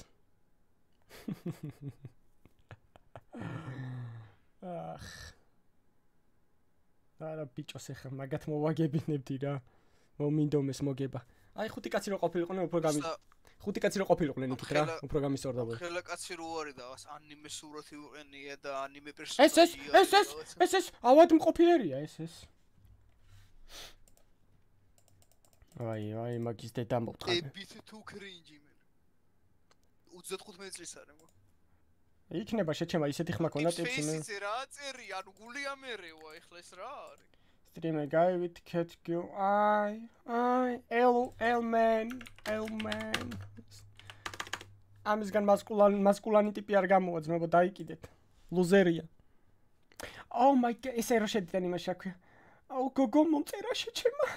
ახ. არა ბიჭოს ახლა მაგათ მოვაგებინებდი რა. მომინდომეს მოგება. აი ხუთი კაცი რო ყოფილიყვნენ უფრო გამი ხუთი კაცი რო ყოფილიყვნენ იქით რა, უფრო გამისტორდაბოდა. ხელა კაცი რო არის და ანიმე სურათი უყენია და ანიმე პერსონაჟი. ეს ეს ეს ეს ეს ეს ავად მყოფილერია ეს ეს. აი აი მაგის დედა. A bit too cringe მე. 35 წლის არის მო. იქნება შეჩემა ისეთი ხმა ქონდა ტიპსი მე. ეს რა წერი ანუ გულია მერევა ეხლა ეს რა არის? streamer guy with cat go i i l l man l man ამისგან მასკულანი მასკულანი ტიპი არ გამოვა ძმებო დაიკიდეთ. ლუზერია. Oh my god ესე რა შედიდან იმაში აქვია აუ გოგო მომწერა შეჩემა.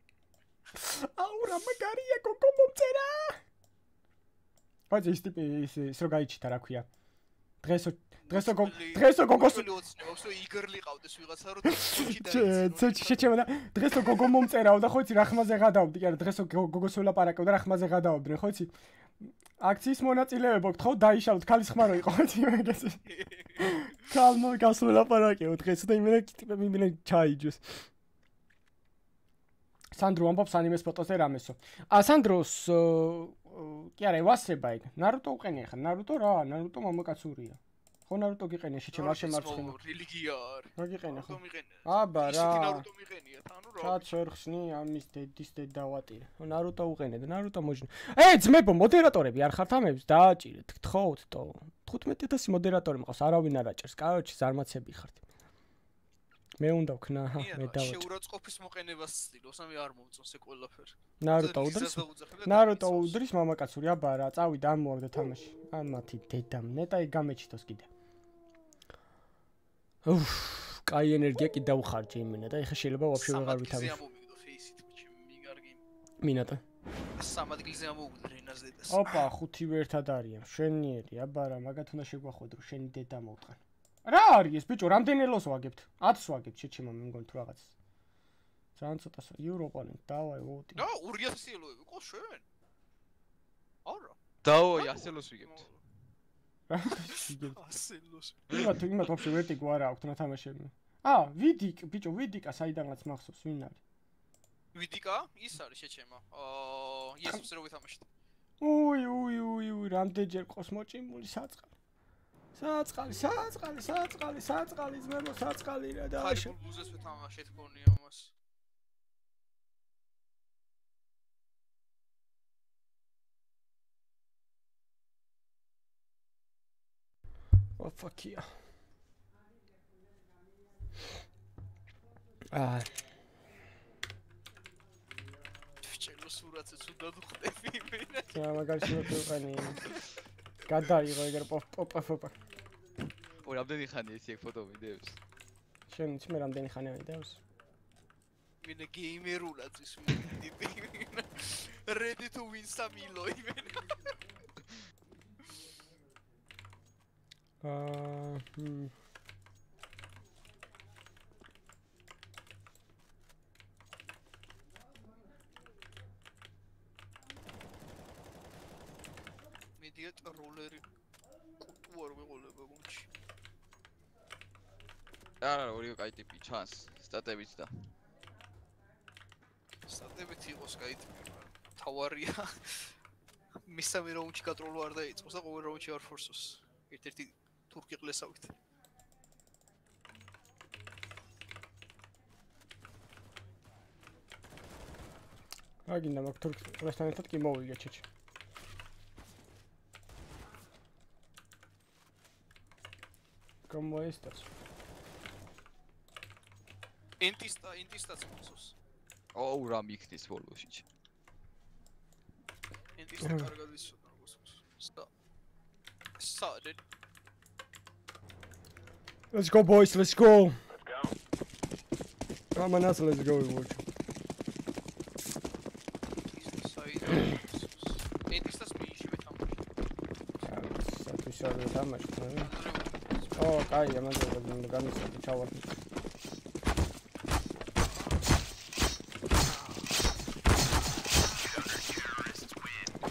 აუ რა მაგარია გოგო მომწერა. აი ეს ტიპი ის რო გაიჩიტა რა ქვია. დღესო დღესო დღესო გოგოს ოცნებო იგერლი ყავდეს ვიღაცა რომ ჩუჩი და ცე შეჩემა დღესო გოგო მომწერაო და ხო იცი რა ხმაზე გადავდი კი არა დღესო გოგოს ველაპარაკო და რა ხმაზე გადავდნენ ხო იცი აქციის მონაწილეებო ხო დაიშალოთ ქალის ხმა რო იყო მაგას კალმო გასულაპარაკეო დღეს და იმენა ტიპები იმენა ჩაიჯოს სანდრო ამბობს ანიმეს ფოტოზე რამესო ა სანდროს კი არა ევასება იქ ნარუტო უყენია ხა ნარუტო რა ნარუტო მამაკაცურია ხო ნარუტო გიყენე შეჩე მარ შემარცხინო რელიგია არის რა გიყენე ხო აბა რა. ნარუტო მიყენია თან რა ჩათ შორხსნი ამის დედის დედ დავატირე ხო ნარუტო უყენე და ნარუტო მოჯნე ე ძმებო მოდერატორები არ ხართ ამებს დააჭირეთ გთხოვთ თო 15000 მოდერატორი მყავს არავინ არ აჭერს. კაოჩი ზარმაცები ხართ. მე უნდა ვქნა ჰა მე დავაჭ შეურაცხყოფის მოყენებას ცდილობს ამი არ მომწონს ე ყველაფერი ნარუტო უდრის? ნარუტო უდრის მამაკაცური აბა რა წავიდა ამ მოარდა თამაში. ამათი დედამ ნეტაი გამეჩითოს კიდე უფ კაი ენერგია კიდე დავხარჯე იმენა და ეხა შეიძლება ვაფშე ვეღარ ვითავი. მინატა. სამ ადგილზე ამოუგდრე ენას დედას. ოპა ხუთი ვერთად არიან. შენიერი აბა რა მაგათ უნდა შეგვახვედრო შენი დედა მოვტყან რა არის ეს ბიჭო რამდენელოს ვაგებთ? 10 ვაგებთ შეჩემა მე მგონი თუ რაღაც. ძალიან ცოტა ევროპანი დავაი ოტი და 200 ელოები ყო შენ არა. დაოი 100 ელოს ვიგებთ ასელოს. იმათ იმათ ვაფშე ვერტიგო არა აქვს რა თამაშები. აა, ვიდიკ, ბიჭო, ვიდიკა საიდანაც მახსოვს, ვინ არის? ვიდიკა? ის არის შეჩემა. აა, იესოს რო ვითამაშეთ. უი, უი, უი, უი, რამდენჯერ ყოს მოჭიმული საწყალი. საწყალი, საწყალი, საწყალი, საწყალი, ძმებო, საწყალი რა და ხარ ბუზეს ვითამაშეთ ქონია მას. Oh fuck yeah. აა ჩელო სურათზე სუდად ხდები მე. რა მაგარი შევყანი. გადაიღო ეგრე პოპ პოპ. ო რამდენი ხანი ეს ეგ ფოტო ვიდეოს? შენ იცი მე რამდენი ხანი ვიდეოს? მე გეიმერულად ის ტიპი. ready to win some ilo იმენ. აა მედია ტროლერი კუტუ არ მეყოლება გუნჩი არა ორივე კაი ტიპი ჩანს სტატებიც და. სტატებიც იყოს კაი ტიპი თავარია. მისამე რაუნდში გატროლო არ დაიწყოს და ყოველ რაუნდში არ ფორსოს ერთ-ერთი თურქი ყლესავით. აგინდა მაგ თურქ ყლესთან ერთად კი მოვიგე ჩიჩი. გამოესტას. ენტისტა, ენტისტაც მოსოს. აუ რა მიქნის ბოლოში ჩი. ენტისტა კარგად ვიცოდა როგორც მოსოს. სა. სა Let's go boys, let's go. Come on, us, let's go. watch. ინტისტას მიიშივე თამაში. სათვის არ თამაშობ, რა. ო, კაი, ამაზე რომ განისაკი ჩავარდი.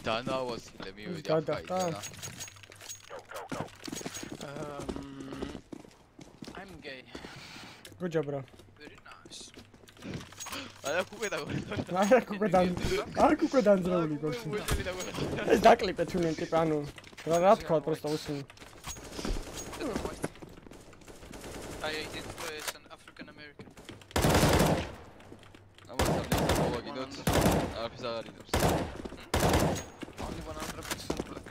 დანავასილე მივიდი გადახტა? ახლა Um, I'm gay. Good job, bro. Very nice. აი აქ უკვე დაგვედა აი, აქ უკვე დან. აქ უკვე დანძრეული გოქს. უეჭველი დაგვედა ეს დაკლიპე თუნე ტიპ ანუ რა რა თქვა პროსტო უსმენ. I identify as an African American. ამას მოვაგიდოთ არაფერს არ არიდებს Only 100% black.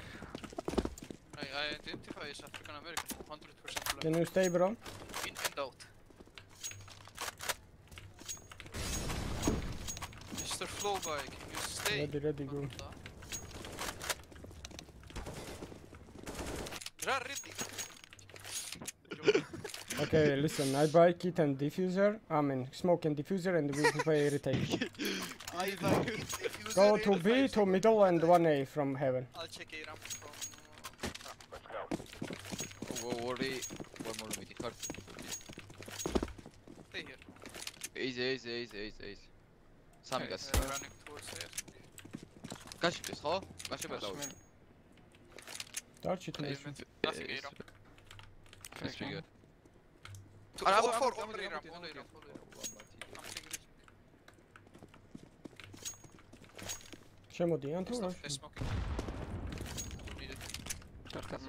I, I identify as African American, 100% black. Can you stay, bro? hadi ready go. Okay, listen, I buy kit and diffuser, I mean smoke and diffuser and we play retake. I buy Go to B, to middle and 1A from heaven. I'll check A ramp from... Uh, Let's go. Oh, worry. One more. Stay here. Easy, easy, easy, easy, easy. Some okay, guys. Uh, running towards A. გაშიფეს ხო გაშიფეს დაუშვი Touch it, ეს To არა, არა, only არა, only it. შემოდიან თუ რა? Smoking. Don't need it.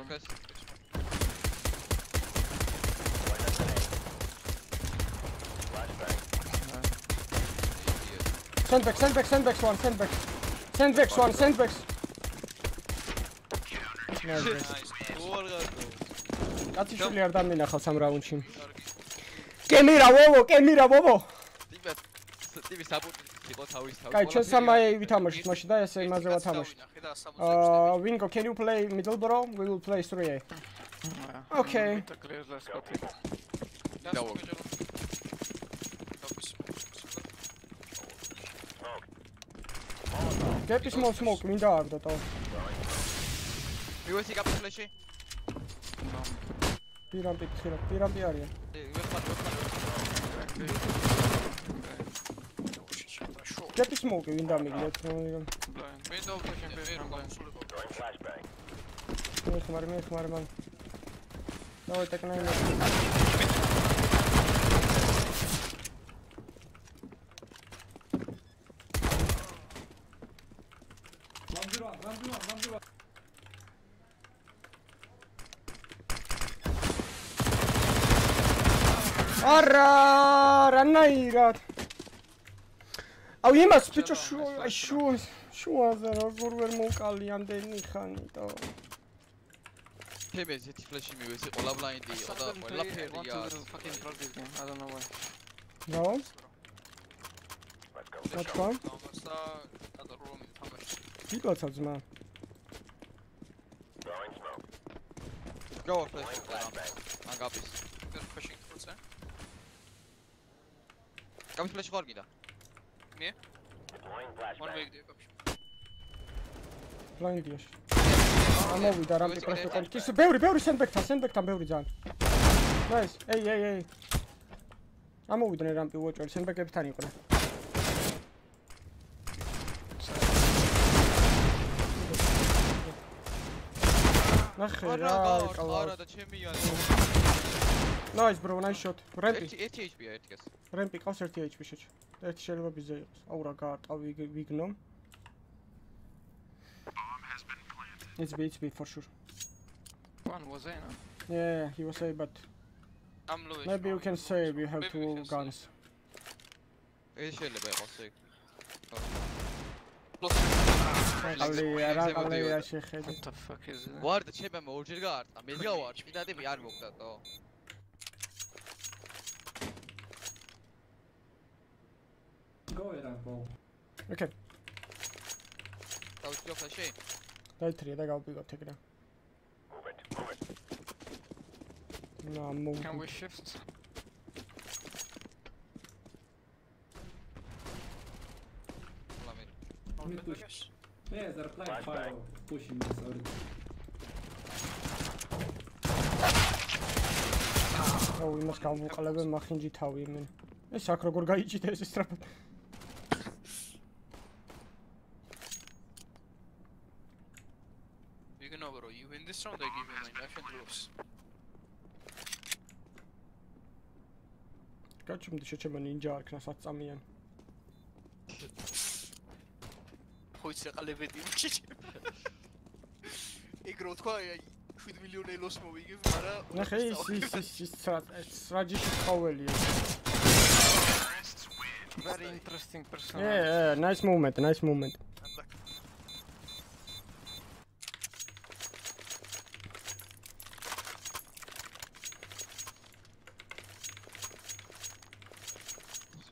გას Sandbags, sandbags, sandbags one, sandbags. Sandbags one, sandbags. Nice. Nice. კაცი არ დამინახავს ამ რაუნდში. კემირა ვოვო, კემირა ვოვო. ტიპად ტიპი საპორტი იყო თავის თავი კაი, ჩვენ სამაე ვითამაშოთ მაშინ და ესე იმაზე ვათამაშოთ. აა, ვინგო, can you play middle bro? We will play 3A. Okay. Clear, let's go pick. დავო Get small smoke, მინდა აგდო თო. იუესი გაფლეში პირამპი, ხირა, პირამპი არიან. Get smoke, მინდა მიგდეთ. Blind. Window pushing B ramp, გამოსულიყო. მე ხმარი, მე ხმარი მან. დავაი ტექნოლოგია. არა, რანაირად. აუ იმას ბიჭო აი შუა, შუაზე როგორ ვერ მოვკალი ამდენი ხანი და თემე ზეთი ფლეში მივეცი ყოლა ბლაინდი იყო და ყველა ფერია to fucking troll this game. I don't know why. რა? რა თქვა? გამოსა და რომ თამაში. ვიკოცა ძმა. გავა ფლეში ან გაფის They're pushing towards A. გაფის ფლეში ხარ გინდა მე? One way there, kapshi. ბლაინდიაში. ამოვიდა რამპი პრესტო კონტი. ის ბევრი, ბევრი სენბექთან, სენბექთან ბევრი ძალიან. ნაის. ეი, ეი, ეი. ამოვიდნენ რამპი უოჭველი სენბეკებთან იყვნენ. ნახე რა, არა და ჩემია ნაის ბრო, ნაის შოტ. რემპი, ერთი ერთი HP-ა ერთი გას რემპი ყავს ერთი HP შეჭ. ერთი შეიძლება ბიზე იყოს. აუ რა გაარტყა ვიგ- ვიგნო. It's B, it's B for sure. One was A, no? Yeah, he was A, but I'm low. maybe you can save. You have Maybe two guns. ეს შეიძლება იყოს ეგ. What the fuck is it? ვარ და ჩემმა ორჯერ გაარტყა მე გავარ წმინდადები არ მოგდატო go ball. Okay. დავიწყო ფლეში? დაიტრია და გავბიგოთ ეგრე. No, move. Can we shift? Let me push. Yeah, they're playing fire, pushing us already. აუ იმას გავუყლებე მახინჯი თავი იმენ. ეს აქ როგორ გაიჭიდა ეს სწრაფად. You can overall. You win this round, I give you gloves. გაჩუმდი შეჩემო ნინჯა არქნა საწამიან. ხო იცი რა ლებედი მიჩი. ეგ რო თქვა აი 7 მილიონი ელოს მოვიგებ, მაგრამ ნახე ის ის ის ის სრაჯიში ყოველია. Very interesting person. Yeah, yeah, nice movement, nice movement.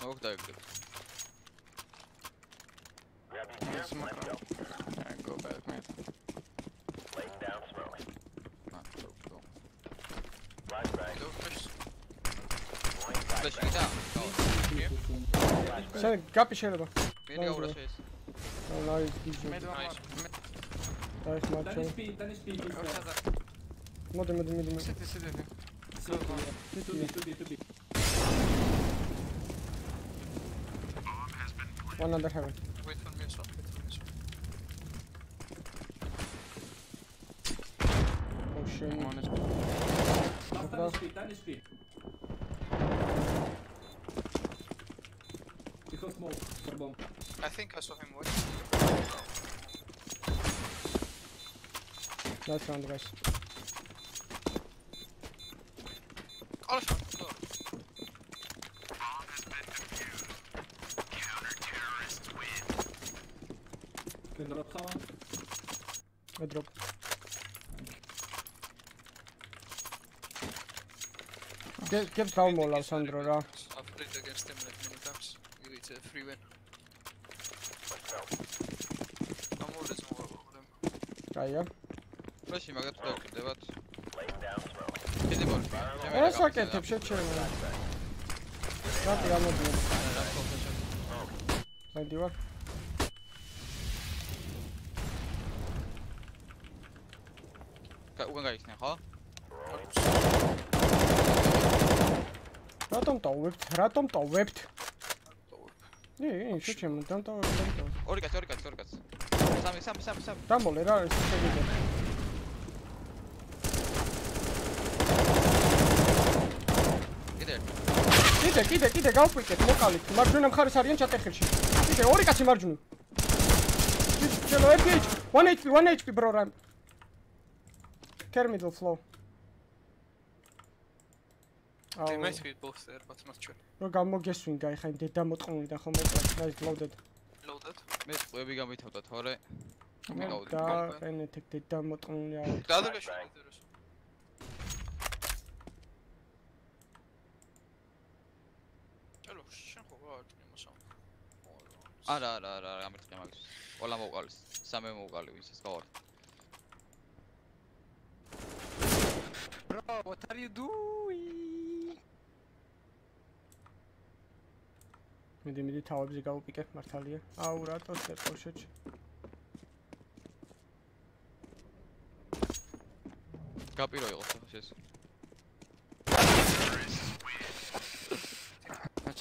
smoke დაიგდებ. Yeah, smoke out. Yeah, go back, mate. Ah, go, go. Go push. ფლეში გიდა? შენ გაპი შეიძლება. მენი გაურა შეეს. ნაის გიჟი. Mid one more. Mid. დაიხ Then მაჩო. it's speed, then it's speed. it's Okay, fast. that. მოდი მოდი მოდი მოდი. City, city. Two B, two B, two B. One under heaven. Last round, guys. All shot. I drop. Get, get down Alessandro. I've played against him like many times. It's a free win. I'm more over them. Ah, yeah? ეს აკეთებ შეჩერე. რატი ამოდი. მაინდი ვარ. უკან გაიქნა ხო? რატომ ტოვებთ? რატომ ტოვებთ? ი, ი, შეჩემ, დამ ტოვებ, დამ ტოვებ. ორი კაცი, ორი კაცი, ორი კაცი. სამი, სამი, სამი, სამი. დამოლე რა არის შეგიძლია. კიდე ერთი. კიდე, კიდე, კიდე გავყვიკეთ, მოკალით. მარჯვენა მხარეს არიან ჩატეხილში. კიდე ორი კაცი მარჯვნივ. ჩელო 1 HP, 1 HP, 1 HP bro run. Care middle flow. Be both there, but not sure. რო გამოგესვინგა ეხა იმ დედა მოწყუნიდან ხომ მოკლას, nice loaded. Loaded. მე წვები გამითავდა თორე. მე მიყავდი. დაყენეთ ეგ დედა მოწყუნი აუ. The other guy should be there as well. Hello, შენ ხო ვარ იმასო. არა, არა, არა, არა, გამერცხე მაგის. ყველა მოვყალის. სამე მოვყალი ვის ეს გავარ. Bro, what are you doing? მიდი, მიდი თავებზე გავუპიკე, მართალია. აუ, რატო შეწყო შეჭ. გაპირო იყო ხო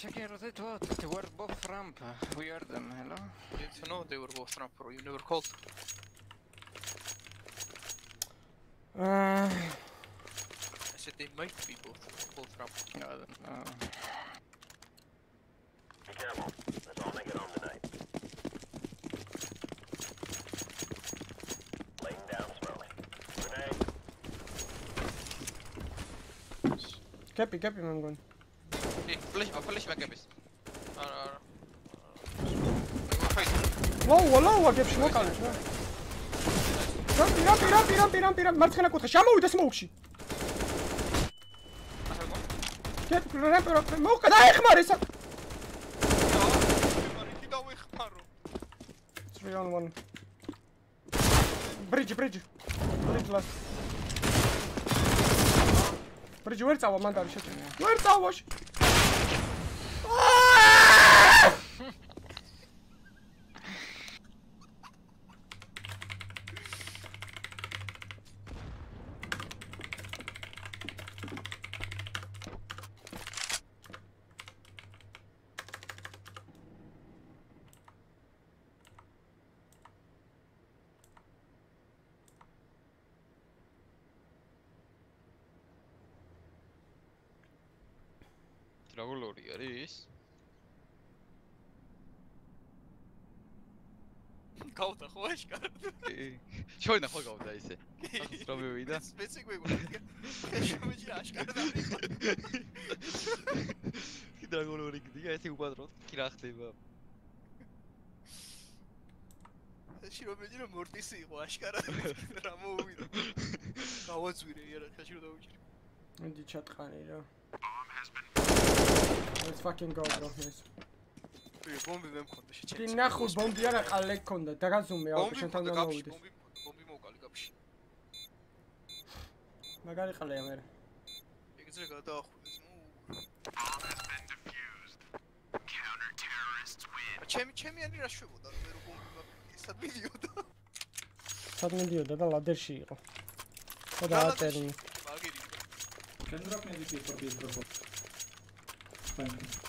ეს. Check it out, what? They were both ramp. We heard them, hello? You need to know they were both ramp pro. You never called. აა, I said they might be both both ramp. I don't know. კეპი, კეპი მე მგონი. ი, ფლეში, ფლეში მაგების. არა, არა. They were fighting. ლოუ, ლოუ, აგებში მოკალეთ რა. რამპი, რამპი, რამპი, რამპი, რამპი, რამპი, მარცხენა კუთხე, შემოვიდა სმოუკში. რამპი, მოუკა დაეხმარე სა. 3 on 1. Bridge, bridge. Bridge last. Bridge ვერ წავა მან და შეჭი. ვერ წავა. ში. დრაგულორი არის? აშკარად? კი. შოინა ხო გავდა ისე. ახლა რომ მივიდა. მეც იქ მეგვიდგა. შემეჭი აშკარად არის. კი დრაგულორი გდია, ესე უპატრონთ, კი რა ხდება? ეში რომ რომ მორტისი იყო აშკარად. რა მოუვიდა. გავაძვირე იარა, ხაში რომ დავუჭირი. მოდი ჩატყანი რა. Let's fucking go bro. Yes. ვი ბომბი მე მქონდა შეჭი. კი ნახო ბომბი არა ყალე გქონდა. დაგაზუმე აუ შენთან და მოვიდეს. ბომბი ბომბი მოვკალი გაფში. მაგარი ყალეა მე. ეგრე გადაახურეს. ჩემი ჩემი ანი რა შვებოდა მე რო ბომბი სად მიდიოდა? სად მიდიოდა და ლადერში იყო. ხო და ატერი. მაგირი. Can drop me DP for this bro? Thank you.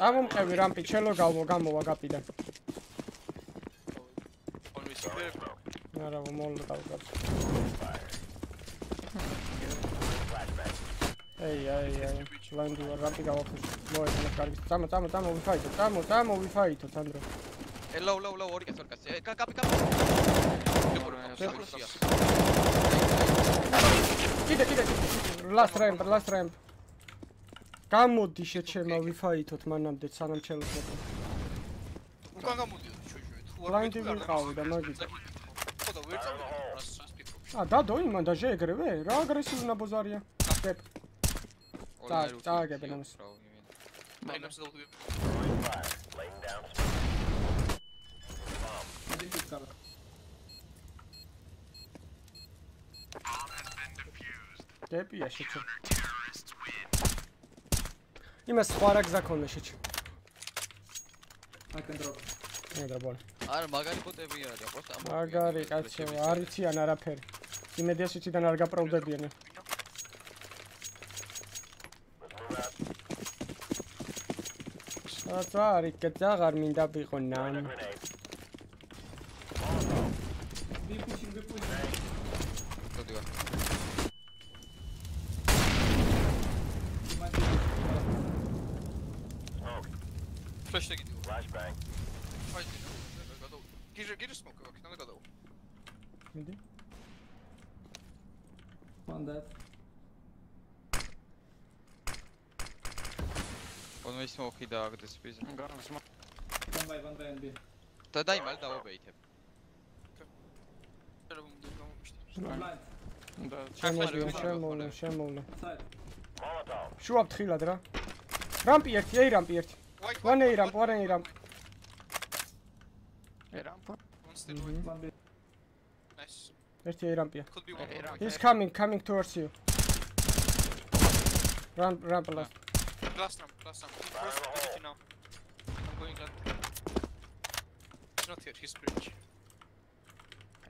წამომყევი რამპი ჩელო გავო გამოვა გაპიდან. არა მომოლო დავგაც. ეი ეი ეი ლანდი ვარ რამპი გავახუშ. მოეცნა კარგი. წამო წამო წამო ვიფაითო. წამო წამო ვიფაითო თანდრო. ელო ლო ლო ორი კაცი ორი კაცი. ე კაპი კაპი. კიდე კიდე last ramp last ramp გამოდი შეჩემა ვიფაითოთ მანამდე სანამ მოყვა უკან გამოდიოდა შუშუე თუ არ ბლაინდი ვიყავი და მაგით. ხო და ვერ წავიდა რას ფიქრობ ა დადო იმან და ჟეგრევე რა აგრესიული ნაბოზარია? და წააგებენ ამას. მაინებს დავდივი დეპია შეჩე იმას სხვა რა გზა ქონდა შეჩი აკენდროპ აკენდროპ არა მაგარი კოტებია და პროსტა მაგარი კაცო არ იციან არაფერი. იმედია სიციდან არ გაპროვდებიან. სადაც არის კეცა აღარ მინდა ვიყო ნამ მომდი გამომიშტი Blind. და შემოვლე შემოვლე შემოვლე Side. შუა ფთხილად რა რამპი ერთი ეი რამპი ერთი one eי ramp one eי ramp. ე რამპა one still wait One B. nice. ერთი ეი რამპია could be one ე რამპა he's coming coming towards you. Ramp ramp last last round last round. Keep first position now I'm going left he's not here he's bridge.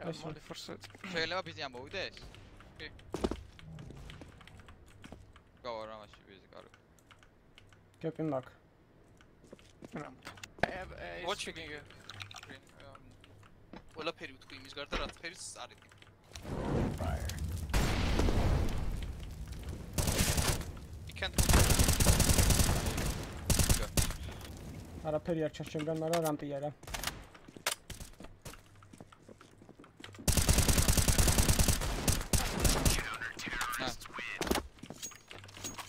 ე მოლი ფორსეთ შეიძლება ბიზი ამოვიდეს? კი. გავა რა მასში ბიზი კარგი. კეპი მაგ რამპა ე ე watch me green um ყველაფერი ვთქვი იმის გარდა რაც ფერიც არ იტყვი You can't არაფერი არ ჩარჩემგან მაგრამ რამპია რა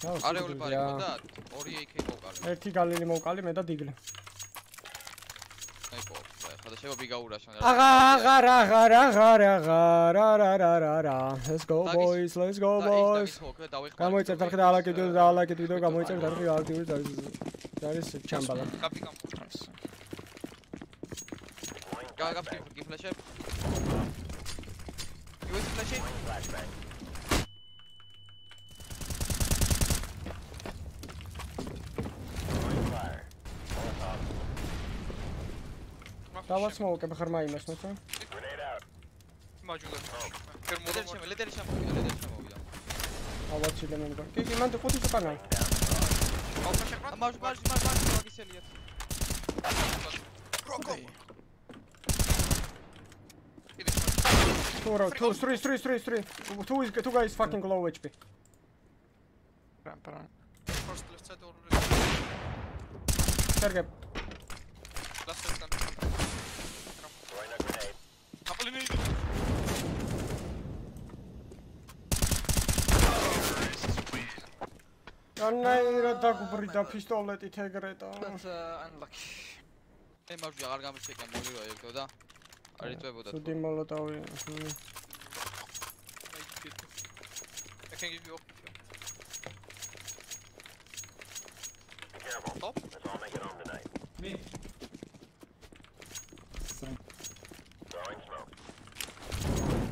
არეული პარი ხონდა? 2 AK მოვყარე. ერთი გალილი მოვყალი მე და დიგლი აი ხო, ხა და შეიძლება ბიგაურაშან. აღა აღარ აღარ აღარ აღარ არარარარა let's go boys let's go boys გამოიწევთ არხი და ალაკიდო და ალაკიდო გამოიწევთ არხი ალაკიდო და არის ჩამბალა. კაპი გამყავს. გაგაპტი გიფლეშე. იუს ფლეში? დავაც მოვაკებ ღრმა იმას მოწა. მაჯულა. ლედერში, ლედერში, ლედერში მოვიდა. ავაცილე მე მგონი. კი, კი, მანდ ხუთი წანა. Masz, masz, masz, masz, uwagi się lijet. Two row, two, three, three, three, three. Two is, two guys fucking low HP. Ramp around. First left side or left? Fair gap. Last side, stand. Throwing a grenade. Couple in რანაირად დაგუბრიდა პისტოლეტით ეგრეტო. unlucky. მე მარჯვე აღარ გამოჩეკა მოვირვა ეგრე და არ იწებოდა. ცუდი მოლოტავი. I can give you up. Careful. Top. Let's all make it home tonight. Me. Throwing smoke.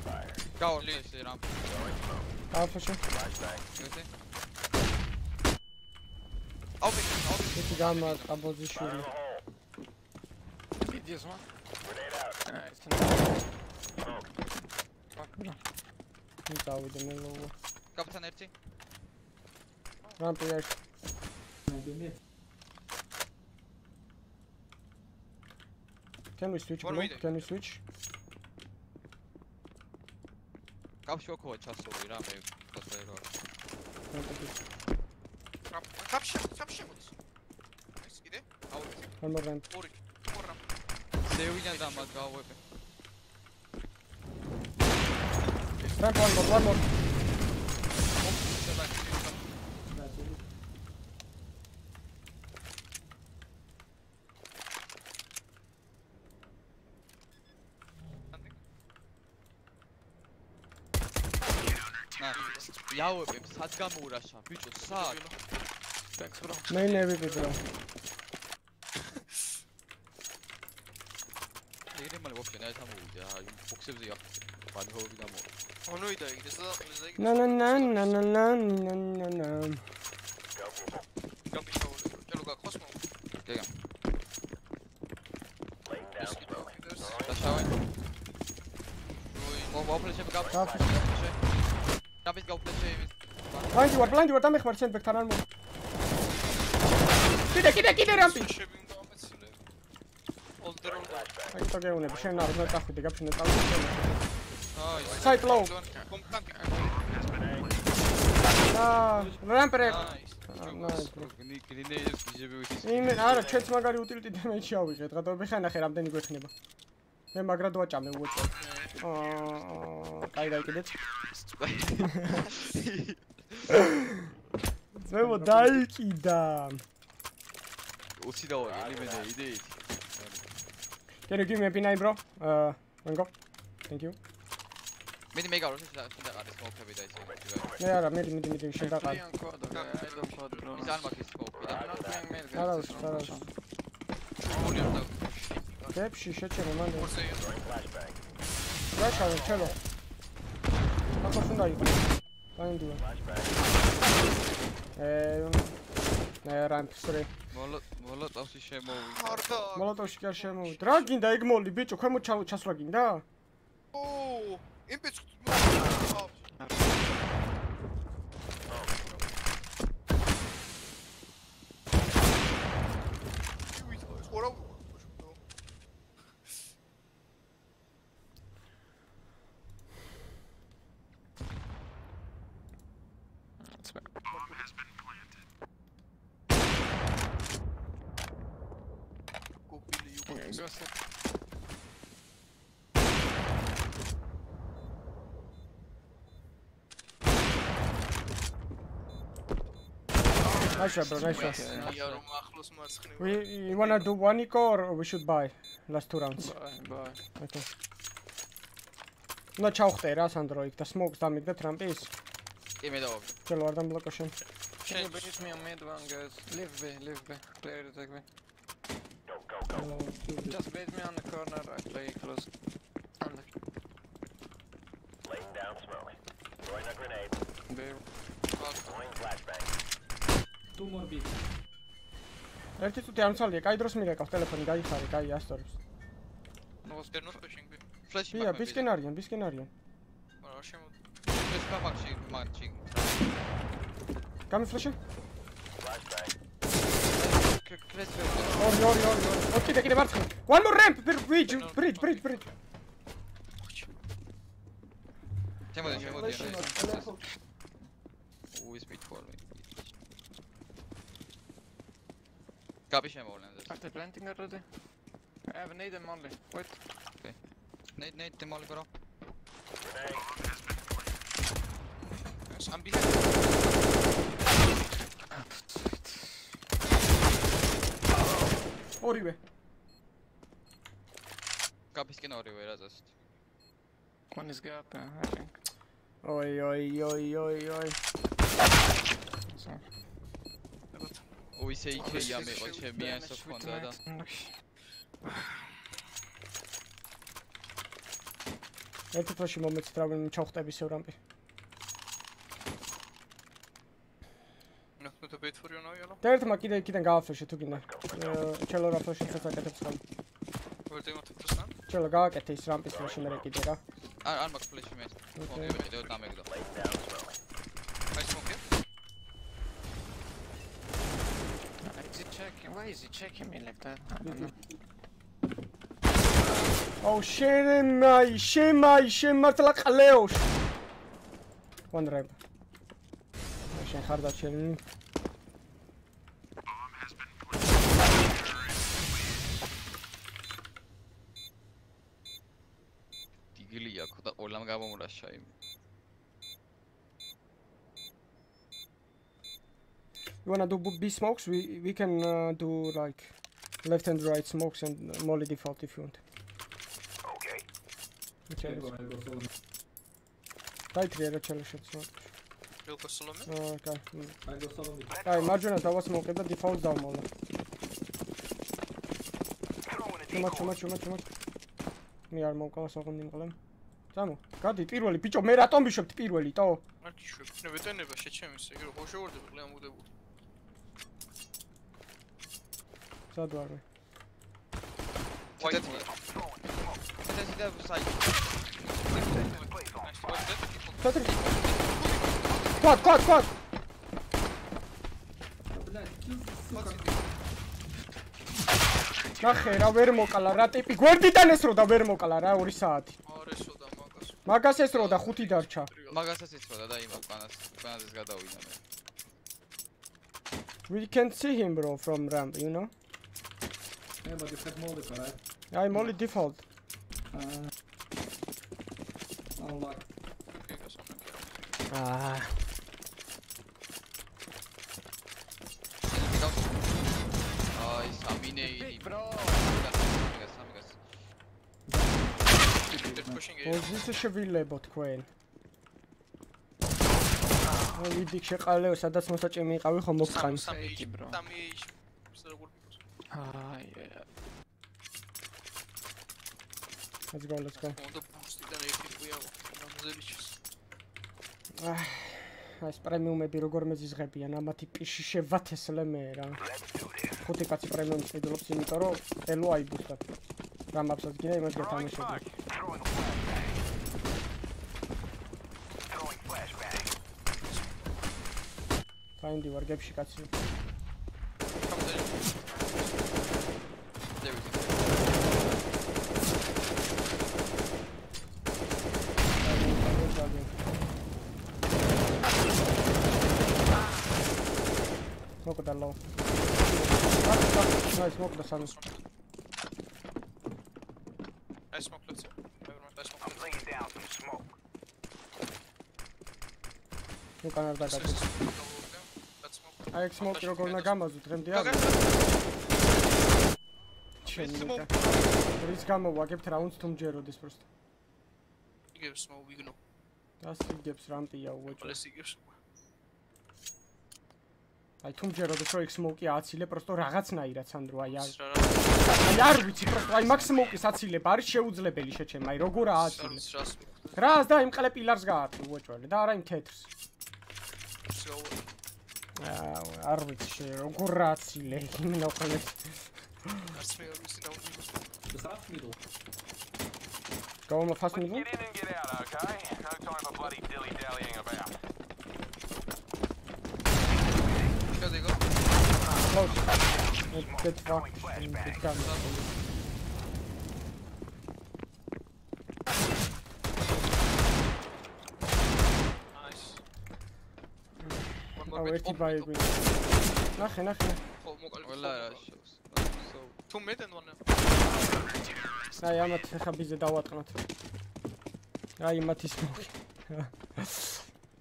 Fire. Go, please, Ram. Throwing smoke. Alpha, sure. Flashbang. You see? I'll be, I'll be. Put the gun mark, I'm about to shoot him. Beat this one. Grenade out. Alright, it's another one. He's out with the middle over. Captain RT. Ramp here. Can we switch, bro? Can we switch? Kapsi około czasu i ramy postaje rol. სამში სამში მოდის. ეს კიდე? აუდი. ამორან. ორი. ორა. ზევიდან დამაგავებ. Ramp one more, one more. ნახე, იაოებ, სად გამოურაშა, ბიჭო, სად? Thanks, bro. მე ნევი ბრო. ეგრე მალე ვაფშე ნაი თამოვიდა აი ბოქსებზე ახ ბანჰოვი გამო ანუ იდა იდე და ლიზა იდე. Na na na na na na na na na. გაპიშაული. ჩელო გახოს მო. გეგა Leaders. დაშავე მო ვაფლეშე გაფ კაფეში. გაფის გავფლეშე იმის ბლაინდი ვარ, ბლაინდი ვარ, დამეხმარ შენ ბექთან არ მო. კიდე კიდე კიდე რამპი ოლდერულ აი შეგეუნებ შენ არ უნდა წახვიდე გაფშენე წავიდე აი საიტ ლოუ რამპერე გრინეიებს გიჟებივით იმ არა ჩვენც მაგარი უტილიტი დემეჯი ავიღეთ გადავები ხანახე რამდენი გვექნება მე მაგრად ვაჭამე უოჭო აა კაი დაიკიდეთ ძმებო დაიკიდა 20 დავარი ელიმენა იდეით. Can you give me a P9 bro? Uh, one go. Thank you. მე მე გავრო შე და ყარის მოფები და ისე. მე არა, მე მე მე შე და ყარი. ის არ მაქვს სკოპი და მე მე. არა, არა. დეფში შეჭერე მანდე. რაშავე ჩელო. ახლა უნდა იყოს. დაიმდიო. ეე მე რამპ 3. მოლო მოლო ტავსი შემოვიდა არდა. მოლოტოვში კი არ შემოვიდა. რა გინდა ეგ მოლი, ბიჭო, ქვემოთ ჩა- ჩასვლა გინდა? ო, იმპეც. Nice shot, bro, nice shot. ია რომ ახლოს მარცხნივ. We you wanna do one eco or we should buy last two rounds? Bye, bye. Okay. ნუ ჩავხტე რა სანდრო იქ და smokes დამიგდეთ რამპის. კი მე დავაბ ჩელო არ დამბლოკო შენ. Can you bait me on mid one, guys? Leave B, leave B. Clear it, take B. Just bait me on the corner, I play close. On the... Laying down smoke. Throwing a grenade. There. Throwing flashbang. Two more B. ერთი წუთი არ მცალია, კაი დროს მირეკავს ტელეფონი, გაიხარე, კაი ასტორებს. No, they're not pushing B. Flash ბია, ბისკენ არიან, ბისკენ არიან. არა, შემო. Flash მაგში, მაგში. გამიფლეშე? Flashbang. Flash. ორი, ორი, ორი, ორი. ოკი, კიდე მარცხნივ. One more ramp, bridge, bridge, bridge, bridge. შემოდი, შემოდი. Flash-ი მაქვს, ტელეფონი. Who is mid for me? Copy შემოვლენ და. Are they planting already? I have nade and molly. Wait. Okay. Nate, Nate, demoli bro. Yes, I'm behind. ორივე. Copy-სკენ ორივე რაზას. One is gap, uh, I think. ოი, ოი, ოი, ოი, ოი. So. ო ისე იქეია მე ყო ჩემი ასო ხონდა და ერთი ფლეში მომეც თრავენ ჩავხტები no to wait for you now, yellow. და ერთმა კიდე იქიდან გააფლეშე თუ გინდა. ჩელო რა ფლეში want to press on? ჩელო გააკეთე ის რამპის ფლეში მე კიდე რა. არ არ მაქვს ფლეში მე. მოგები კიდევ დამეგდო. I smoke here. Is he checking? Why is he checking me like that? I don't know. აუ შემაი, შემაი, შემართლა ყლეოშ. One ramp. შენ ხარ დაჩელი. დიგილია ხო და ყველამ გამომრაშა You wanna do b- B smokes? We we can uh, do like left and right smokes and uh, molly default if you want. Okay. Okay. Go, go solo. რა ჩელო შეცნო. Real go solo me. აა, კაი. I'll go solo mid. კაი, მარჯვენა დავასმოკებ და default დავმოვლა. ჩუმა, ჩუმა, ჩუმა, ჩუმა. მე არ მოვკავა საღონდი მყლემ. სამო, გადი პირველი ბიჭო, მე რატომ ვიშვებთ პირველი, ტო? არ გიშვებ. ნე ვეტენება შეჩემის, ეგ რო შევორდები ყლე ამოდებული. სად ვარ მე? ვაიტი. ეს და საი. სათრი. კვად, კვად, კვად. ნახე რა ვერ მოკალა რა ტიპი გვერდიდან ესრო და ვერ მოკალა რა 2 საათი არ ესო და მაგას. მაგას ესრო და 5 დარჩა მაგასაც იცოდა და იმას პანას პანაზეს გადავიდა მე. we can see him bro from ramp you know Yeah, but you have Molly, right? i'm only default Uh, unlock. აა აი სამინეინი ბრო. სამიგას. A. პოზიცია შევილებო თქვენ აი ვიდი შეყალეო სადაც მოსაჭიმი იყავი ხომ მოგყან სამი bro. სამი Ah, yeah. let's go. Let's go. უნდა ბუსტიდან ერთი ყია გამზელიჩის. აა ეს პრემიუმები როგორ მეზიზღებიან? ამათი პიში შევათესლე მე რა. ხუთი კაცი პრემიუმს ვიდლობს იმიტომ რომ ელო აიბუსტა რა მაფსაც გინდა იმას გეთამაშები ფაინდი ვარ გებში კაცი There we go. მოკდა ლო smoke. Never mind, I smoke. I'm laying down some smoke. უკან არ დაგაგე Let's smoke. აი ეს მოკი როგორ უნდა გამაზუ დღემდე არ ჩემი რის გამო ვაგებთ რაუნდს თუ მჯეროდეს პროსტ იგებს smoke ვიგნო. დასიგებს რამპია უეჭო ყველას იგებს. აი თუ მჯეროდეს რომ იქ სმოუკი აცილე, პროსტო რაღაცნაირად სანდრო აი არ. რა რა აი არ ვიცი, პროსტო აი მაგ სმოუკის აცილება არის შეუძლებელი შეჩემა, აი როგორ ააცილე. რას და იმ ყლე პილარს გაარტყი უეჭველი და არა იმ თეთრს. აა არ ვიცი როგორ აცილე იმ ნოყლეს. არც მე არ ვიცი და უნდა fast middle. Go on the fast middle. Get in and get out, okay? No time for bloody dilly-dallying about. შეგეგო Close. Get fucked. Get gun. ნაის აუ ერთი ბაიგი. ნახე, ნახე. ხო მოკალი ყველა რა შევს. თუ მეტენ ვანა აი ამათ ხა ბიზე დავატყნოთ. აი მათი სმოუკი.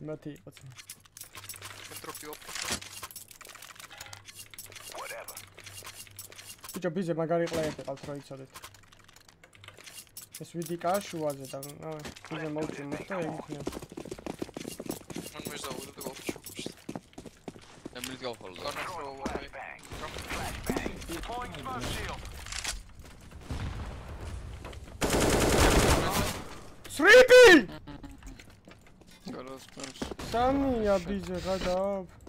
მათი იყო. ტროფიო ბიჭო ბიზე მაგარი ყლაები ყავთ რო იცოდეთ. ეს ვიდიკა შუაზე და ნუ ბიზე მოვწინოთ და ეგ იქნება. მან მეზაუდა და გავხშუქს ემბლის გავხოლო. განახრო Deploying smoke shield. სრიპი! გაროს პერს. სამია ბიზე გადააბ.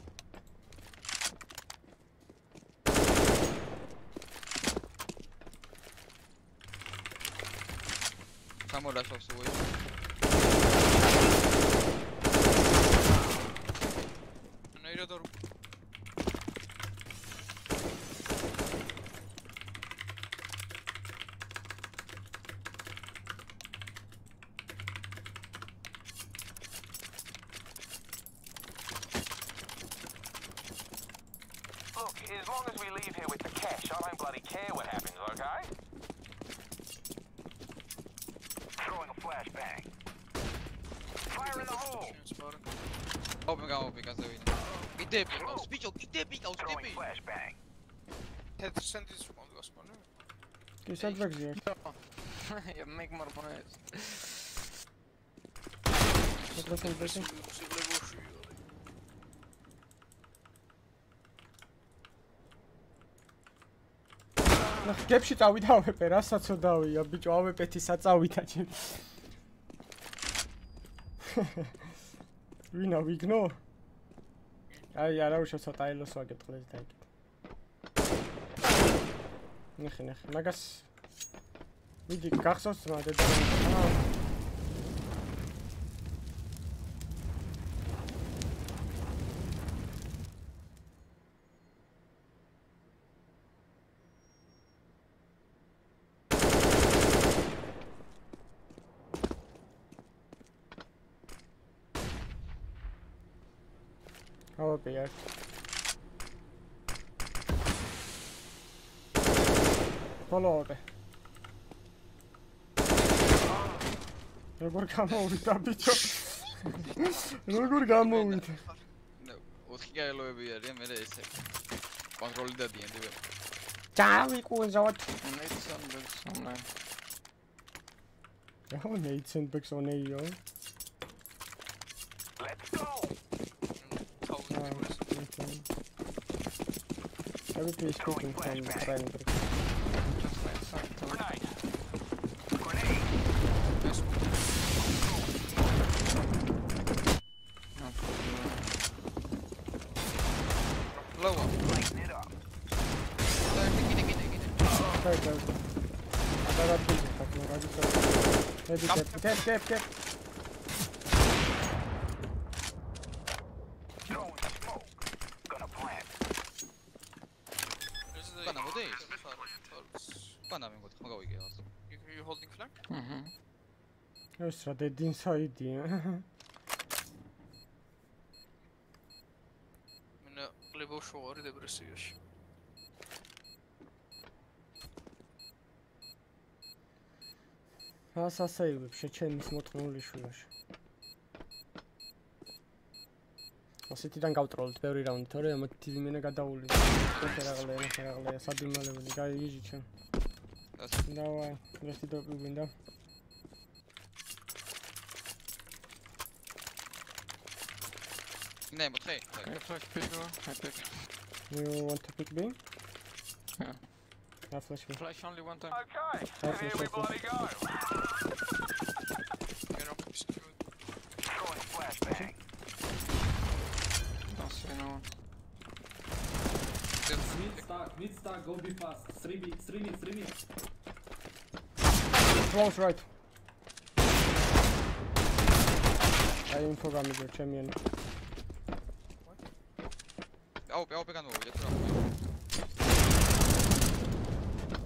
Ему дальше всего есть. Она. Look, as long as we leave here with the cash, I don't bloody care what happens, okay? Fire in the hole! ოპენ გამოფი გასავინე. კიდე პიკავს, ბიჭო, კიდე პიკავს, Throwing ტიპი. თეთრ სენტის უკან გასპანე კი სადღეგზია. Ja, make more noise. შეგრესენ ბეჭი. სიგლებოში ნახე გებში წავიდა ავეპე, რასაც ოდავია, ბიჭო, ავეპეთი საწავიდა ჩემ. ვინა ვიგნო? აი, არა უშო ცოტა ელოს ვაგებ წყლებს და იქ. ნახე, ნახე, მაგას მიდი გახსოვს რა დედა. აა ავეპე არ. ბოლოოდე. როგორ გამოვიდა ბიჭო? როგორ გამოვიდა? ნუ 4 გაელოები არიან, მე ესე. კონტროლი დადიან დიბე. დავიკუზოთ. Need some bits on there. რა ნეიცენბექს ონეიო? Let's go! Everything is cooking from the friend. Right. Maybe get get get get. Throwing smoke. Gonna plant. უკანა მოდის? უკანა მე მგონი ხმა გავიგე ასე. you holding flank Mhm. ეს რა dead inside-ია. მე მას ასეივებ შეჩენის მოთხოვნილიშვილაში. ასეთიდან გავტროლეთ ბევრი რაუნდი, თორე ამათი მენა გადაული. შეერაღლე, შეერაღლე, სადიმალებელი, გაიგიჟი ჩემ. Давай, ერთი დოპი გვინდა. Не, вот хей. Так, я хочу пикну. I pick. You want to pick B? Yeah. I'll flash me. Flash only one time. Okay, I'll here we bloody go. Get up, good. Going flashbang. Don't see no one. Mid stack, mid stack, go be fast. 3B, 3B, 3B. Close right. Ja infogamy go, ciemnie. Open, open, open, open, open.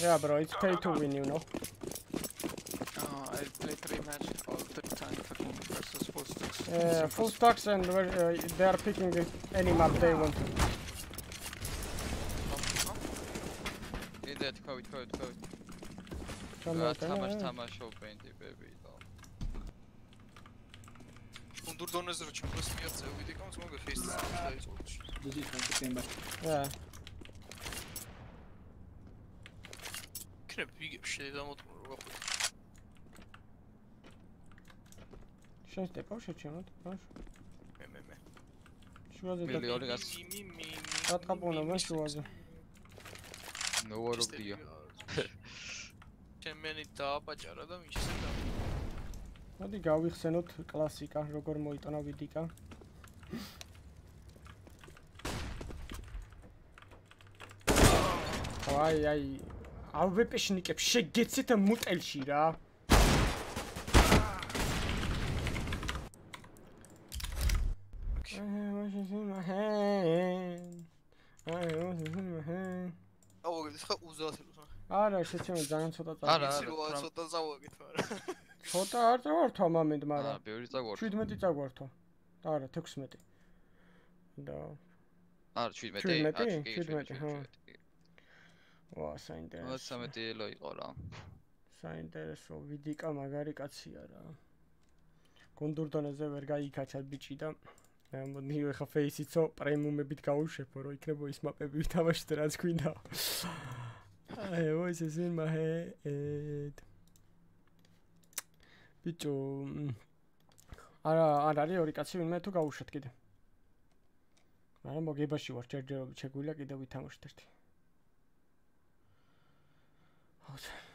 Yeah, bro, it's pay to win, you know. I play three matches all the time for versus Full Stocks. Yeah, Full and uh, they are picking any map they want. Dead, COVID, COVID, COVID. Tamam, tamam, tamam, show bende baby. Он дурдон ქნებ ვიგებ შეიძლება რო გაყვეთ შენ სტეპავ შეჩემოთ, ბაშ. მე მე მე შუაზე და მილიონი გას დატყაპონა მე შუაზე. ნოვორობდია. ჩემენი დააპაჭარა და მიშესება მოდი გავიხსენოთ კლასიკა, როგორ მოიტანა ვიდიკა. აი, აი, ავეპეშნიკებს შეგეცეთ მუტელში რა. აუგეთ ხა უზათელოს არა, შეჩემო ძალიან ცოტა წავ. არა, იცი რა ცოტა წავაგეთ მაგრამ ცოტა არ წავართვა აა, მაგრამ ბევრი წაგვართ. 17 წაგვართვა. არა, 16. და არა, 17. 17? კი, 17, ხო. 17. ვა, საინტერესო. 13 ელო იყო რა. საინტერესო ვიდიკა მაგარი კაცია რა. გონდურდონეზე ვერ გაიქაჩა ბიჭი და მოდი ხა ფეისიცო პრემიუმებით გავუშვებო რომ იქნებო ის მაპები ვითამაშოთ რაც გვინდა. აი, voice is in my head. ბიჭო არა, არ არის ორი კაცი ვინმე თუ გავუშვათ კიდე. მაგრამ მოგებაში ვარ ჯერჯერობით შეგვიძლია კიდე ვითამაშოთ ერთი. ოცი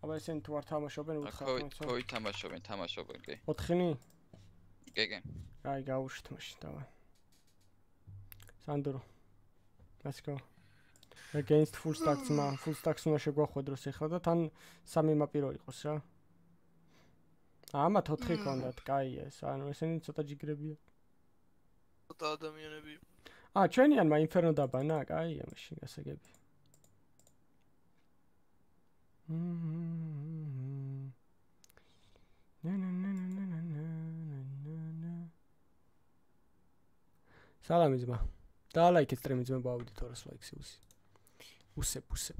აბა ესენ თუ არ თამაშობენ ხო, უთხარ ხო, თამაშობენ, თამაშობენ კი. ოთხინი? კი, კი. აი გავუშვით მაშინ დავა. სანდრო. Let's go. Against full stacks მა, full stacks უნდა შეგვახვედროს ახლა და თან სამი მაპი რო იყოს რა. ამათ 4 ქონდათ, კაია ეს, ანუ ესენი ცოტა ჯიგრებია. ცოტა ადამიანები ა ჩვენიანმა ინფერნო დაბანა, კაი, მაშინ გასაგები. სალამი ძმა. დაალაიქეთ სტრიმი ძმება აუდიტორს ლაიქსიუსი. უსებ უსებ.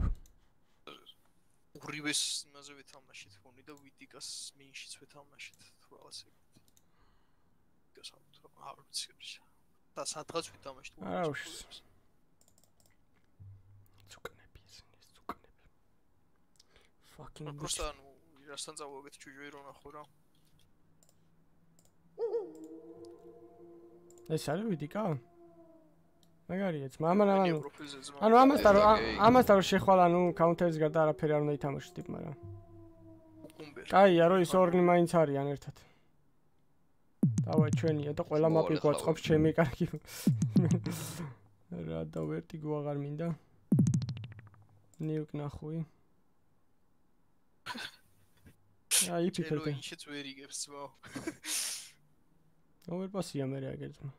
ურივეს იმაზე ვითამაშეთ ფონი და ვიდიკას მეინშიც ვითამაშეთ თუ რაღაცა. გასაუბრობ. არ ვიცი რა. და სადღაც ვითამაშთ. არა უშვის. ცუკნები ისინი ცუკნები. fucking просто ну расთან წავუგეთ ჩუჯოი რომ ახო რა. ეს არის ვიდიკა? მაგარიაც, მამა რა ანუ ანუ ამასთან ამასთან რომ შეხვალა, ანუ კაუნტერის გარდა არაფერი არ უნდა ითამაშო ტიპმა რა. კაი, არო ის ორნი მაინც არიან ერთად. დავაი ჩვენია და ყველა მაპი გვაწყობს ჩემი კარგი. რა და ვერტიგო აღარ მინდა. ნიუკ ნახუი. აი ფიქრობ. ინშიც ვერ იგებს ძმა. ოვერპასია მე გეძმა.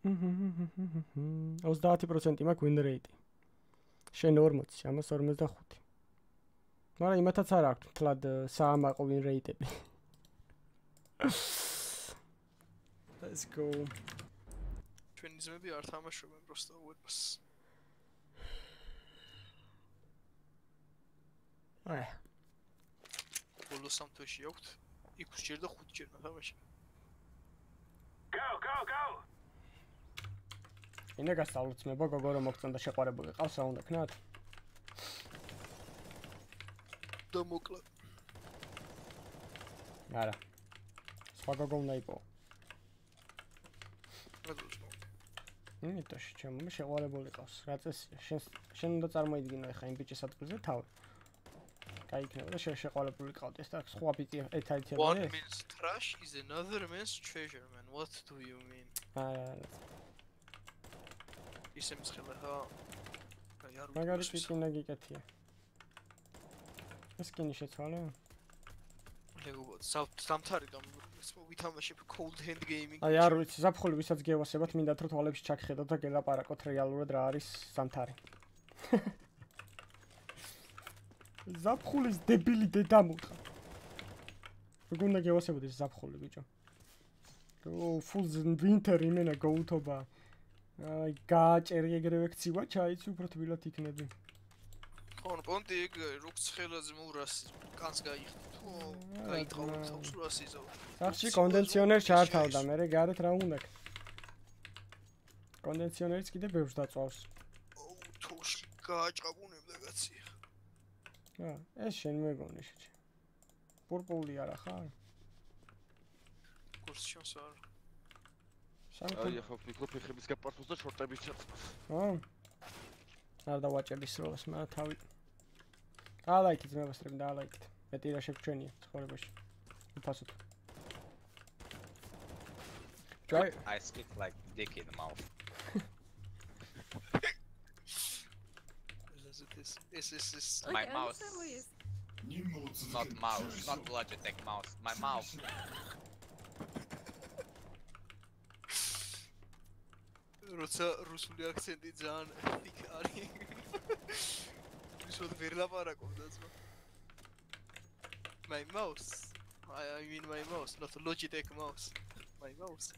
30% მაქვს win rate. შენ 40, ამას 45. მაგრამ იმათაც არ აქვს თლად საამაყო win rate-ები. Let's go. ჩვენი ძმები არ თამაშობენ პროსტა უებას. აი. ბოლო სამთვეში აქვთ 6 ჯერ და 5 ჯერ ნათამაში. Go, go, go! ინა გასავლოთ მე გოგო რომ მოგწონდა შეყარებული ყავს რა უნდა ქნათ? და მოკლა. არა. სხვა გოგო უნდა იყო. იმიტოში ჩემო მე შეყარებული ყავს. რა წესია? შენ შენ უნდა წარმოიდგინო ახლა იმ ბიჭის ადგილზე თავი. გაიქნება და შენ შეყარებული ყავდეს და სხვა ბიჭი One ერთაერთია. man's trash is another man's treasure, man. What do you mean? აა ისე მსხელა ხა? აი არ მაგარი ვიცი. პიკინა გიკეთია. ეს კინი შეცვალე? ლეგო სამთარი ვითამაშებ cold hand gaming. აი არ ვიცი, ზაფხული ვისაც გევასებათ, მინდათ რომ თვალებში ჩაგხედოთ და გელაპარაკოთ რეალურად რა არის სამთარი. ზაფხულის დებილი დედამუხა. როგორ უნდა გევასებოდეს ზაფხული ბიჭო? ო ფულ ვინტერი მენა გაუთობა. აი გააჭერი ეგრევე ქცივა ჩაიცი უფრო თბილად იქნები. ხონ პონტი ეგ როგორც ხელაზე მოურას კანს გაიხდი თუ გაიტყავ თავს რას იზავ. სახში კონდენსიონერი ჩართავდა, მე გარეთ რა უნდა? კონდენსიონერიც კიდე ბევრს დაწვავს. თოში გააჭყაბუნებდა კაცი. ა, ეს შენ მეგონი შეჭი. პურპული არა ხარ? კურს შენს არ. აი ახლა ვფიქრობ ფეხების გაპარსოს და შორტების ჩაწყოს. ხო? არ დავაჭების როლს, მაგრამ თავი. დაალაიქით მე ვასწრებ დაალაიქით. მეტი რა შეგჩვენია ცხოვრებაში. უფასოდ. Try I speak like dick in the mouth. this this is this My mouse. Not mouse, not Logitech mouse. My mouth. როცა რუსული აქცენტი ძალიან იქ არის. ისოდ ვერ ლაპარაკობდა ძმა. My mouse. I I mean my mouse, not Logitech mouse. My mouse.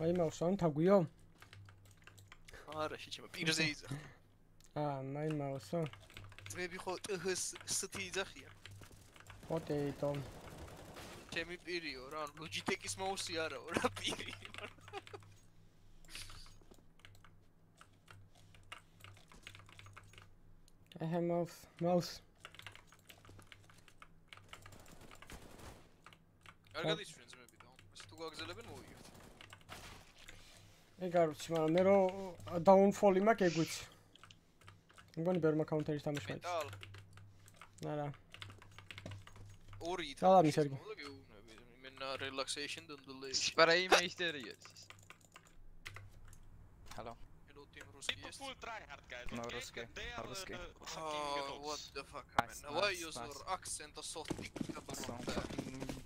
მაი მაუსონ თაგვიო? არა, შეჭება პირზე იზა. აა, მაი მაუსო. ძმები ხო ტჰს სტი იძახიან. პოტეიტო. ჩემი პირიო რა, Logitech-ის მაუსი არაო, რა პირი. აჰა მაუს, მაუს. კარგად ისვრენ ძმები და ეს თუ გაგზელებენ მოვიგებთ. ეგ არ ვიცი, მაგრამ მე რო დაუნფოლი მაქვს ეგ ვიცი. მგონი ბერმა კაუნტერის თამაში მაქვს. მეტალ. არა. ორი სალამი, სერგი. იმენა relaxation and delay. სპრეი მეისტერი არის. Hello. Hello team Ruski. It's full try hard guys. No Ruski. No Ruski. Oh, what the fuck, Nice, man. Why nice, use nice. your accent so thick? Some fucking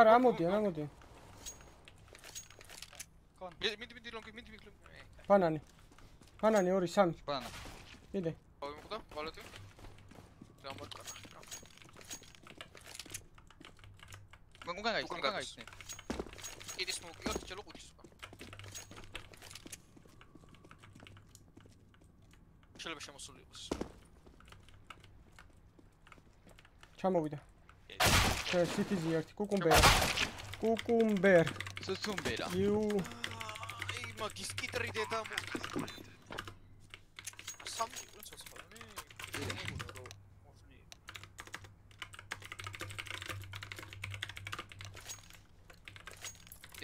არა, bomb, ამოდიან, bomb, bomb. ამოდიან. Con. Mid mid mid long mid mid long. ბანანი. ბანანი 2 3. ბანა. იდე. ავი მოხდა? ვალეთი. გამოტყანა. მაგ უკან გაიხსნა, უკან გაიხსნა. კიდე smoke იოთ ჩელო ყუთის უკან. შეიძლება შემოსული იყოს. ჩამოვიდა. შე სიტიზი ერთი კუკუმბერ. კუკუმბერ. სუსუმბერა. იუ აი მაგის კიტრი დედა მო. სამი როცა ხოლმე? რო მოსლი.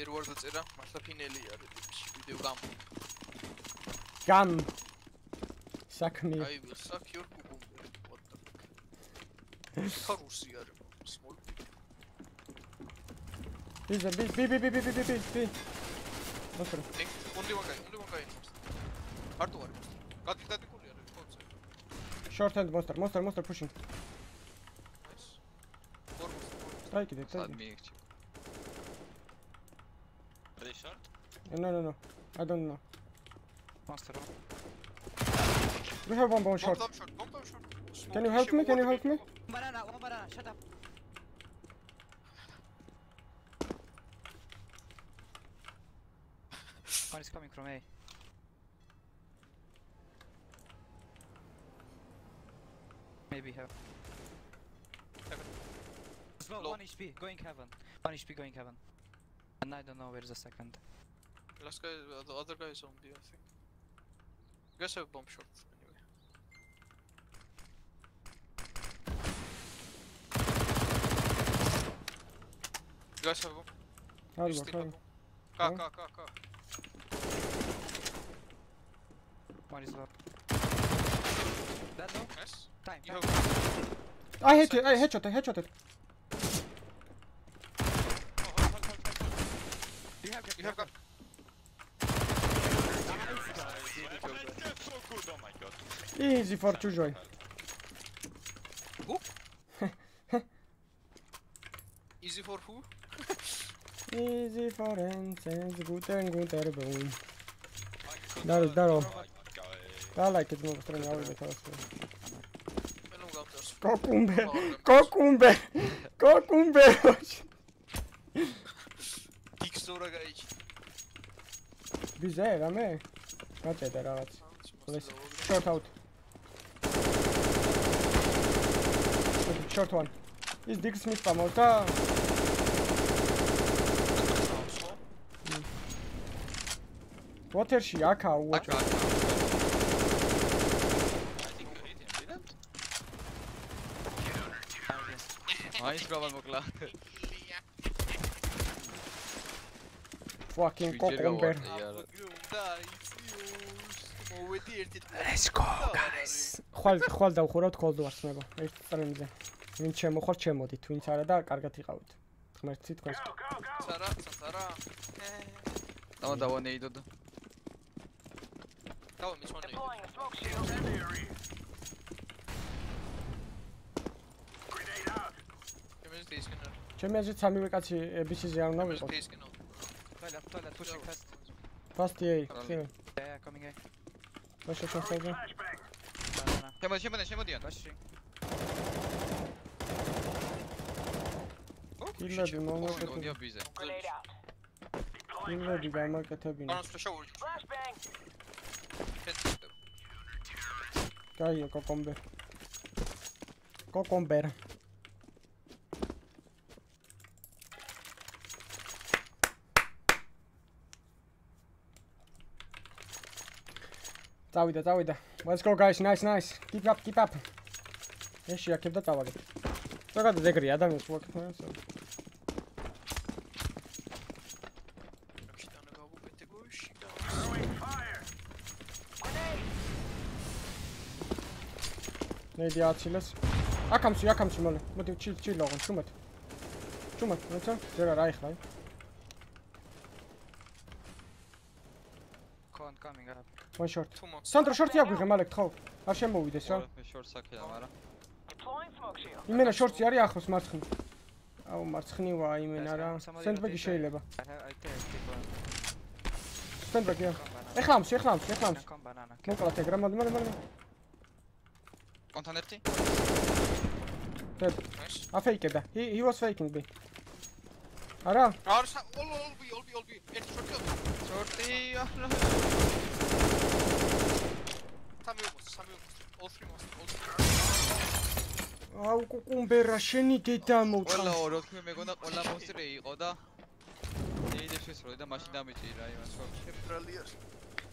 ერვარ დაწერა, მართლა ფინელი არის ვიდეო გამ. გამ საქმე აი what the fuck. ხარუსი არის small. ბიზა ბი ბი ბი ბი ბი ბი ბი ბი მოსრო ნიკ, უნდი ვაგაი, უნდი ვაგაი. არტო არის. გადი დადიკული არის კონცე. short hand monster monster monster pushing ორ მოსტა. სტრაიკი დე სად ტრაიკი მიიქჩი? Ready short? no no no i don't know Monster. we have one bomb short Bomb short, bomb short. can you help me can you help me Maybe heaven. As well, Low. one HP going heaven. One HP going heaven. And I don't know where's the second. Last guy, uh, the other guy is on B, I think. You guys have bomb short anyway. You guys have bomb. I'll You go, still I'll have go. bomb. Ka, ka, ka, ka. One is up. That low? Nice. Time. You time. I hit it. I headshot it. Headshot it. You have got. You have got. Easy for two joy. Who? Easy for who? Easy for and says good and good are boom. Дару, здорово. Dalej, kiedy mu stroniały do teraz. Kokumber! Kokumber! Kokumber! Kiksura gaich. Bize, rame. Kaçe der araç. Short out. Short one. Is Dick Smith pamota. Waterში აქაა უაჭო. ის გავან მოკლა. fucking cucumber. მოვედი ერთი Let's go guys. ხვალ ხვალ დავხურავთ cold wars მეგო. ერთ წრემზე. ვინ შემოხარ შემოდით, ვინც არა და კარგად იყავით. ღმერთი თქვენს. სარა, სარა. დავა დავანეიდოდ. დავა მიჩვენე. Çömezci samimi kaçı bir şey yanına mı? Toilet, toilet, pushing fast. Fast yay. Yeah, yeah, coming yay. Flash yok olsaydı. Çömez, çömez, çömez diyor. Flashing. Bilmedim onu kötü. Bilmedim ama kötü bir. Bana flash'a vurdu. Caiu, cocomber. Cocomber. წავიდა, წავიდა. Let's go guys. Nice, nice. Keep up, keep up. ეში აქებ და წავაგეთ. ზოგადად ეგრე ადამიანს ვაკეთებ. Throwing fire. ნედი აცილეს. აქამსი, აქამსი მოლე. მოდი ჩილ ჩილ ოღონ შუმეთ. შუმეთ, მოცა? ზერა რა იხლა? one short. Sandro short-ი აგვიღე მალე გთხოვ. არ შემოვიდეს რა. short sakია, მაგრამ. იმენა short-ი არის ახლოს მარცხნ. აუ მარცხნივა იმენა რა. sandbag-ი შეიძლება. sandbag-ია. ეხლამს, ეხლამს, ეხლამს. მოკლათ ეგ რა, მალე მალე მალე. კონტანერტი? დებ. აფეიკებდა. he he was faking me. არა? არ all all be all be all be. ერთი short-ი. short-ი. ყოველთვი მოსწრე აუ კუკუმბერა შენი დედამო ყველა როთმე მეგონა ყველა მოსწრე იყო და შეიძლება შესროდი და მაშინ დამიჭირი რა იმას ხო შებრალია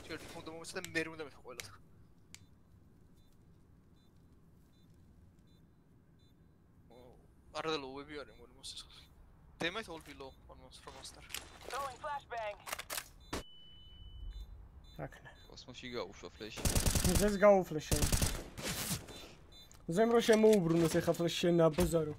შეიძლება ხომ მომწდა მე უნდა მეხო ყველა parallel web you are almost. They might all be low on monster master. Throwing flashbang. აკნა კოსმოსში გაუშვა ფლეში. ზეს გაუფლე შენ. ზემრო შემოუბრუნოს ეხა ფლეში შენ აბაზარო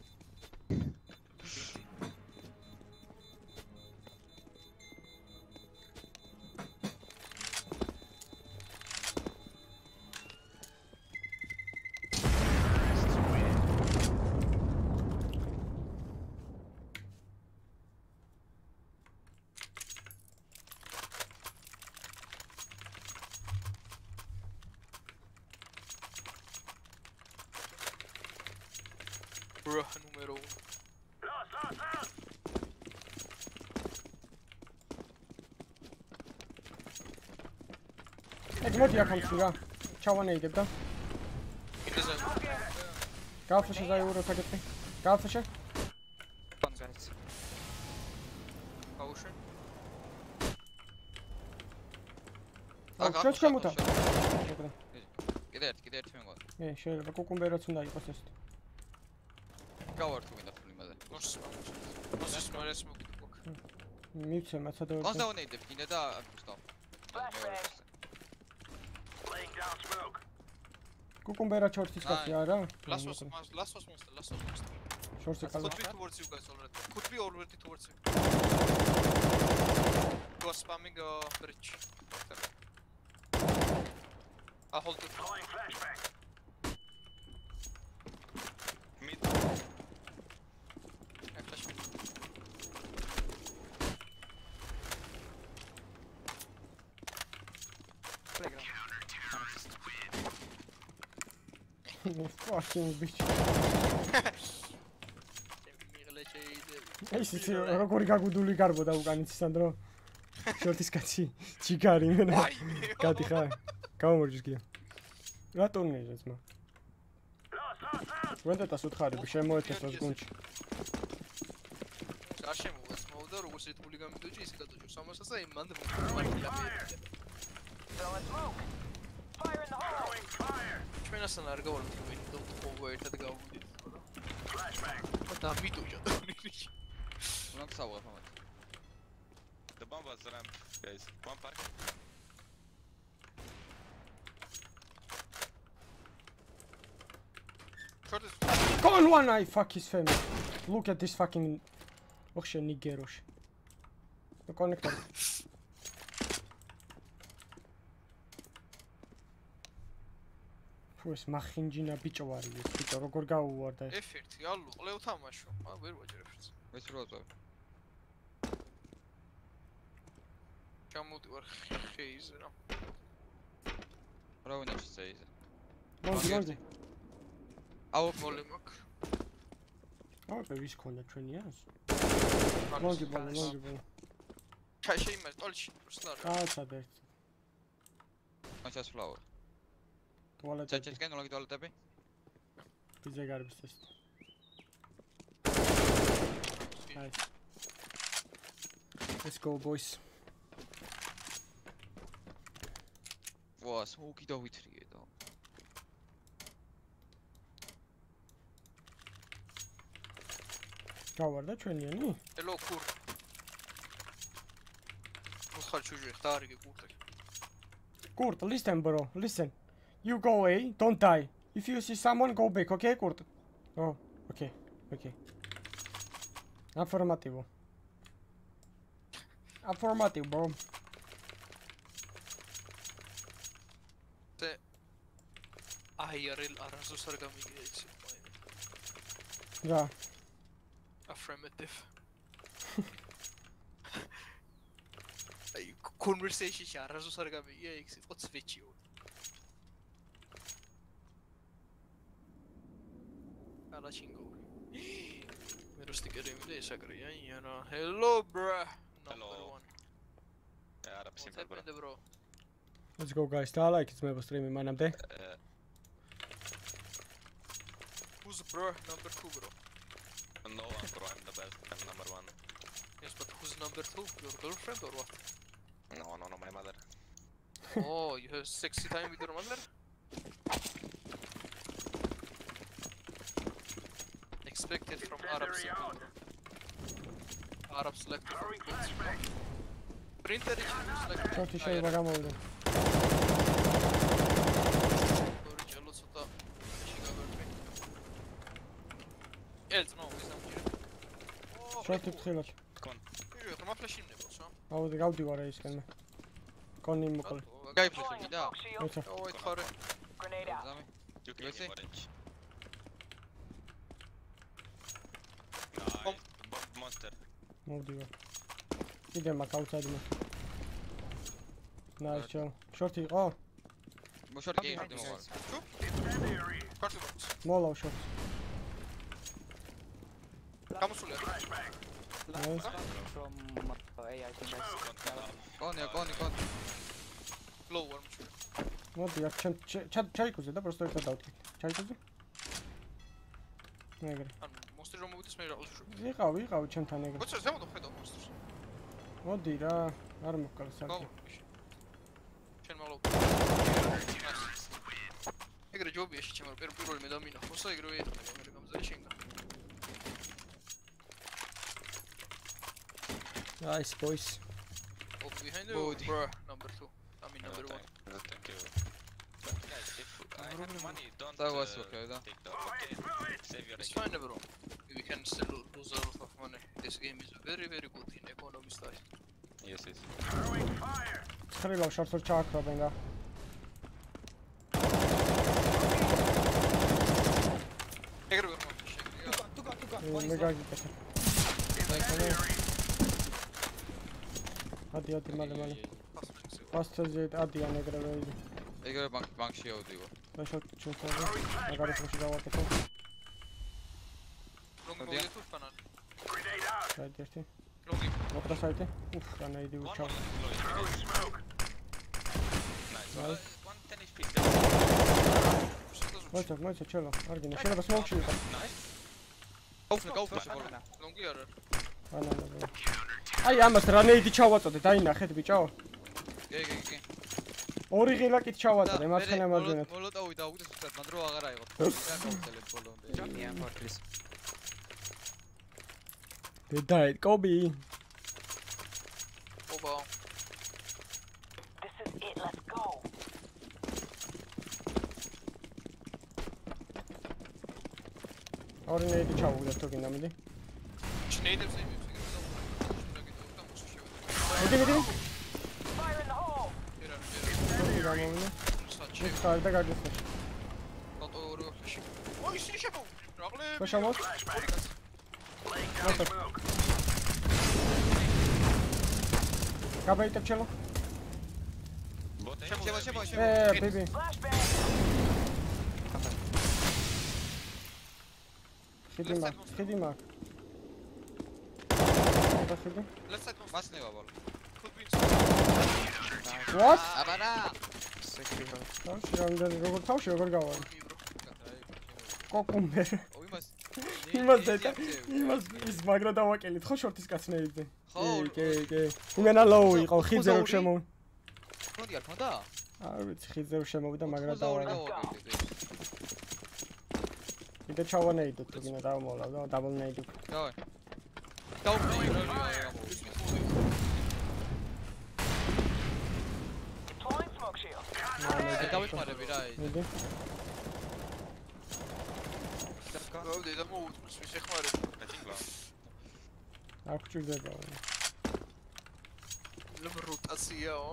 ხომშიგა ჩავანეიდებ და. იდეზე გავფაშე დაიუროთ აკეთე გავფაშე ბანზანიც აუშე აგა შემოთა კიდე ერთი კიდე ერთი მეგონა ე შეიძლება კუკუმბერაც უნდა იყოს ეს. გავარ თუ გინდა ფული მაზე გორს მოსის მერეს მოგიდო მივცე მაცადოებს 29 დებინე და კუკუმბერა ჩორტის კაცი არა monster, last was monster. შორტი კალა Could be towards you guys already. Be already towards you. Go spamming a bridge. I'll hold it. Throwing flashbang. Mid. I flash mid. მიღლა შეიძლება. ეს იცი როგორი გაგუდული გარბოდა უკან იცი სანდრო შორტის კაცი ჩიგარი მენა გადი ხა გამომორჯის გია რა ტურნირია ძმა Lost, lost, lost. ვენდეტას უთხარები შემოეთესოს გუნჩი არ შემოვაც მოვდა როგორც რიტმული გამიდოჭი ისე გადაჭო სამასას და იმ მანდ მომხმარებლა Throwing smoke. Fire in the hole. Throwing fire. ჩვენასთან არ გავარ თქვენ და ხოვა ერთად გავვიდით Flashbang. და მიდოჭა უნდა გსაუბრებ ამათ The bomb was ramp, guys. One park. შორტის Gone one I fuck his family. Look at this fucking ოხშე ნიგეროში. The connector. ფუეს მახინჯინა ბიჭვარი ეს ბიჭო როგორ გაუვარდა ეს. F1 ალო ყლევ თამაშო ა ვერ ვაჯერ F1 ეს რო აწევ ჩამოვდივარ ხეიზე რა რა უნდა შეიზე მოდი მოდი. აუ მოლე მაქვს აუ მე ვის ქონდა ჩვენი ას? მოდი მოდი მოდი ჩაი შეიმას ტოლში პროსტარ კაცა და ერთ. მაჩას ფლაურ ტუალეტი. ჩაჩესკენ უნდა გიტუალეტები ბიძე გარბის ეს. Nice. Let's go boys. ვა სმოუკი დავითრიე და გავარდა ჩვენიანი? ელო ნუ ხარ ჩუჟი ხტარი კურტი Kurt, listen bro, listen. You go away, don't die. If you see someone, go back, okay, Kurt? Oh, okay, okay. Affirmativo. Affirmative, bro. და აი არელ არასოს არ გამიგია ის რა, affirmative აი conversation-ში არასოს არ გამიგია ის იყო I chingle? Hello bruh. Not Hello. Bro. bro. Let's go guys, tää like it's my mä näen te. Who's bro? Number two bro. No one bro, I'm the best, I'm number one. Yes, but who's number two? Your girlfriend or what? No, no, no, my mother. oh, you have sexy time with your mother? Expected from Arabs. bro. Arabs like to Printer is like შორტი შეიძლება გამოვიდე. ორიჯელო ცოტა შეგაბერბე. ელც ნო ვიზამჯერე. შორტი ფრთხილად. ი ხმა ფლეში ნებოს, ა? აუდი გავდივარ ისკენ მე. კონი მოკლე. გაიფლეში და? ეცა. ой, ხარე. Grenade out. You can see? orange. Nice. Bomb monster. მოვდივარ. კიდე მაქვს აუცადი მე. ნაის ჩო. შორტი იყო? მოშორტი კი ხარ მოვალ. კარტი მოხს. მოლავ შორტი. გამოსულია. ნაის. From uh, A, I think that's. კონია, კონი, კონი. low shot. მოდი აქ ჩემ ჩა- ჩაიკუზე და პროსტო ერთად დავთქი. ჩაიკუზე? ეგრე. ანუ მონსტერი რომ მოვიდეს მე რა უშვებ. ვიყავ, ვიყავ ჩემთან ეგრე. მოცა ზემოდან ხედავ მონსტერს. მოდი რა, არ მოყავს გაუ. საქმე. შენ მალო. ეგრე ჯობია რომ პირველ პირველი მე დამინახოს და ეგრევე ეხება მე გამზარი შენგა. Nice boys. Oh, behind you, bro. Number two. I mean number one. thank, no, thank you. But guys, if I have money, don't That was uh, okay, да. take that. Okay, save your It's account. fine, bro. We can still lo- lose a lot of money. This game is very, very good in economy style. Yes, yes. ცხრილავ შორტს ვერ ჩააქრობენ რა. ეგრევე რომ შეგია. მე გაგიკეთე. ადი ადი მალე მალე. პასტაზე ადიან ეგრევე ეგრევე ბანკ ბანკში ავდივარ. შორტ ჩუთადა. მაგარი პროში დავაკეთე. რომ Adია. მოვიდეთ უთანან. საიტი ერთი. ლონგი. მოხდა საიტი. უფ, რა ნაიდი უჩავ. Nice. Nice. One ten HP. მოიცა, მოიცა, ჩელო. არ გინდა. შეიძლება სმოუქში ვიყო. გაუფლე, გაუფლე ბოლო. ლონგი არა. ანა ანა. აი ამას რა ნეიდი ჩავაწოდე, დაინახეთ ბიჭო. კი, კი, კი. ორი ღილაკით ჩავაწოდე მარცხენა მარჯვენად. მოლოტოვი დაუგდეს უბრალოდ, მან რო აღარ აიღო. რა გავუწელებ ბოლომდე. For please. დედაი, კობი. ობა. This is it. Let's go. ორი ნეიდი ჩავუგდეთ თუ გინდა მიდი. შნეიდებს იმებს ეგრევე და შევიდე. მიდი, მიდი. Fire in the hole. ერა, ორი გამოვიდა. საჩე. ხარ და გაგიხსნა. ბატო ორი ფლეში. ой, ისინი შემოვიდნენ. რაღლები. ხო შემოს? ორი კაცი. მოხდა. გაბაიტებ ჩელო. შევა, შევა, ე, შევა. ბიბი. ხიდი მაგ, ხიდი მაგ. და ხიდი. Let's side monster. მასნევა ბოლო. Could be What? აბარა. Safety hole. თავში რამდენი როგორ თავში როგორ გავარ? კოკუმერ. ო იმას. იმას დედა. იმას ის მაგრა დავაკელით ხო შორტის კაცნეიძე. ხო, კი, კი, იმენა ლოუ იყო ხიძე რო შემო. კონდი არ ქონდა? არ ვიცი ხიძე რო შემოვიდა მაგრა გავაკეთე. კიდე ჩავანეიდო თუ გინდა დავმოვლავ და დაბლ ნეიდო. დავაი. დაუფლე ეგრევე გამოვიდა. Deploying smoke shield. მე დავეხმარები რა ის. გავდე და მოუთმის ვის ეხმარებ. I think low. არ გჭირდება. ლემ როტაციაო.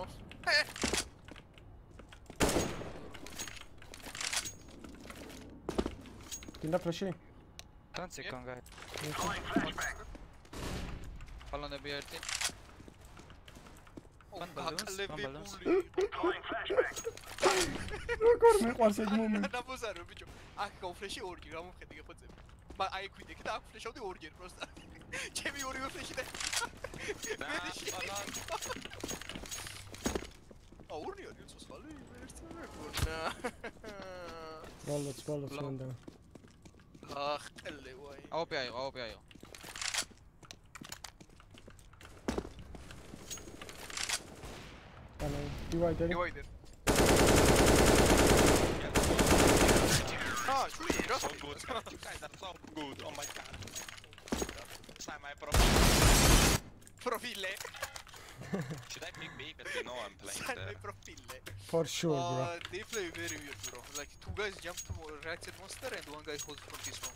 გინდა ფლეში? Con guy. ბალონები ერთი. One balloons, one balloons. როგორ მეყვარს ეგ მომენტი? ნაბოზარო ბიჭო. აქ გაუფლეში ორგი გამომხედი გეხოცები. მაგ აი ქვიდე და აქ ფლეშავდი ორჯერ პროსტა. ჩემი ორივე ფლეში და აა ორი ორი ცოცხალი ერთად მეკონა. ბოლოც ბოლოც მანდა. გაახტელე ვაი. აოპი აიღო, აოპი აიღო. Hello. You right, Danny? You right, Danny. Oh, that's so good. Guys, that's so good. Oh my god. Try my profile. Profile. Should I pick B? You know I'm playing profile. For sure, uh, bro. They play very weird, bro. Like, two guys jump to reacted monster and one guy holds from this one.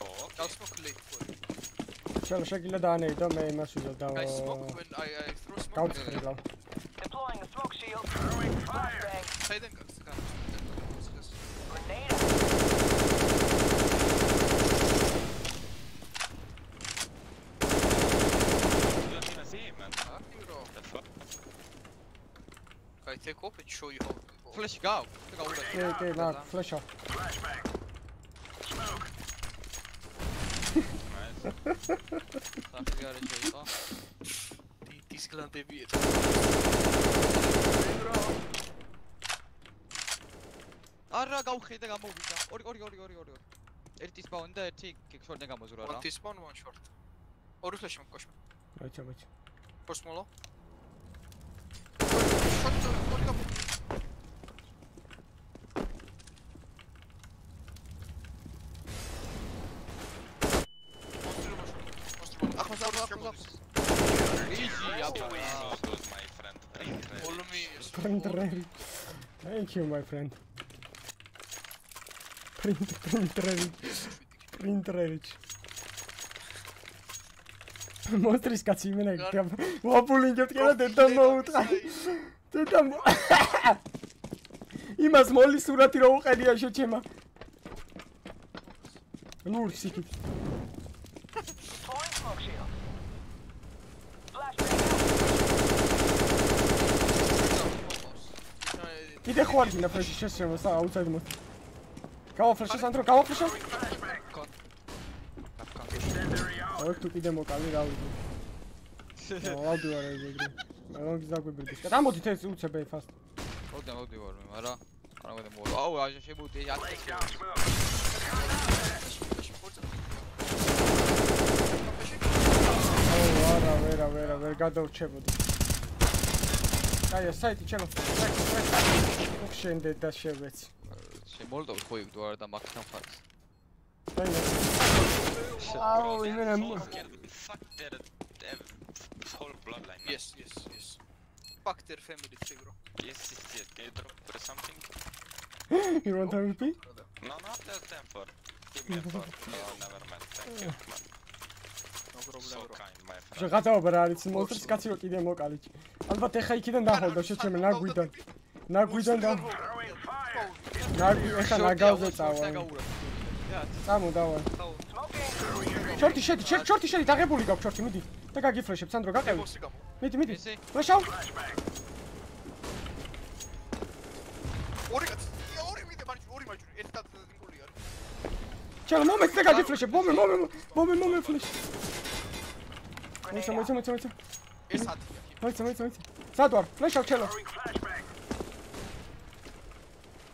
Oh, okay. I'll smoke late for it. შენ შეგილა დაანეიდო მე იმას ვიზო და Guys smoke when I I throw smoke. გავწრილავ. Deploying a smoke shield. Throwing flashbang. Საიდან გაქს? Grenade. You don't even see him, man. bro. The fuck? I take off and show you how. ფლეში გაუ. გაუდა. კი, კი, მაგ ფლეშა. სახი გარეშე იყო. დისკლანტები ეს. არა გავხედე გამოვიდა. ორი ორი ორი ორი ორი. ერთი სპაუნი და ერთი კიქშორტი გამოზურა რა. One T-spawn, one short. ორი ფლეში მოკოშ. რაიცა, რაიცა. Posmolo. Short, ორი გამო. ახლოს. იჟი აბა. Olmi. Printreri. Thank you, my friend. Print printreri. Printreri. მოსტრის კაცი იმენა ვაპულინგებთ კიდე დედა მოუტყა. დედა იმას მოლის სურათი რო უყედია შეჩემა. ნუ სიკი. კიდე ხო არ გინდა ფლეში შესწრება სა აუცაიდ მო. გავაფლეშე სანდრო, გავაფლეშე. ოქ თუ კიდე მოკალი რა ვიცი. აუდიო არა ეგრე. მაგის დაგვიბრდეს. გამოდით ეს უცებ ე ფასტ. მოდი მოდი ვარ მე, მაგრამ არა მოდი მოდი. აუ, აი შემოდი 10 აუ არა ვერა ვერა ვერ გადავრჩებოდი. აი ეს საიტი ჩემო. ოქ შენ დედა შევეცი. შემოლდო ხო იქ თუ არა და მაგთან ხარს. აუ იმენა Fuck their, their whole bloodline. man. Yes, yes, yes. Fuck their family tree, bro. Yes, yes, yes. Can you drop for something? you want to repeat? No, not just them for. Give me a for. No, never mind. Thank you, man. No problem, bro. შეღაცაობა რა არის მონსტრს კაციო კიდე მოკალიჩ. ალბათ ეხა იქიდან დაჰოლდო შეჩემე ნაგვიდან. ნაგვიდან და ნაგვი ეხა ნაგავზე წავა. წამო დავა. შორტი შედი, შორტი შორტი შედი, დაღებული გაქვს შორტი, მიდი. და გაგიფრეშებ, სანდრო გაყევი. მიდი, მიდი. ფლეშავ. ორი კაცი. ორი მიდე მარჯვნივ, ორი მარჯვნივ. ერთ და დინკული არის. ჩალო მომენტ და გაგიფრეშებ, მომენტ, მომენტ, მომენტ, მომენტ ფლეშ. მოიცა, მოიცა, მოიცა, მოიცა. ეს ათია. მოიცა, მოიცა, მოიცა. სად ვარ? ფლეშავ ჩელო.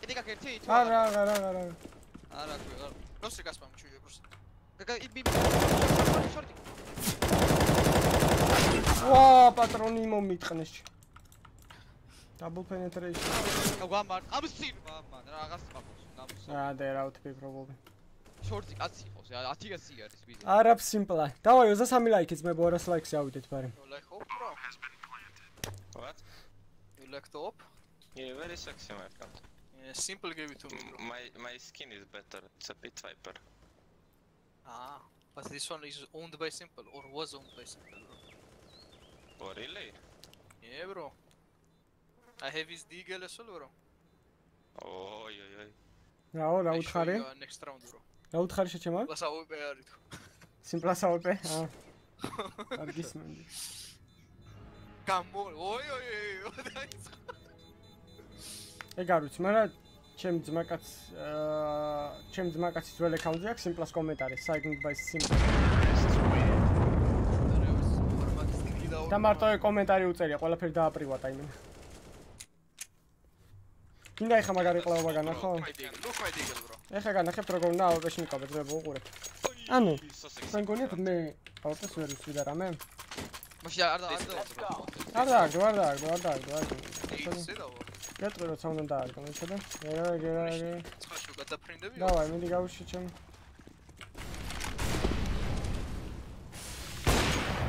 კიდე გაკერთი? არა, არა, არა, არა. არა, ქვი, არა. როსე გასპამ ჩუიე პროს. გაგა იბი შორტი. ვა, პატრონი მომიტყნეს. Double penetration. გავამარ. ამსინ, მამან, რაღაც მაქვს. ნამს. Ah, there out be probably. შორტი კაცი იყოს, 10 კაცი არის ვიზა. არაფ სიმპლა. დავაი 23 ლაიქიც მე 200 ლაიქს ავიდეთ ბარემ. You like hope, bro? What? You like the op? Yeah, very sexy, my friend. Yeah, simple gave it to me, bro. My my skin is better. It's a bit viper. Ah, but this one is owned by Simple or was owned by Simple, bro. Oh, really? Yeah, bro. I have his deagle as well, bro. Oh, oi, oi. რაო, რა I show უთხარი? you, uh, next round, bro. რა უთხარი შეჩემა? პლასა ოპე არის თქო. სიმპლასა ოპე? აა. არ გისმენდი. გამო, ოი ოი ოი, დაიწყო. ეგ არ ვიცი, მაგრამ ჩემ ძმაკაც აა ჩემ ძმაკაცის ძველ ეკაუნტზე აქვს სიმპლას კომენტარი, cycling by simple. და მარტო კომენტარი უწერია, ყველაფერი დააპრივატა იმენ. გინდა ეხა მაგარი ყლაობა განახო? ნუ ხვედი იგელ ბრო. ეხა განახებთ როგორ უნდა აუტეში მიკავეთ, რე უყურებ. ანუ, მე გონიათ მე აუტეს ვერ ვიცი და რამე? მაშინ არ დააგდო. არ დააგდო, არ დააგდო, არ დააგდო, არ დააგდო. მეტყვი როცა უნდა დააგდო, მეჩვენე. გერა, გერა, გერა. ცხაშო გადაფრინდები? დავაი, მიდი გავუში ჩემ.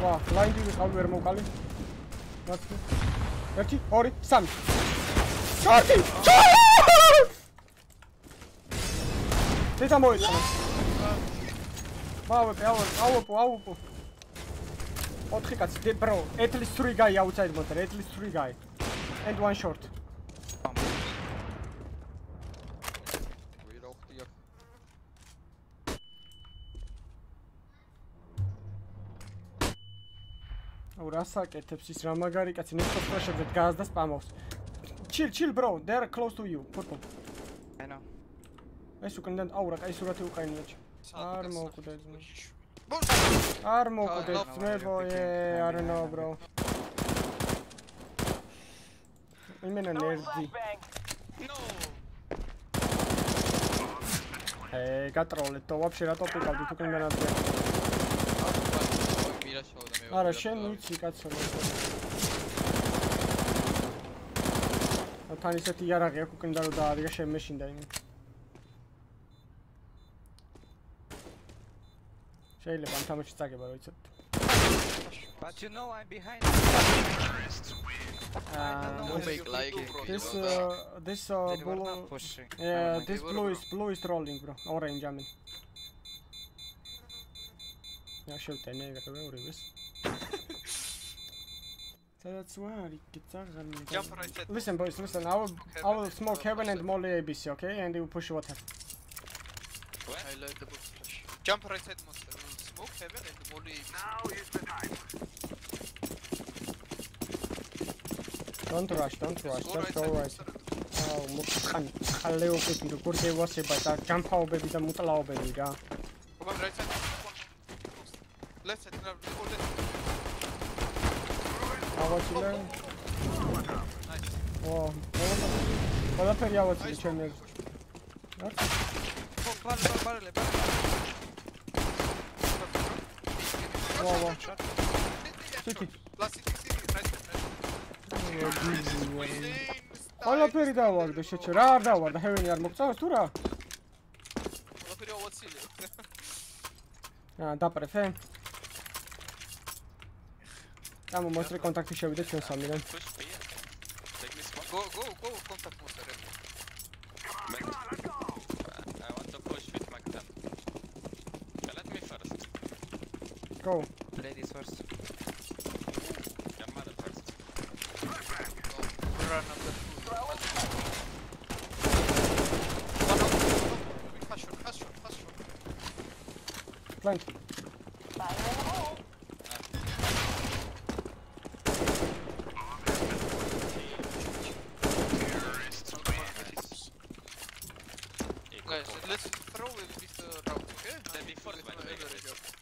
ვა, ლაინდი ვიყავ ვერ მოვკალი. მათი. 1 2 3 ჩართი! ჩართი! დედა მოეწონა. მავე, ავო, ავო, ავო. 4 კაცი, დე ბრო, at least 3 guy outside motor, at least 3 guy. And one short. აუ, რას აკეთებს ის რა მაგარი კაცი, ნესტოს პრეშებზე დგას და სპამავს. Chill, chill bro, they are close to you. Purple. I know. ეს უკან აუ რა კაი სურათი უკაინია. არ მოკვდე. Bol. არ მოკვდე, ძმებო, ე, I don't know bro. იმენა ნერდი. No. ე, გატროლეთ და ვაფშე რა ტოპიკავდით უკან განადგენ. მირა შოვდა მე. არა, შენ ვიცი კაცო. თან ისეთი იარაღი აქვს უკან და რო დაადგა შენ მეშინდა იმი. შეიძლება ამ თამაში წაგება რო იცოდეთ. But you know I'm behind. Uh, this uh, this uh, blue yeah this blue is blue is trolling bro orange I mean ja შევტენე ეგრევე ორივეს სადაც ვარ იქ წაღარ Jump right side. listen boys listen I will I will smoke heaven and molly ABC okay and you push water I like the book flash. Jump right side monster. Smoke heaven and molly. Now is the time. don't rush don't rush just right go side right აუ მოხან ხალეობები როგორ დევასება და ჯამფაობები და მუტლაობები რა Come on, right side. Left side. Now, all Nice. ო ყველაფერი ავაცილე ჩემი რა barrel, barrel, barrel. ვა ვა სიტი. Right side. Right side. ყველაფერი დავაგდო შეჩე რა არ დავარ და ჰევენი არ მოგწავს თუ რა ყველაფერი ავაცილე. აა დაპრეფე ამ მოსტრი კონტაქტი შევიდე ჩვენ სამიდან Push B. Take me spot. Go, go, go. Contact monster. Ready. I want to push with Mac 10. Yeah, let me first. go Ladies first. Yeah, mother first. Run number two. One out. Fast shot, fast shot, fast shot. plant Guys, let's throw it with the route, okay? They be first, by the way.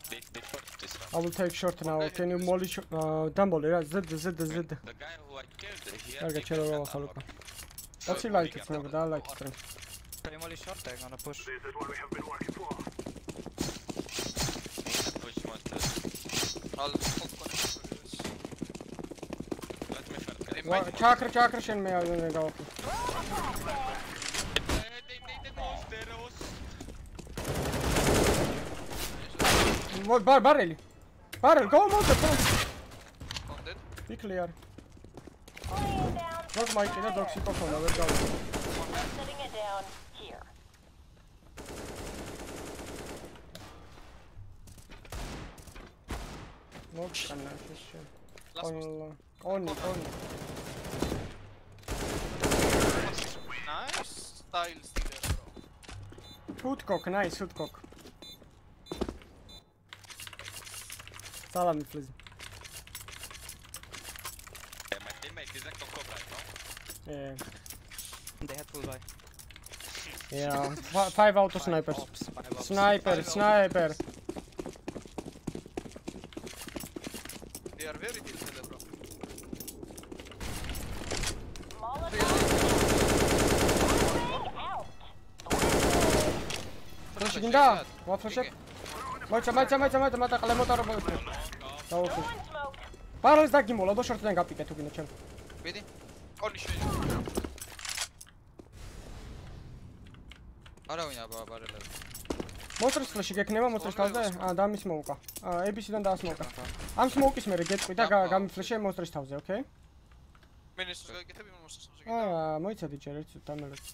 They, they first this round. I will take short now can you molly short uh დამბოლი რა ზედ ზედ ზედ The guy who I killed, he კარგი had ჩერო რა ხალუკა What's he like it's never da like it Pretty molly short, they're gonna push. This is what we have been working for. push monster. I'll smoke connect for this. Let me first. They ვა might ჩაკრ ჩაკრ შენ მე არ გავაკეთე They needed monsters. მო ბარ ბარელი ბარელი go monster go on dead. be clear დოქ მაიკინა დოქსი კოფონა ვერ გავა Setting it down here. მოქანა შეშე Last კონი კონი კონი Nice. Style stealer, bro. ფუტკოკ nice Fala, me Fluzi. É, mas tem mais que estão cobrados, não? É. They had full buy. Yeah, five auto snipers. Five sniper, sniper. They are very deep, bro. Terus ginda, mau flash up. Mau coba, coba, coba, coba, kalau mau taruh დაუხუშ. პარალელს დაგიმოლა, და შორტიდან გაპიკე თუ გინდა ჩემ. ვიდი. კონი შეიძლება. არავინ აბა ბარელები. მონსტრის ფლეში გექნება მონსტრის თავზე? აა დამის მოუკა. აა ABC-დან დაასმოუკა. ამ სმოუკის მერე გეტყვი და გამიფლეშე მონსტრის თავზე, ოკეი? მენესს გაკეთები მონსტრს თავზე. აა მოიცადი ჯერ ერთ დამელოთ.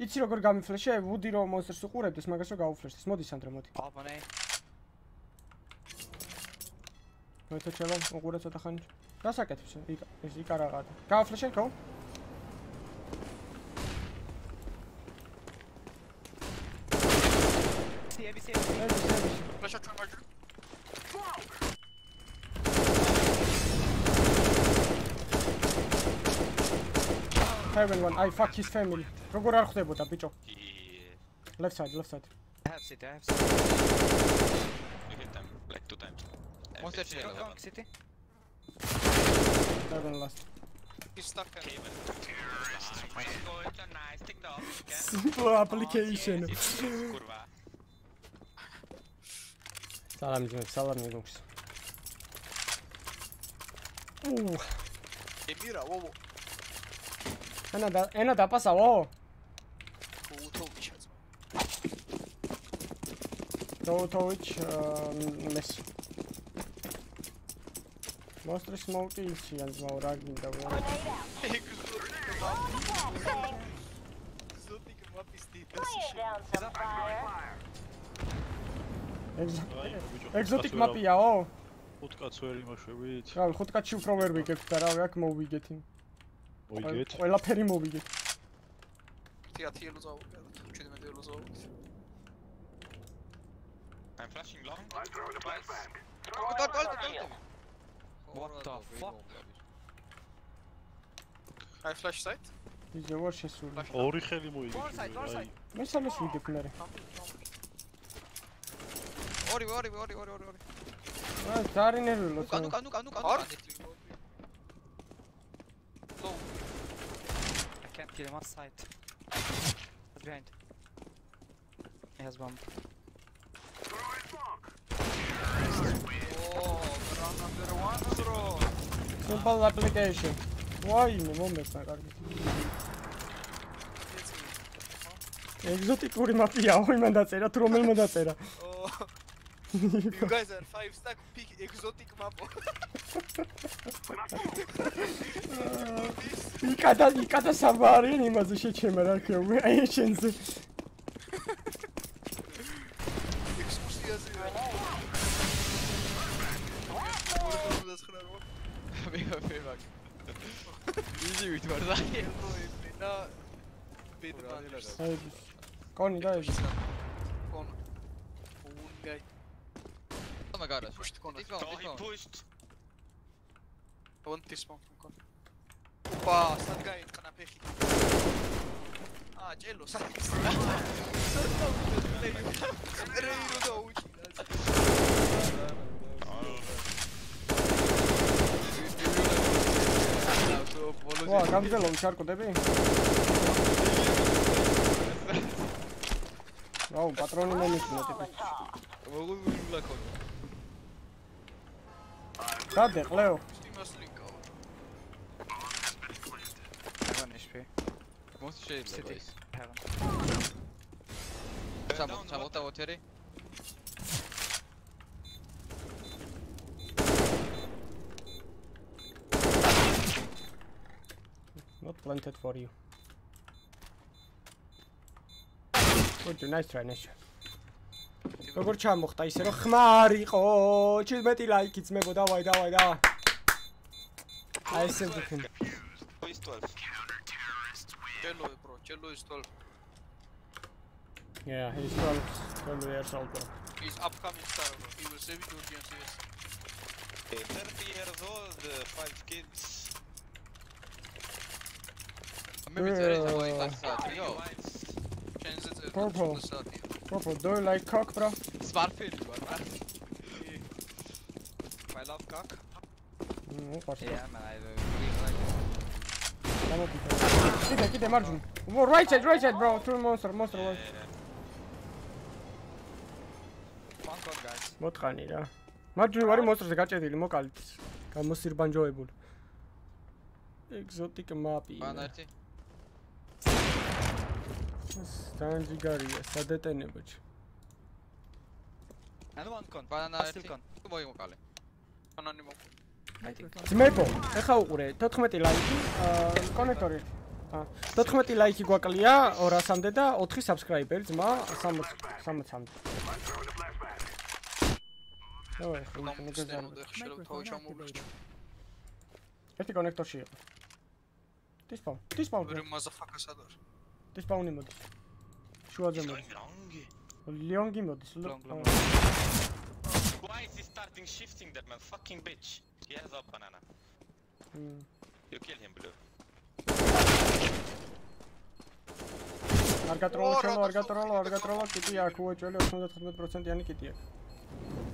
იცი როგორ გამიფლეშე? ვუდი რომ მონსტრს უყურებდეს, მაგას რომ გაუფლეშდეს. მოდი სანდრო, მოდი. აბანე. მოიცა ჩელა, უყურე ცოტა ხანი. გასაკეთებს არ აღარ. გააფლეშე, ხო? Ფლეშა ჩვენ მაჯური. Heaven one, I fuck his family. როგორ არ ხდებოდა, ბიჭო? Left side, left side. I have city, I have city. We hit them like two times. Monster Go, შეიძლება. go, city. Heaven last. He's stuck in. Go into nice TikTok. Simple application. Kurwa. სალამი ძმები, სალამი გოგს. უუ, ემირა, ვო. ენა და ენა დაპასავო? უთოვიჩა. თოუთოვიჩ მეს. მოსტრი სმოუკი იციან ძმაო რა გინდა it fire. ეგზოტიკ მაპიაო? ხუთ კაც ვერ იმაშვებით. რავი, ხუთ კაცი უფრო ვერ ვიგებ და რავი, აქ მოვიგეთ იმ. მოიგეთ. ყველაფერი მოვიგეთ. 10 ელო ზავო, 17 ელო ზავო. I'm flashing long. და და What the fuck? I flash site. იზე ვარ შესული. ორი ხელი მოიგე. One side, one side. მესამეს ვიგებ მე. ორი ორი ორი ორი ორი ორი. აა, ზარი ნერვიულო. უკან უკან უკან უკან. არ? I can't kill him on. He's behind. He has bomb. ო, რა ნამბერ 1 bro. Simple application. ვაიმე, მომეცა კარგი. ეგზოტიკური მაპიაო, იმან დაწერა, თუ რომელმა დაწერა. You guys are 5 stack pick exotic map. იკადა, იკადა საბარიან იმაზე შეჩემა რა ქვია, აი შენზე. ექსკურსიაზე. მე ვაფერვაკ. იძი ვით ვარ და. და ბედბანერს. აი კონი და ეს. კონ. უნგაი. მაგარას. Pushed corner. This one, Oh, this he one. pushed. One this one. კონ. ოპა, სად გაიყნა ფეხი? აა, ჯელო, სად? რეირო და უჩი. ვა, გამგელო შარკოდები? აუ, პატრონი მომიქნა ტიპი. მოგულა ქონდა. გადე, ყლეო. ის. Heaven. ჩამო, ჩამოთა ვოთერი. Not planted for you. Good, nice try, nice try. როგორ ჩამოხტა ისე რომ ხმარ იყო 17 ლაიქი ძმებო დავაი დავაი დავაი აი ესე ვიქნ Who is 12? ჯელო, bro, ჯელო is 12. Yeah, he's 12 12 years old bro. He's upcoming star, bro. He will save it with yes. Okay, 30 years old, uh, 5 kids. მე. Purple. Purple, do you like cock, bro? სპარფილი ვარ. I love cock. მ, უყვარს. Yeah, man, I really like it. გამოდით. კიდე, კიდე მარჯვნივ. Wo right side, right side, bro. Two monster, monster one. მოტყანი რა. მარჯვნივ არის მონსტრზე გაჭედილი, მოკალით. გამოსირბანჯოებული. ეგზოტიკ მაპი. ბანა ერთი. სტანჯიგარია, სადეტენებოჩ. And one con. Still ერთი. con. მოიმოკალე. ბანანი მო ძმებო, ეხა უყურე 14 ლაიქი, აა კონექტორი. აა 14 ლაიქი გვაკლია 200-მდე და 4 subscriber ძმა 60 60-მდე. ой, ხომ მოგეზარო. შეიძლება თავი ჩამოვიჭრე ერთი კონექტორში იყო. დისპაუნ, დისპაუნ. ვერ მაზაფაკა სადარ დისპაუნი მოდის. შუაზე მოდის. ლიონგი მოდის. Long, long. Why is he starting shifting that man? Fucking bitch. He has a banana. მ, You kill him, blue. არ გატროლო ჩემო, არ გატროლო, არ გატროლო, კიტი აქ უეჭველი 99%-იანი კიტი აქ.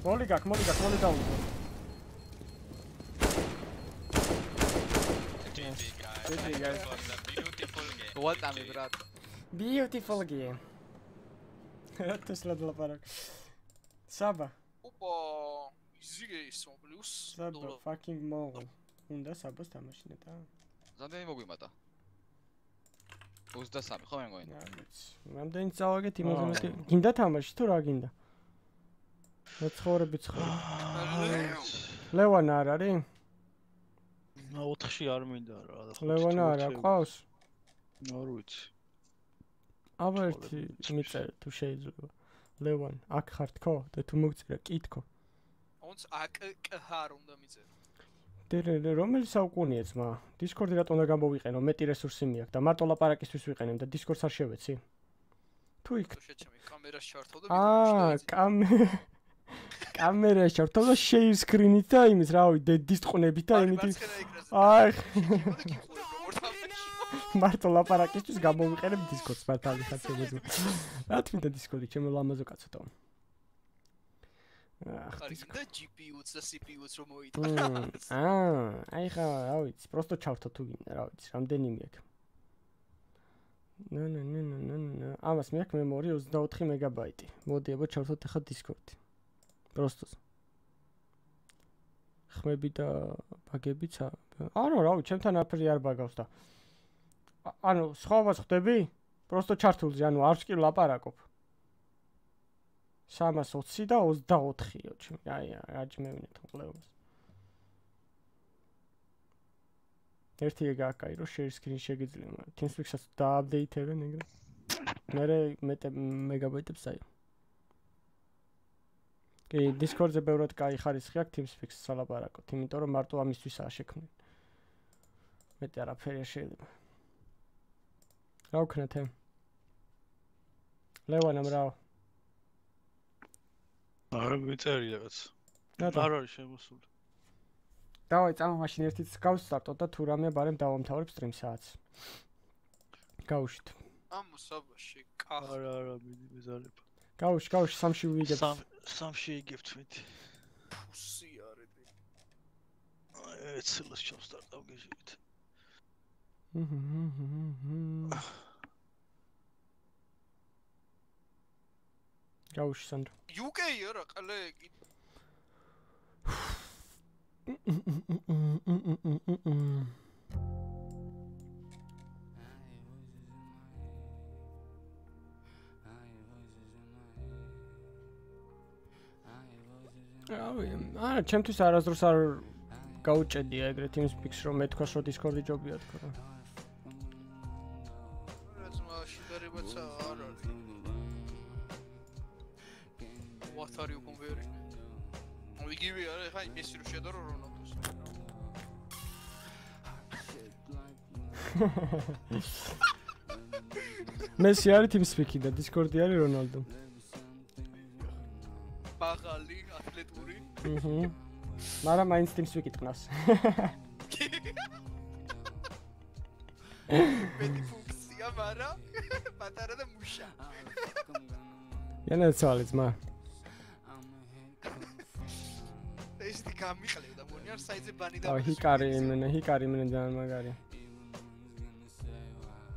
მოლი გაქვს, მოლი გაქვს, მოლი დაუნდა. GG guys. GG, guys. ვატამი ბრატ. Beautiful game. თესლა დლაპარაკ. საბა, ოპა იზიგე ის პლუს საბა, fucking mongol. უნდა საბას თამაშინე და. ზანდენი მოგვიმატა. 23 ხო მე მგონი. რა ვიცი. რამდენი წავაგეთ იმაზე მეტი. გინდა თამაში თუ რა გინდა? მეცხოვრები ცხოვრება. ლევან არ არის? ნა 4-ში არ მინდა რა. ლევან არა ყავს? არ ვიცი. აბა ერთი მიწერე თუ შეიძლება. ლევან, აქ ხარ თქო? და თუ მოგწერა კითხო. ონც აკ კჰარ უნდა მიწერო დერე რომელი საუკუნეა ძმა? დისკორდი რატომ უნდა გამოვიყენო? მეტი რესურსი მიაქვს და მარტო ლაპარაკისთვის ვიყენებ და დისკორდს არ შევეცი? თუ იქ შეჩემი კამერას ჩართო და აა, კამერა კამერა შევთავ და screen-ით და იმის რა ვიცი, დედის ტყნებით და იმითი აი მარტო ლაპარაკისთვის გამოვიყენებ დისკორდს მართალი ხაცებაზე. რა თქმა დისკორდი ჩემო ლამაზო კაცო. ახ არის და GPU-ც და CPU-ც რომ მოიტანა აა, აი ხა, რა ვიცი, პროსტო ჩავთო თუ გინდა, რა ვიცი, რამდენიმე აქვს. ნო ნო ნო ნო ნო. ამას მე აქვს მემორი 24 მეგაბაიტი. მოდი აბა ჩავთოთ ახლა დისკორდი. პროსტოს. ხმები და ბაგებიც ა. არა, რა ვიცი, ჩემთან აფერი არ ბაგავს და. ანუ, სხვაობას ხვდები? პროსტო ჩართულზე, ანუ არც კი ლაპარაკობ. 320 და 24-იო ჩემ. აი, რაჯმევნეთ ყლევას. ერთი ეგ აკაი რომ share screen შეგიძლია, მაგრამ TeamSpeak-საც დააპდეითებენ ეგრე. მერე მეტ მეგაბაიტებს აი. კი, Discord-ზე ბევრად კაი ხარისხი აქვს TeamSpeak-ს სალაპარაკოთ, იმიტომ რომ მარტო ამისთვისაა შექმნილი. მეტი არაფერი არ შეიძლება. რა ვქნათ ე? ლევანამ რა? არ მიწერია რაღაც. არ არის შემოსული. დავაი წამა მაშინ ერთიც გავსტარტოთ და თუ რამე ბარემ დავამთავრებ სტრიმსაც. გავუშვით. ამ საბაში კახ არა, არა, მიდი მეზარება. გავუშვ, გავუშვ სამში ვიგებ. სამ სამში იგებთ მეტი. ფუსი არები აი, ეცილოს ჩავსტარტავ გეჟით. გავუშვ სანდრო. UK-ი არა ყალე კი რავი, არა, ჩემთვის არასდროს არ გაუჭედია ეგრეთ იმ სპიქს რომ მე თქვას რომ Discord-ი ჯობია თქო რა. What are you comparing? იგივე არა ხა იმის რო შედარო რონალდოს მესი არის Team Speak-ი და Discord-ი არის რონალდო. ბაღალი ათლეტური აჰა. მაგრამ მაინც Team Speak-ი ტყნას. მეტი ფუნქცია მარა პატარა და მუშა яна ცალე ძმა. ეს გამიყლევდა მონი არ საიძე ბანი და ჰიკარი იმენა, ჰიკარი იმენა ძალიან მაგარი.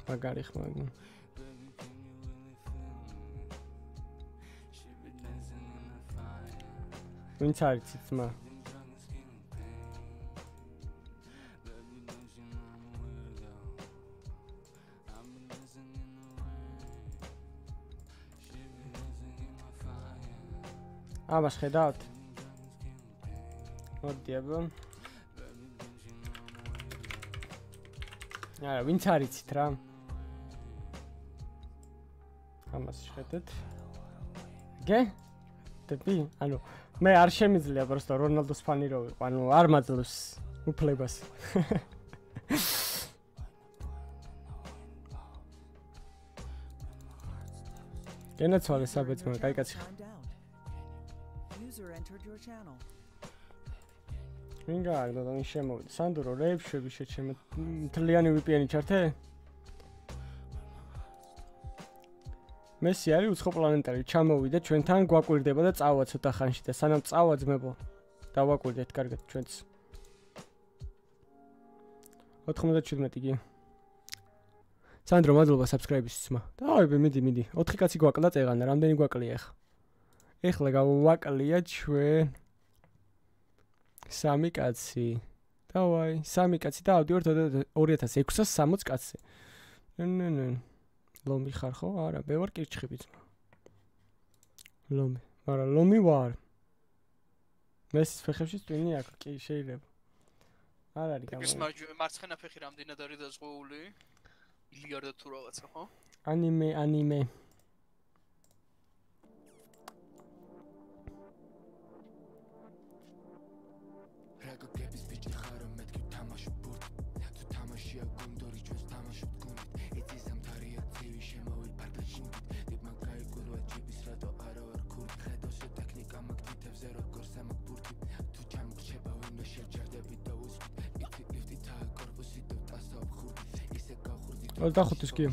მაგარი ხმაგი. ვინც არის ძმა? ამას ხედავთ? მოდი აბა. არა, ვინც არიცით რა? ამას შეხედეთ. გე? დები? ანუ მე არ შემიძლია პროსტო რონალდოს ფანი რო ვიყო, ანუ არ მაძლევს უფლებას. გენაცვალე საბეჭმა, კაი კაცი. User entered your channel. ვინ გააგდო და ვინ შემოვიდა? სანდრო რეიფშვები შეჩემე მთლიანი VPN-ი ჩართე? მესი არის უცხო პლანეტარი, ჩამოვიდა ჩვენთან, გვაკვირდება და წავა ცოტა ხანში და სანამ წავა ძმებო. დავაკვირდეთ კარგად ჩვენც. 97 გი. სანდრო მადლობა subscribe-ისთვის მა. დავაიბე მიდი მიდი. 4 კაცი გვაკლა წეღანა, რამდენი გვაკლია ახლა? ეხლა გავაკლია ჩვენ სამი კაცი. დავაი, სამი კაცი და ავდივართ 2660 კაცი. ნე ნე. ლომი ხარ ხო? არა, მე ვარ კირჩხები ძმა. ლომი. არა, ლომი ვარ. მეს ფეხებში ტვინი აქვს, კი შეიძლება. არ არის ის მარჯვენა მარცხენა ფეხი რამდენად არის დაზღვეული? ილიარდა თუ რაღაცა, ხო? ანიმე, ანიმე. დახოთის კი.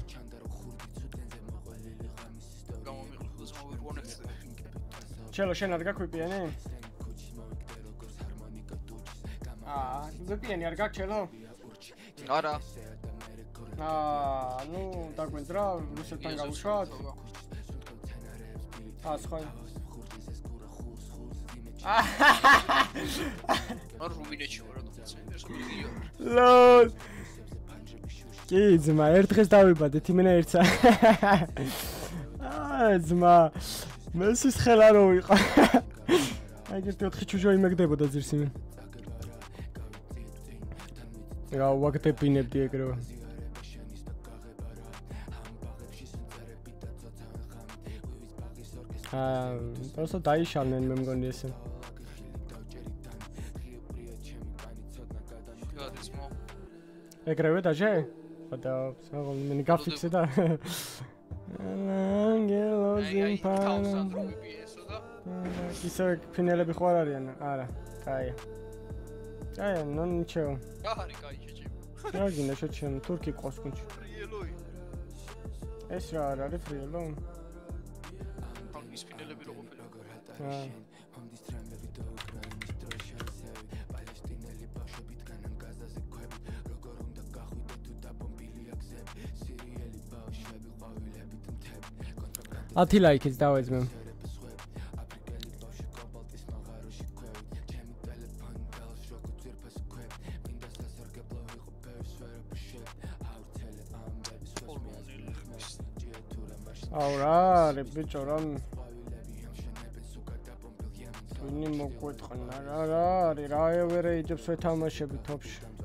ჩელო შენ არ გაქვს VPN-ი? აა, VPN-ი არ გაქვს ჩელო? არა. აა, ნუ დაგვენძრა, რუსეთთან გავუშვათ. აა, სხვა. არ რუმინეთში ვარ, როდესაც ეს მიგიო. ლოლ. კი ძმა ერთ დღეს დავიბადეთ იმენა ერთსა აა ძმა მესის ხელა რო ვიყო აი ერთი ოთხი ჩუჟო იმეგდებოდა ძირს იმენ რა ვაგდებინებდი ეგრევე აა просто დაიშალნენ მე მგონი ესე ეგრევე დაჟე? და საღოლ მე გაფიქსე და ანგელოს იმპან ისე ფინელები ხო არ არიან არა კაი კაი ნუ ნიჩო კაი კაი შეჭი რა გინდა შეჭი თურქი ყოს კუნჩი ფრიელოი ეს რა არის ფრიელო ანგის ფინელები რო ყოფილი აა ათი ლაიქიც დავეძმე. აუ რა, რე ბიჭო რა ვინი მოგვეთყნა რა რა არის რა ევერე იჯებს ვეთამაშები თოპში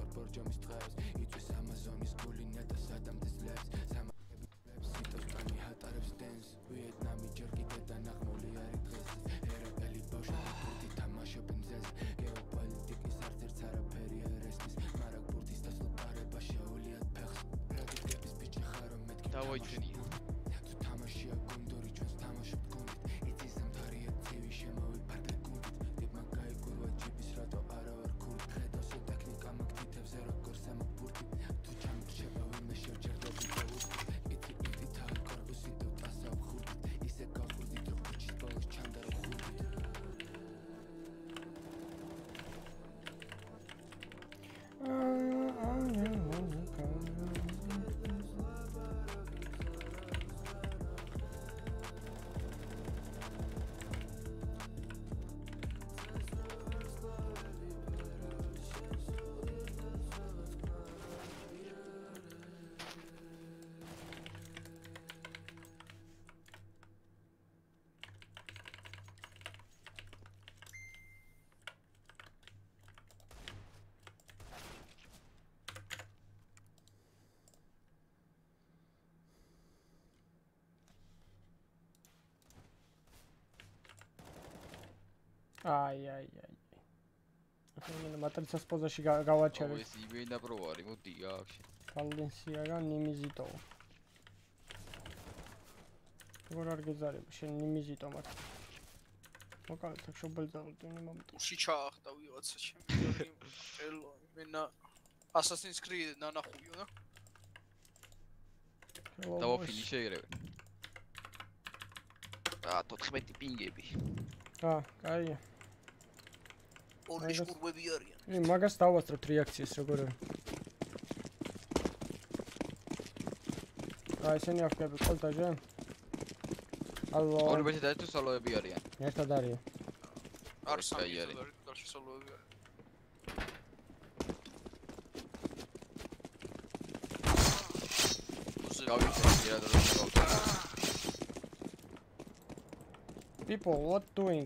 აი აი აი. ახლა მატრიცას პოზაში გა- გავაჩერე ეს იბენა პრო არის, მოდი აქ. კალდენსია და ნიმიზიტო როგორ არ გეზარება შენ ნიმიზიტო მათ. მოკალეთ აქ შობელძალო ტენი მომტი უსი ჩაახტა ვიღაცა ჩემი ელო მენა Assassin's Creed ნანახუიო და დავა ფინიშერები. აა 14 პინგები. ა კაია ორი შკურბები არიან ი მაგას დავასწროთ რეაქციას როგორ არის აი ესენი ახკები ყოლტაჟე ალო ორი ბეჭედა თუ სოლოები არიან. ერთად არის არის კაი სამი არის. არის დაში სოლოები არის გავიქცე რა და people what doing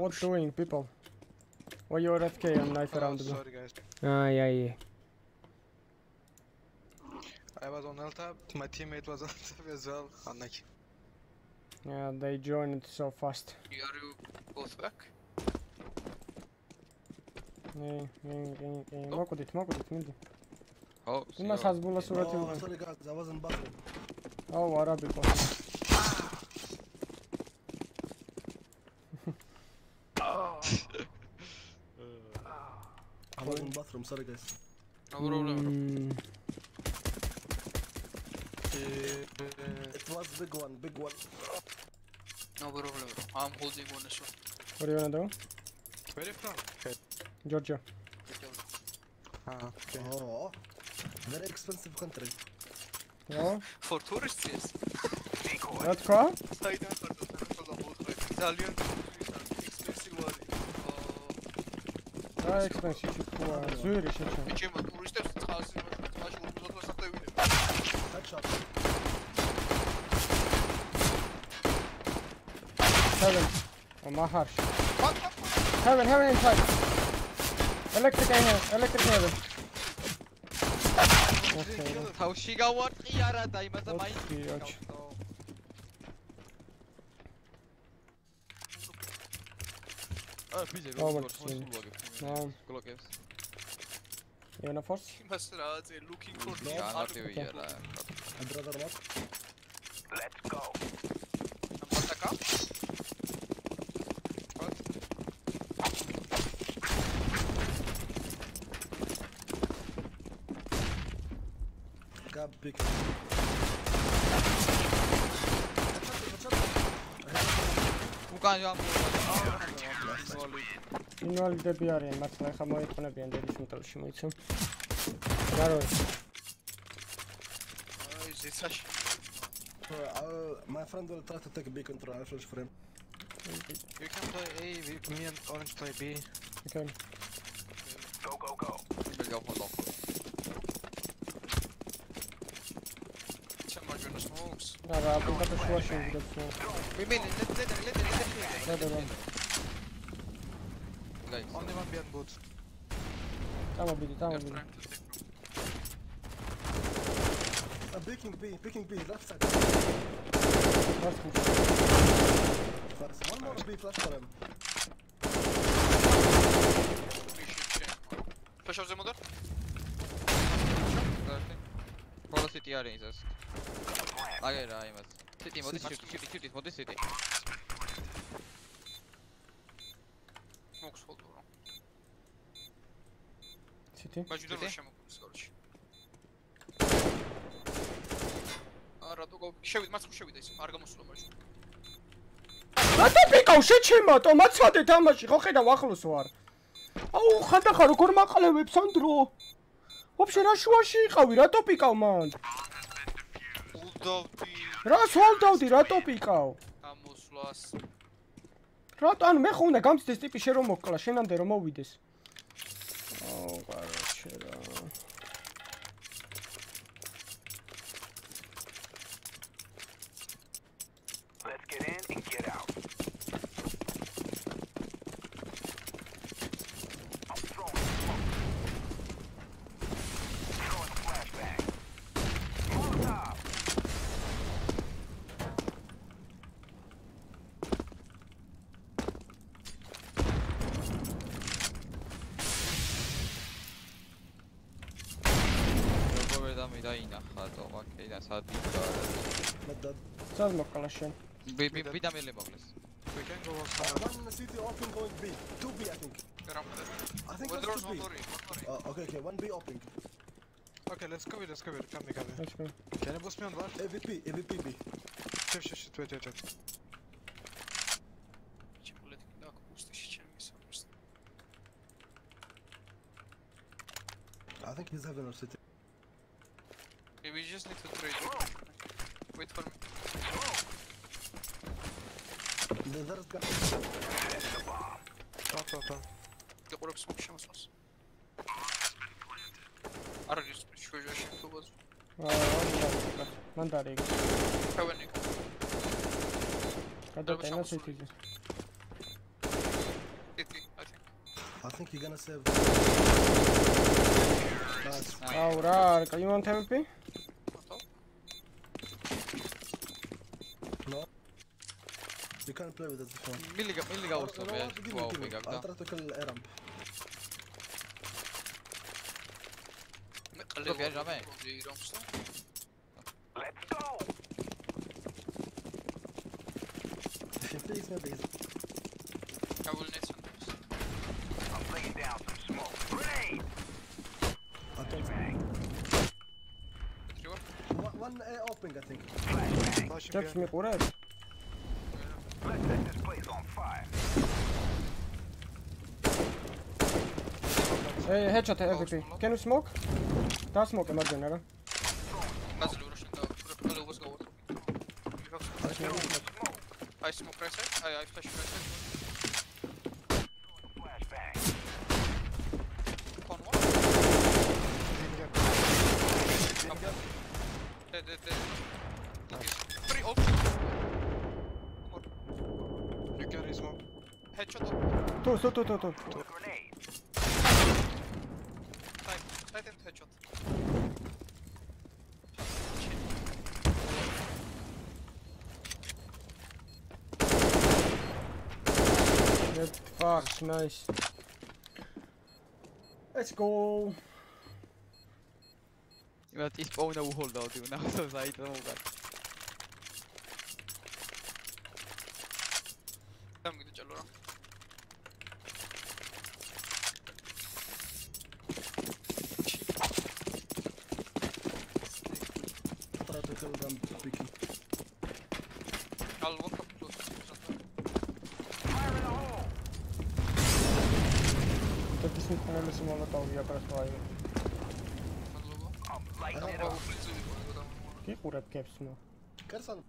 what doing people? Why you are FK on knife around the Sorry guys. ai ai I was on L-tab, my teammate was on tab as well. Unlucky. yeah they joined so fast. Are you both back? ნე ნე ნე ნე მოკვდით მოკვდით მინდი ხო იმას აზბულა სურათი Oh, უნდა sorry guys, I wasn't buffering. აუ არაბი ყო I was in bathroom, sorry guys. no problem მმ, It was big one, big one. no problem I'm holding one as well ორი ვენა დაო Where are you from? Okay. ჯორჯია Ah, okay. Oh, very expensive country. რა for tourists yes რა თქვა საიდან ხარდო ხოლმე მოხდა ძალიან expensive არის რა ექსპენსივი თქვა ზვირი შეჩა ჩემო ტურისტებს წყალს წყალში უბრალოდ მოსახდევინებ Headshot. heaven. O maharsh heaven heaven inside. Electric in here electric heaven okay თავში გავარტყი არა და იმასა მაინც ოცი, ოჩი. აა ბიზე Oh, როგორ but- სულვაგებს. No. გლოკებს. you wanna force იმას რა აწე looking for No. განარტივია რა. I'd rather not. Let's go. ამბატაკა Got big. უკან ჯამ. ინვალიდები არიან მართლა ხა მოიხონებიან დედის მეტალში მოიცო რა რო აი ზეცაში Uh, I'll, my friend will try to take B control. I'll flash for him. You can play A, we, me and Orange play B. okay Go, go, go. იმენ გავხონდო. ჩემარჯვენა smokes რა რა აპლიკატო შუაში ვიგებს მიმენ ლეტ ლეტ ლეტ რა და რა Guys, Only one behind boot. წამობიდი წამობიდი Uh, picking B, picking B, left side. First push. First. One more B flash for him. ფაშავზე მოდარ ხოლო სიტი არის ეს. აგე რა იმას. სიტი მოდი სიტი სიტი სიტი მოდი სიტი. smokes hold bro ციტი მაჯუდო რა შემოგვიდეს გარში არა თუ შევიდ მას შევიდა ის არ გამოსულა მაჯუდო რატო პიკავ შეჩემატო მაცვადე თამაში? ხო ხედავ ახლოს ვარ. აუ ხანდახა როგორ მაყალევებს ანდრო ვაფშე რა შუაში იყავი რატო პიკავ მან? ულდავდი რა სოლდავდი რატო პიკავ? გამოსვლას. რატო ანუ მე ხო უნდა გამწდეს ტიპი შე რომ მოკლა შენამდე რომ მოვიდეს? აუ კაროჩე Russian. B, B, BW box. We can go outside. One in the city, open going B. Two B, I think. I think well, that's two B. Uh, okay, okay, one B open. Okay, let's cover, let's cover. Come, come. Let's go. Can you boost me on what? AVP, AVP B. Shit, shit, shit, wait, wait, wait. I think he's having a city. გიყურებს სმოკ შემოსვას. არ არის შვეჟა შემთხვევას. აა მან დარი. ხევენი. გადატენა სიტიზე. ტიტი, I think. I think you're gonna save. Აუ რა, you want? No. You can't play with it this one. მილი გა მილი Or- გაუსწრო or მე what? Give me, თუ give me. აუპე I'll try to kill A ramp. მე ზოგი არის რამე? რომს და Let's go! If you please, maybe. I will need some. I'm laying down some smoke. Grenade! I don't Retriever. One, one A open, I think. Flashing ჯებს behind. მიყურებ? Let's set this place on fire. Hey, headshot MVP. Can you smoke? და smoke მარჯვენა რა. Basil Russian da. Hello, what's going on? You have smoke. I smoke right side. I I flash right side. Flashbang. Con one. Dead, dead, dead. Three open. You carry smoke. Headshot up. თუ თუ თუ თუ თუ. Grenade. Side, side and headshot. Good fuck, nice. Let's go. იმათ ის პოვნა უჰოლდა ოდი უნდა საიტო მოგარ დამიგდე caps now. Carson.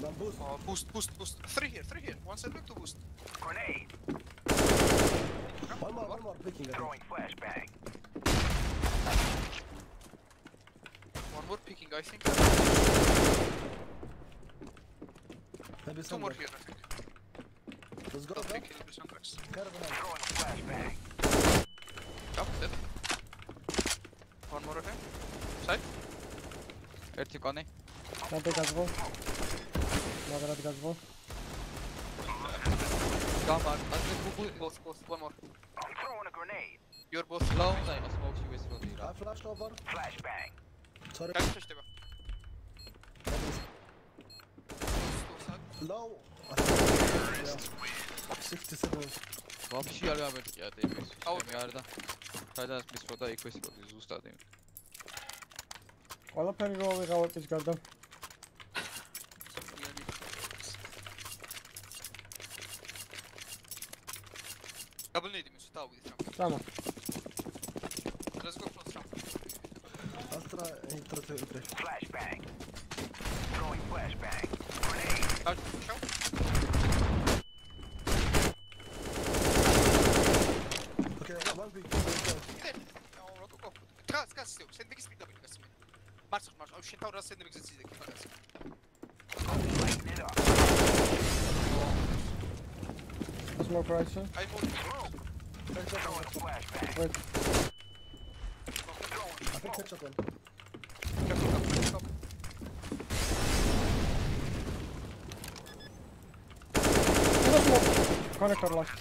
One boost. Oh, boost, boost, boost. Three here, three here. One side, two boost. Grenade. One more, one more. Picking Throwing flashbang. One more picking, I think. Maybe Two more here, I think. Let's go. Don't pick it, ერთი კონი რატე გაძღო? მაგრად გაძღო? გამარ ასე გუგუ Both, both. One more. I'm throwing a grenade. You're both. ლო უნდა იყოს სმოქში ვესროდი რა I flashed over. Flashbang. Sorry. Guys, შეშდება. Low. I think- Yeah. 67. ვაფშე არ გამერტყია ტიპის მე არ და სადაც მისროდა იქ ვესროდი ზუსტად იმ ყველაფერი რო ვიღავ ის გარდა. Double need იმის დავიდეთ რა. სამა. Let's go close round. I'll try. He try to entry. Flashbang. Throwing flashbang. Grenade. Out, show. Okay, one big. კიდე. აუ, რა გოგო. გას, გას, ისევ, სენდბიგის პირდა პირდა გასმენ. მარცხ, მარცხ, აუ, შენ თავ რა სენდბიგზე ძიძე კიდე. Lighting it up. Smoke right side. I move. Throwing flashbang. Wait. I think headshot one. Careful, careful, careful. No smoke. Connector last.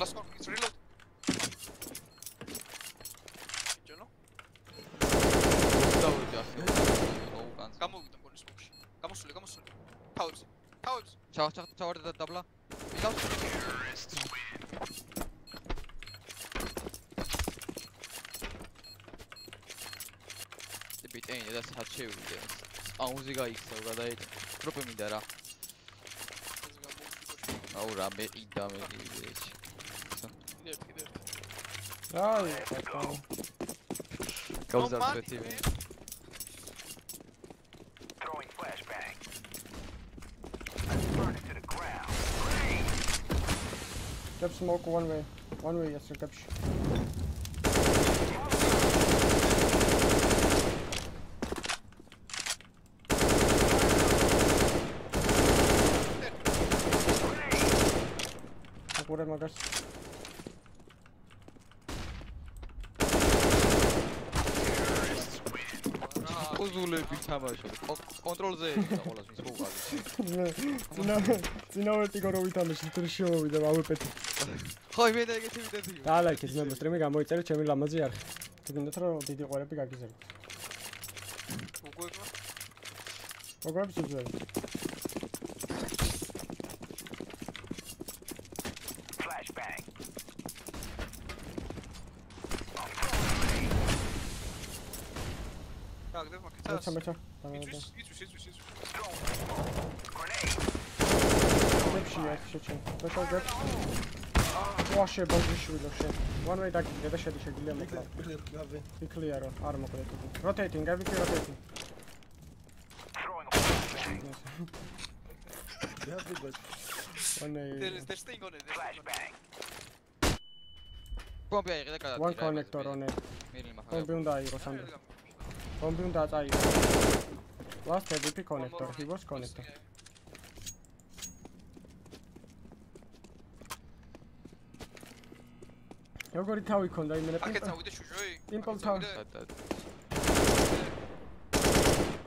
Last one, it's reload. ჯონო, დავიდე ახლა უკანს გამოვიდა მგონი სმოკში. გამოსული, გამოსული. თავებს. თავებს. ჩავ ჩავ ჩავარდა და დაბლა იგავს ბიტენი და სად შევიდე აუზი გაიქცა გადაეჭ პროპე მინდა რა აუ რა მე იდა მე იდეში კიდევ კიდევ. აი აკა გავზარდეთ იმი Throwing flashbang. Burn it to the ground. Grenade! Get smoke one way. One way, yes, capture. Magas. უზულები თამაშობ კონტროლზე ეცა ყოველას მის მოყავი ძინა ძინა ვერტიგო რო ვითამაში თუ შემოვიდა ავეპეთი. ხო მე და ეგეთი ვიდეო და ლაიქის მე მოსტრიმი გამოიწერე ჩემი ლამაზი არხი. თუ გინდათ რომ დიდი ყვერები გაგიზარდეთ. უგოება. მოგებს უძველი. Flashbang. გააგდებ მეცა მაგითას. მეცა. იწვის, იწვის, იწვის, იწვის. გებში ეს შეჩენ. მეცა გებს. ვაშე ბოჯიშვილო შე. One way დაგიგე და შედი შეგიძლია მოკლა. იკლიერო, არ მოკლე თუ. Rotating, everything rotating. Throwing a flashbang. One There way. is they're staying on it. they're staying on it. Flashbang. ბომბი აიღე და გადადი One connector on it. მილი მახა ბომბი უნდა ბომბი უნდა აწაიღოს. Last MVP connector, he was connector. როგორი თავი ქონდა იმენა აქეთ წავიდე შუჟოი. პიმპლ თავი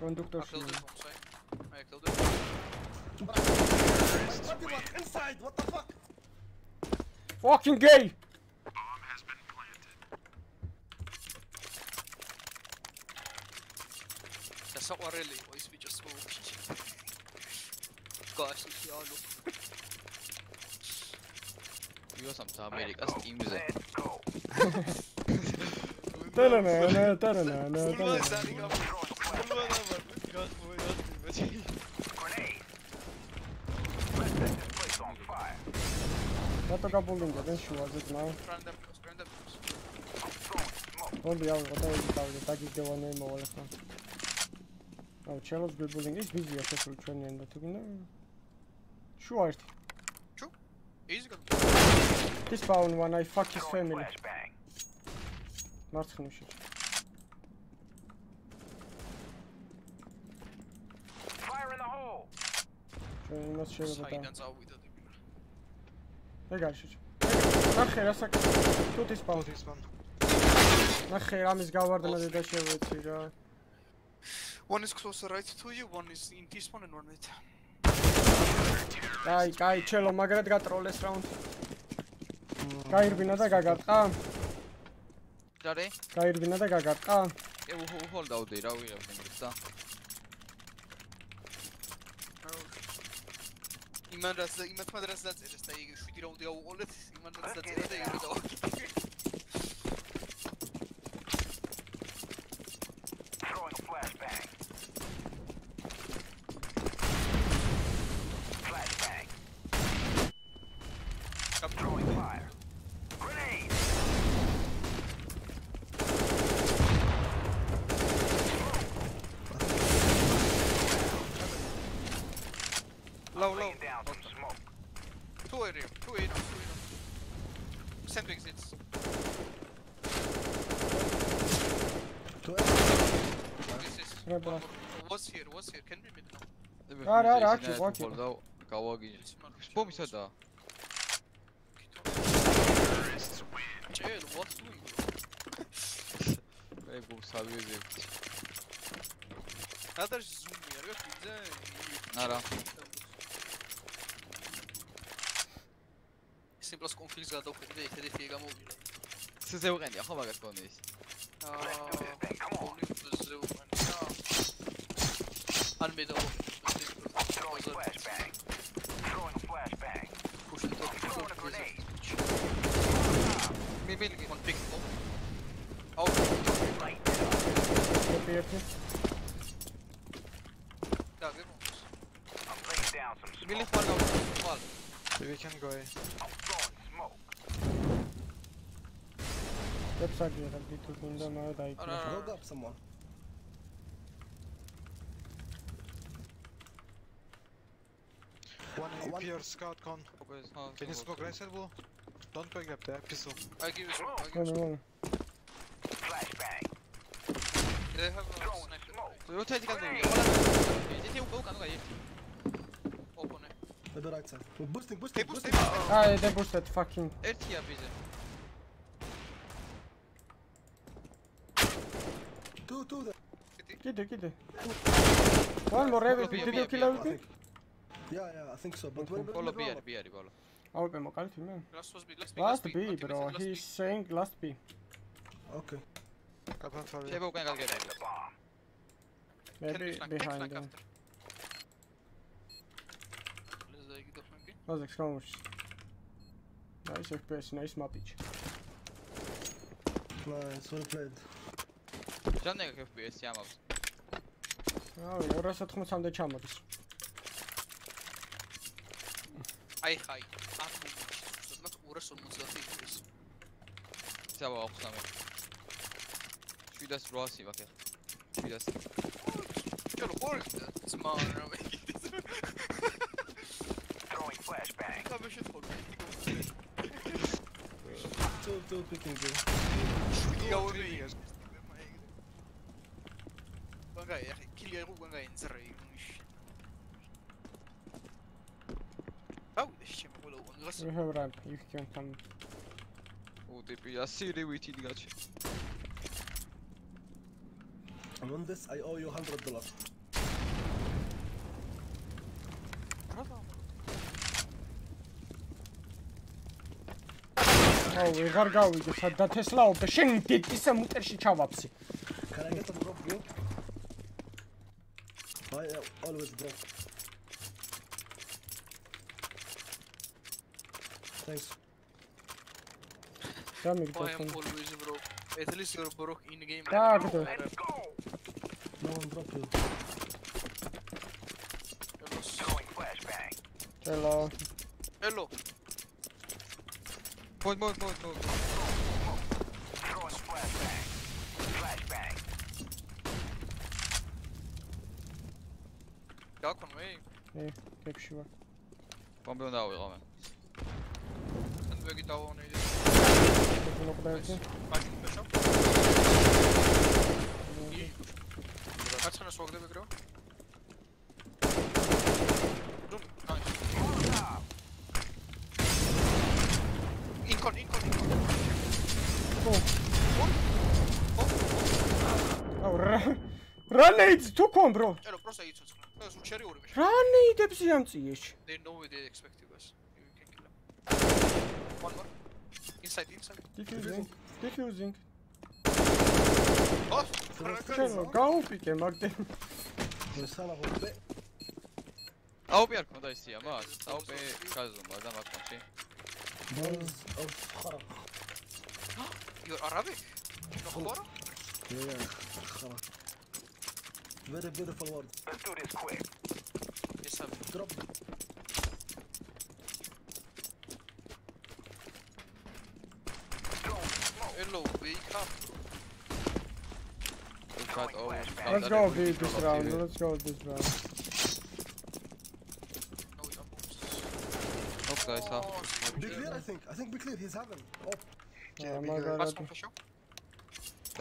კონდუქტორში ახლავდა ხომს აი. აი ახლავდა. Inside, what the fuck? fucking gay და საყვარელი იყო ის ბიჭო სმოუკში. გასული ალო. იოსამს ამერიკას ტიმზე ტერანა ტერანა სულმა ტერანა ზარი გამო. სულმა დამარ. გასმოვიდა ბიჭი. Grenade. Let's set this place on fire. რატო გაბოლინგა დენ შუაზე ძმა Random, random. ბომბი ავიღო და იგი დავიდე დაგიგდევანე მოვალ აუ ჩელოს გებოლინგი ის ვიზია შესული ჩვენი ენდა თუ გინდა? შუა ერთი Easy go. this found one i fuck his family. მარცხნივში Fire in the hole. ჩვენ იმას შეიძლება და საიდან წავიდა დებილა. ეგ არის შეჭ ნახე რა საკ თუთის პაუზი ის მან. ნახე რამის გავარდნა და შევეცი რა One is closer right to you, one is in this one and one with. კაი კაი ჩელო მაგრად გატროლეს რაუნდ გაირბინა და გაგარტყა ჯარე გაირბინა და გაგარტყა ე უჰო უჰო დავდე რა ვიღებ და იმან რაც იმათ მათ რაც დაწერეს და იგი 7 რაუნდი აუყოლეთ, იმან რაც დაწერა და იგი დავაკეთე. Throwing a flashbang. Flashbang. I'm throwing fire. Grenade. Low, low. Laying down some smoke. Two area, two area, two area. Send exits. This is. რა ბრა was here? Was here? Can we meet now? არა არა აქ იყო აქ იყო გავაგინეთ ბომი სადაა ჯერ what doing? მე ბომს ავიღებ ნატარ ზუმი არ გიძე არა სიმპლოს კონფლიქტს გადავხედე და ეთერე ფიე გამოვიდა. სზე უყენია ხო მაგას კონდეს? აა ან მე და Throwing flashbang. Throwing flashbang. Throwing a grenade. მე მე კონფლიქტო. აუ კოპი ერთი. და გემო. I'm laying down some მილი smoke. ხვალ გავა. ხვალ. We can go A. I'm throwing smoke. ვებსაიტი რა გითუ გინდა მაგ დაიქნა. არა. Rogue up someone. One AP or scout con. Can you smoke right side blue? Don't pick up the pistol. I give you smoke. I give ვან you smoke. ვან. Flashbang. They have a Throwing sniper. smoke. როთეიტი განდები. ერთი უკვე უკან უკან ერთი. Open it. To the right side. We're boosting, Hey, boosting, boost, boosting. hey, boost. აი და ბუსტეთ fucking. ერთია ბიზე. Two, two there. კიდე კიდე. One more every Bia, did bia, you kill bia. everything? Yeah, yeah, I think so. But when ბოლო ბიარი ბიარი ბოლო. აუპე მოკალით მე. Last was B. Last B. Last B. B Not bro, even last he's B. saying last B. Okay. Open for you. შეიძლება უკან გაგერები. Bomb. Can Maybe we flank? Take behind flank them. after. Let's uh, get the flank. Ozek skądś. Nice FPS, nice mapage. Nice, well played. ჯანე გაკეთებ ეს ამავს. რავი, 280-მდე ჩამოდის. აი ხაი. ამ მომენტში 250 იქნება. ძავა ახვსამე. 780 ვაკე. 700. ჩელო ყოლ ძმანა მე. Throwing flashbang. კაბე შეთხო. Two, two picking B. გაუდი. ვანგაი, ახი კილი აიღო ვანგაი ინძრე იმში. აუ, ვანგას. We have ramp, you can come. უ ტიპი 100 რივით იდგაჩი. And on this, I owe you hundred dollars. აუ, ვეღარ გავიგე, სად დათესლაობ, შენ დიტისა მუტერში ჩავაფსი. Can I get a drop, bro? I uh, always drop. Thanks. I am დამიგდო. always broke. At least you're broke in game. დააგდო. No one drop you. Throwing flashbang. Hello. Hello. მოი მოი მოი მოი. Throwing flashbang. Flashbang. გაქონ მე? ე, კებში ვარ. ბომბი უნდა ავიღო მე. ვეგი დავავნე. მოკლედ. მაგით მეშო. კაცანას ვაგდები გრო? დუმ, ნაის. ინკონ, ინკონ, ინკონ. აუ, რა. რანეიდს თუ ქონ, bro? ელო, პროსა იცოცხლე. ეს უჩერი ორი მეშო. რანეიდებს იამწიეში. They know they expected One more. Inside, inside. Pick using. Pick using. Oh! Cioè, go pick and mark them. Sala hop. AWP arkandayız ya bak. AWP kazanlardan bakmak şey. Buz of kharak. You're Arabic? No kharak? Yeah, yeah. Kharak. Very beautiful word. Let's do this quick. Yes, sir. Drop. Hello, wake up. უკათ ო. Let's go B this round. Let's go this round. ოპ გაისა. Be clear, I think. I think be clear. He's having. Oh. Oh my god. What's my show?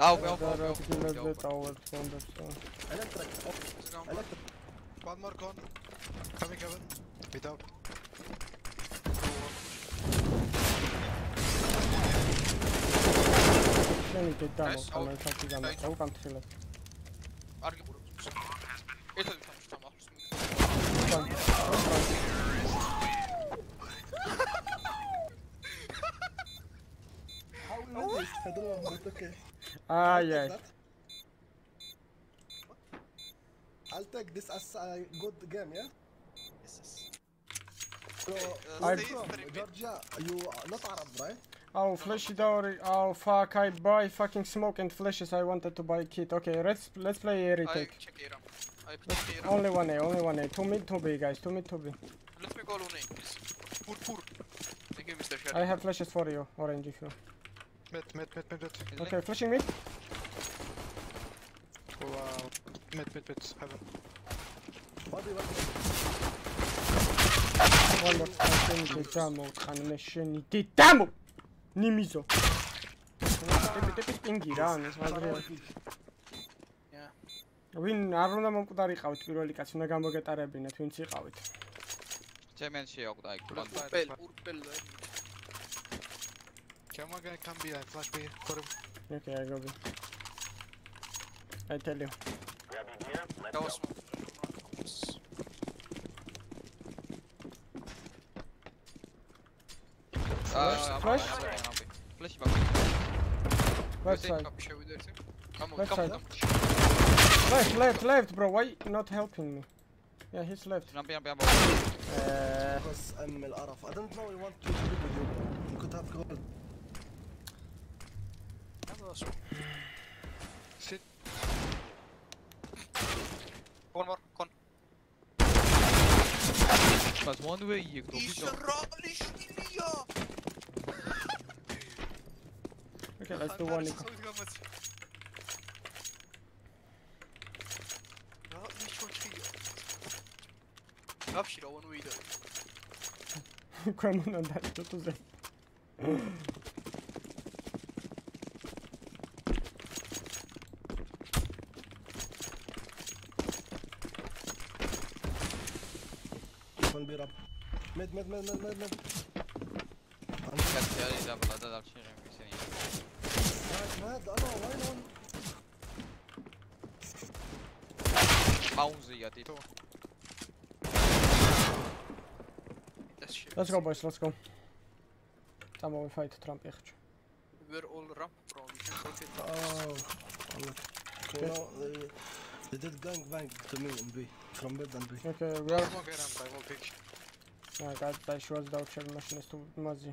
აუპი აუპი და რა აუპი. თქმა ტავერ ფონდებს. Electric. Oh. Electric. One more con. Coming Kevin. Without. შენი და დამოყანა საერთოდ გამაყავ კანტრილად. არ გიყურებ. ერთად ვთამაშ თამ ახლოს. I don't know, but okay. აი აი. I'll take this as a good game, yeah? So, I- where you from? Georgia, you are not Arab, right? Oh, flashy door. Oh, fuck. I buy fucking smoke and flashes. I wanted to buy kit. Okay, let's let's play a retake. Um, um. Only one A, only one A. Two mid, two B, guys. Two mid, two B. Let me call one A, please. Poor, poor. Thank you, Mr. Shadow. I have flashes for you, orange, if you. Mid, mid, mid, mid, mid. Okay, flashing mid. Wow. Uh, mid, mid, mid. Heaven. Body, body. One more. Anime, demo. Animation, demo. ნიმიზო. ტიპი ტიპი პინგი რა, ეს მაგრია. Yeah. ვინ არ უნდა მომკვდარიყავით პირველი კაცი, უნდა გამოგეტარებინეთ, ვინც იყავით. ჩემენ შეაყვდა იქ ბანდა. purple. Come on, guy, come behind. Flash me. Got him. Okay, I go B. I tell you. That was smoke. აა Flash? Left van. Right side. Left side. Left, left, left, bro. Why not helping me? Yeah, he's left. Jumpy, jumpy, jumpy. Uh, بس I don't know We want to do with you. You could have gold. Sit. One more, con. But one way you go. He's rolling, okay, let's do one. eco. რა ისოჩია? გაფშირა one way და. ქვემოთ უნდა დაწუზე. One beer up. Mid, mid, mid, mid, mid, mid. კაცი არის დაბლა და დარჩენილი ისინი. Mad, mad. I know, why no one? მაუნზია ტიტო. That's shit. Let's go boys, let's go. Come on, fight Trump ეხჭ. We're all ramp, bro. We can talk it. Oh, Allah. You know, they, they did gang bang to me in B. From mid and B. Okay, we are Smoke around by wall pitch. აი გადაიშვას დავჩერ მაშინას თუ მაზი.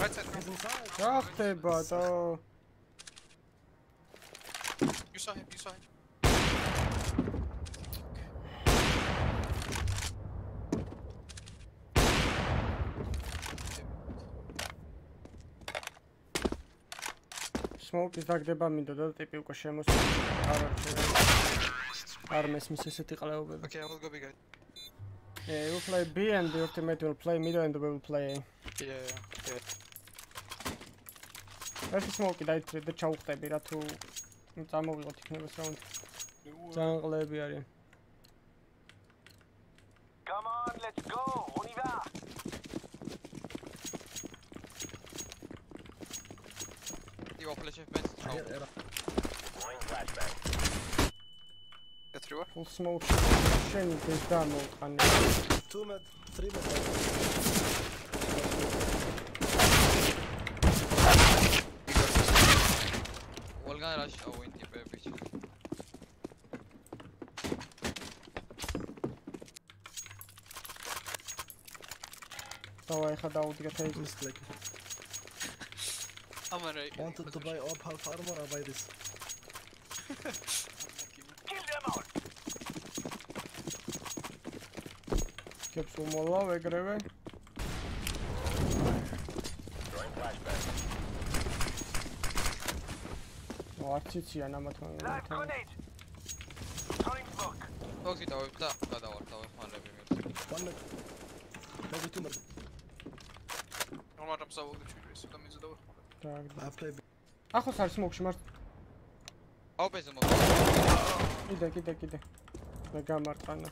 Right side, He's inside. რა ხდება და you saw him, you saw him. smoke-ის დაგდება მინდოდა და ტიპი უკვე შემოსული. არ არჩევა. არ მესმის ესეთი ყლეობები. Okay, I will go big guy. Yeah, you play B and the ultimate will play middle and we will play A. Yeah, yeah, yeah. ერთი smoke-ი დაიწრე და ჩაუხტები რა თუ წამოვიღოთ იქნება საუნდი. ძალიან ყლეები არიან. Come on, let's go. On y va. მე ჩაუ. Throwing flashbang. Get through. Full smoke. შენი ეს დამოვყანე. Two mid, three mid. ყველგან რაში აუ ინტიპები. დავა ეხა დაუდგეთ ეს. Mistake. I'm alright. Wanted to buy op half armor, I buy this. Kill them all. კებს უმოლავ ეგრევე. Throwing flashbang. ო არც იციან ამათ Live მაგათ. grenade. Throwing smoke. ოქსი დავებ და გადავარ დავეხმარები მე. Ramp, so I'll get you. So let me do I play B. ახოს არის მოკში მართ. ოპენზე მო. კიდე, კიდე, კიდე. მე გამარტყანა.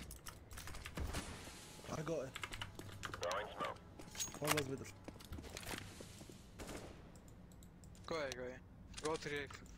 Smoke. One was middle. Go ahead,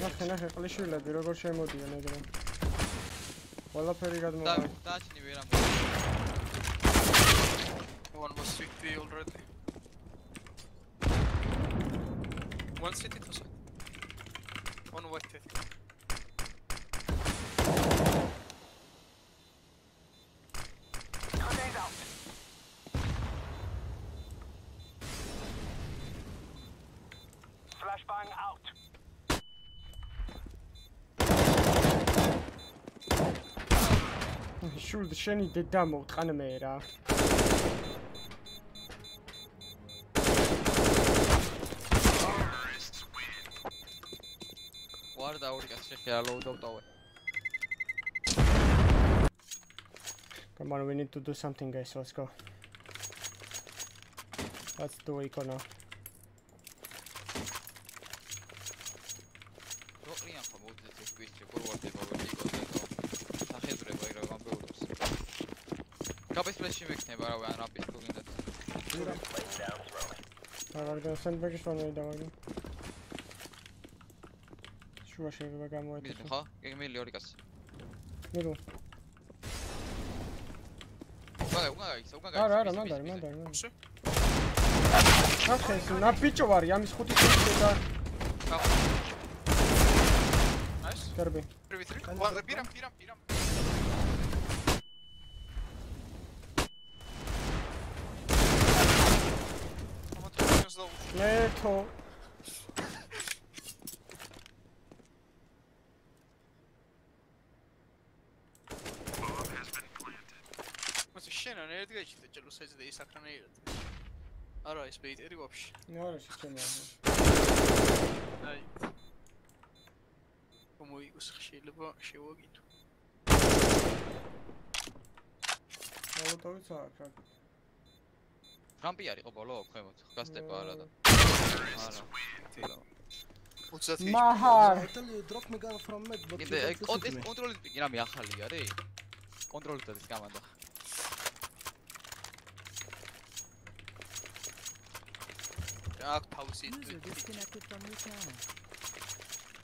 ნახე, ნახე, ყლიშვილები როგორ შემოდიან ეგრე. ყველაფერი გადმოვა. დააჩინი ვერა მო. One was with B already. One city to. One white city. Grenade out. Flashbang out. შულ შენი დედა მოვტყან მე რა. ვარ და ორი კაცი შეხია ლოუდ დავტოვე. Come on, we need to do something guys, let's go. Let's do econo. როყრიან ხო მოუძეთ ეს კვისტი ფორვარდება ვერტიკალზე და სახედრება ეგრე გამბეულობს. გაბეს ფლეში მექნება რა ან რაპის თუ გინდათ. Laying down smoke. აღარ გასენბეგის ვანე დავაგე. შუა შეიძლება გამოეთქო. ხო? გეგმილი ორი კაცი. მიდო. უგა უგა ის უგა არა, არა, მანდარი, მანდარი, მანდარი. ახლა ეს ნა ბიჭო ვარი, ამის ხუთი წუთი და Nice. გარბი. 3v3. One, piram, piram, piram. I'm at მე თო მას შენ არ ერთ გაიჩიტე ჭელოს ეს და ის აკრანეირად. არა, ეს ბეიტერი ვაფშე. არა შეჩემია. აი. მომოიგოს შეიძლება შევაგითო. მოლოტოვიც აქვს რა. რამპი არისო ბოლო ქვემოთ. გასტეპა არა და. არა. 30 მაჰარ. Drop me gun from mid, but კიდე to me. კონტროლის პიკი რამე ახალი არის? კონტროლის და ის გამანდა. აქ თავისი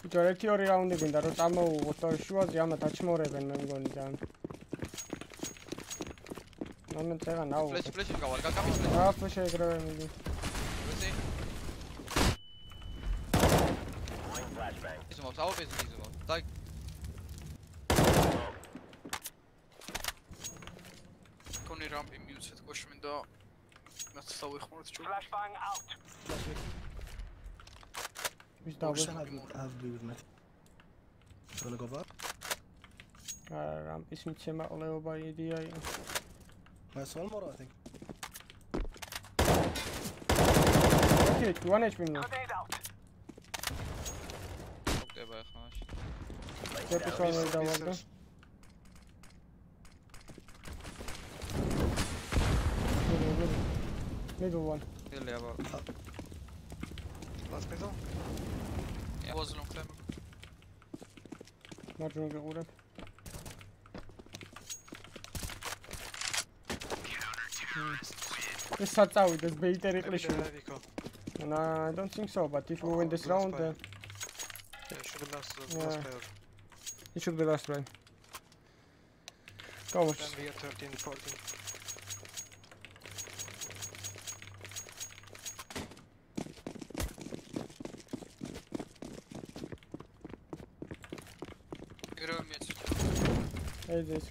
ბიჭო, ერთი ორი რაუნდი გინდა რომ წამოუღოთ და შუაზე ამათ აჩმორებენ მე მგონი და მომენტ ეგა ნაუ. ფლეში ფლეში გავარ, გაკამის ფლეში. რა ფლეში ეგრევე მიდი. ვესი? Deploying flashbang. ისო მოს აუპეს ისო მოს. დაი კონი რამპი მიუცეთ გოშმინდა. მას თავიხმოთ ჩუ. Flashbang out. ვის Oh, დავე? shit, I have- I have B with me. You wanna go back? არა, რამპის მიცემა ყოლეობა იდეაა. Nice, one more, I think. ოკეი, 1 HP მინდა. Grenade out. ხდება ახლა მაშინ. ჯეპის ვანე დავაგდა. Middle one. დელე აბა. Last middle. It was a long time ago. მარჯვენა გიყურებ. ეს This starts out, there's Beiteri Clishu. Nah, I don't think so, but if we oh, win this round, then. Yeah, it should be last, yeah. last player. It should be last round. Go watch. Hey, this.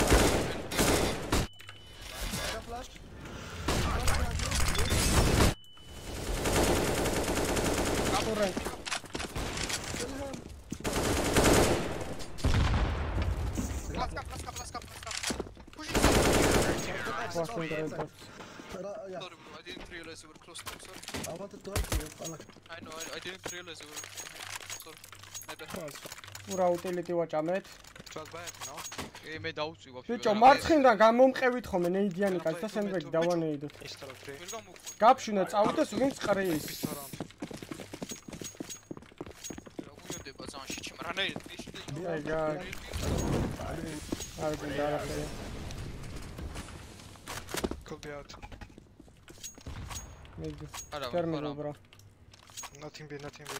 yeah. Sorry, bro. I didn't realize you were close to me. Sorry. I wanted to help you. I know. I, I didn't realize you were. Sorry. My bad. ურა უტილიტი ვაჭამეთ. It was bad, no? კი მე დაუწვი ვაფშე. ბიჭო, მარცხნიდან გამომყევით ხოლმე ნეიდიანი კაც და სენდვიჩი დავანეიდოთ. გაფშინა წავიდეს ვინც ყრის. გუნდება ზანში ჩიმ რანაირ აი გა. არ გინდა არაფერი. Could be out. მიგდი. არა, არა. ბრო. Nothing B, nothing B.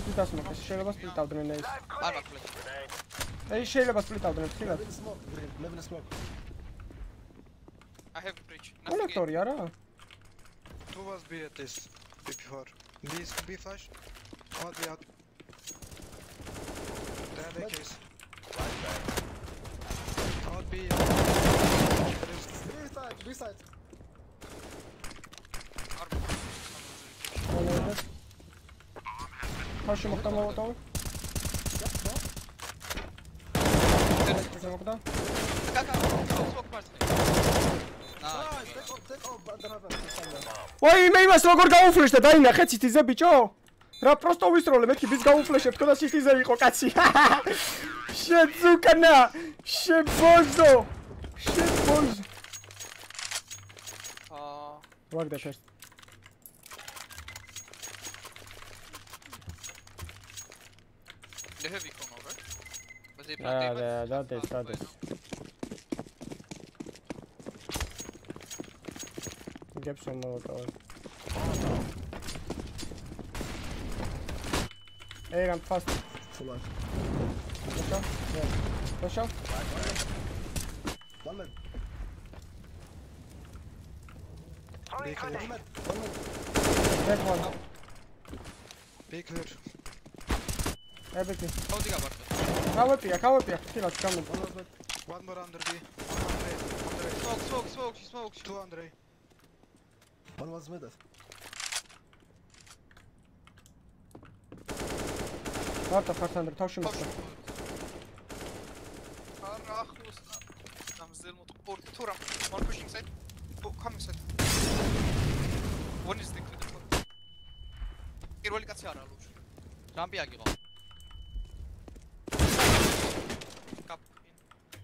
სპლიტას მოხეს შეიძლება სპლიტავდნენ ეს. არ მაქვს ფლეში. აი შეიძლება სპლიტავდნენ ხილად. level smoke. I have breach. კონექტორი არა? Two was B at. B before. B is B flash. One B out. The other case. Out B. Off, take off, but another one. ვაი, მე იმას როგორ გაუფლეშდა დაინახე ციტიზე ბიჭო? რა პროსტო ვისროლე მეთქი ვის გაუფლეშე თქო და ციტიზე იყო კაცი. შეძუკნა. შებოზო. შებოზო. აა ვაგდა ფერს. They have icon, alright? But they აა planted. და დადეს, დადეს. გებს მომოტოვე. Ey, I'm fast. Full on. Push up. Yeah. Push up. One man. B clear. One man. One man. Dead one. B clear. Everything. ხოდი გაბართო. გავეპია, გავეპია. ხილად გამო. One more under B. One under A. Under A. Smoke, smoke, smoke, smoke. Two under A. One was mid. მარტო ხარცანდრ თავში მოხდა. არა ახლოს ამ ზელმოთ ორ თუ რამ one pushing side oh coming side one is the პირველი კაცი არა ლუჩ ჯამპი აგიღო. კაპ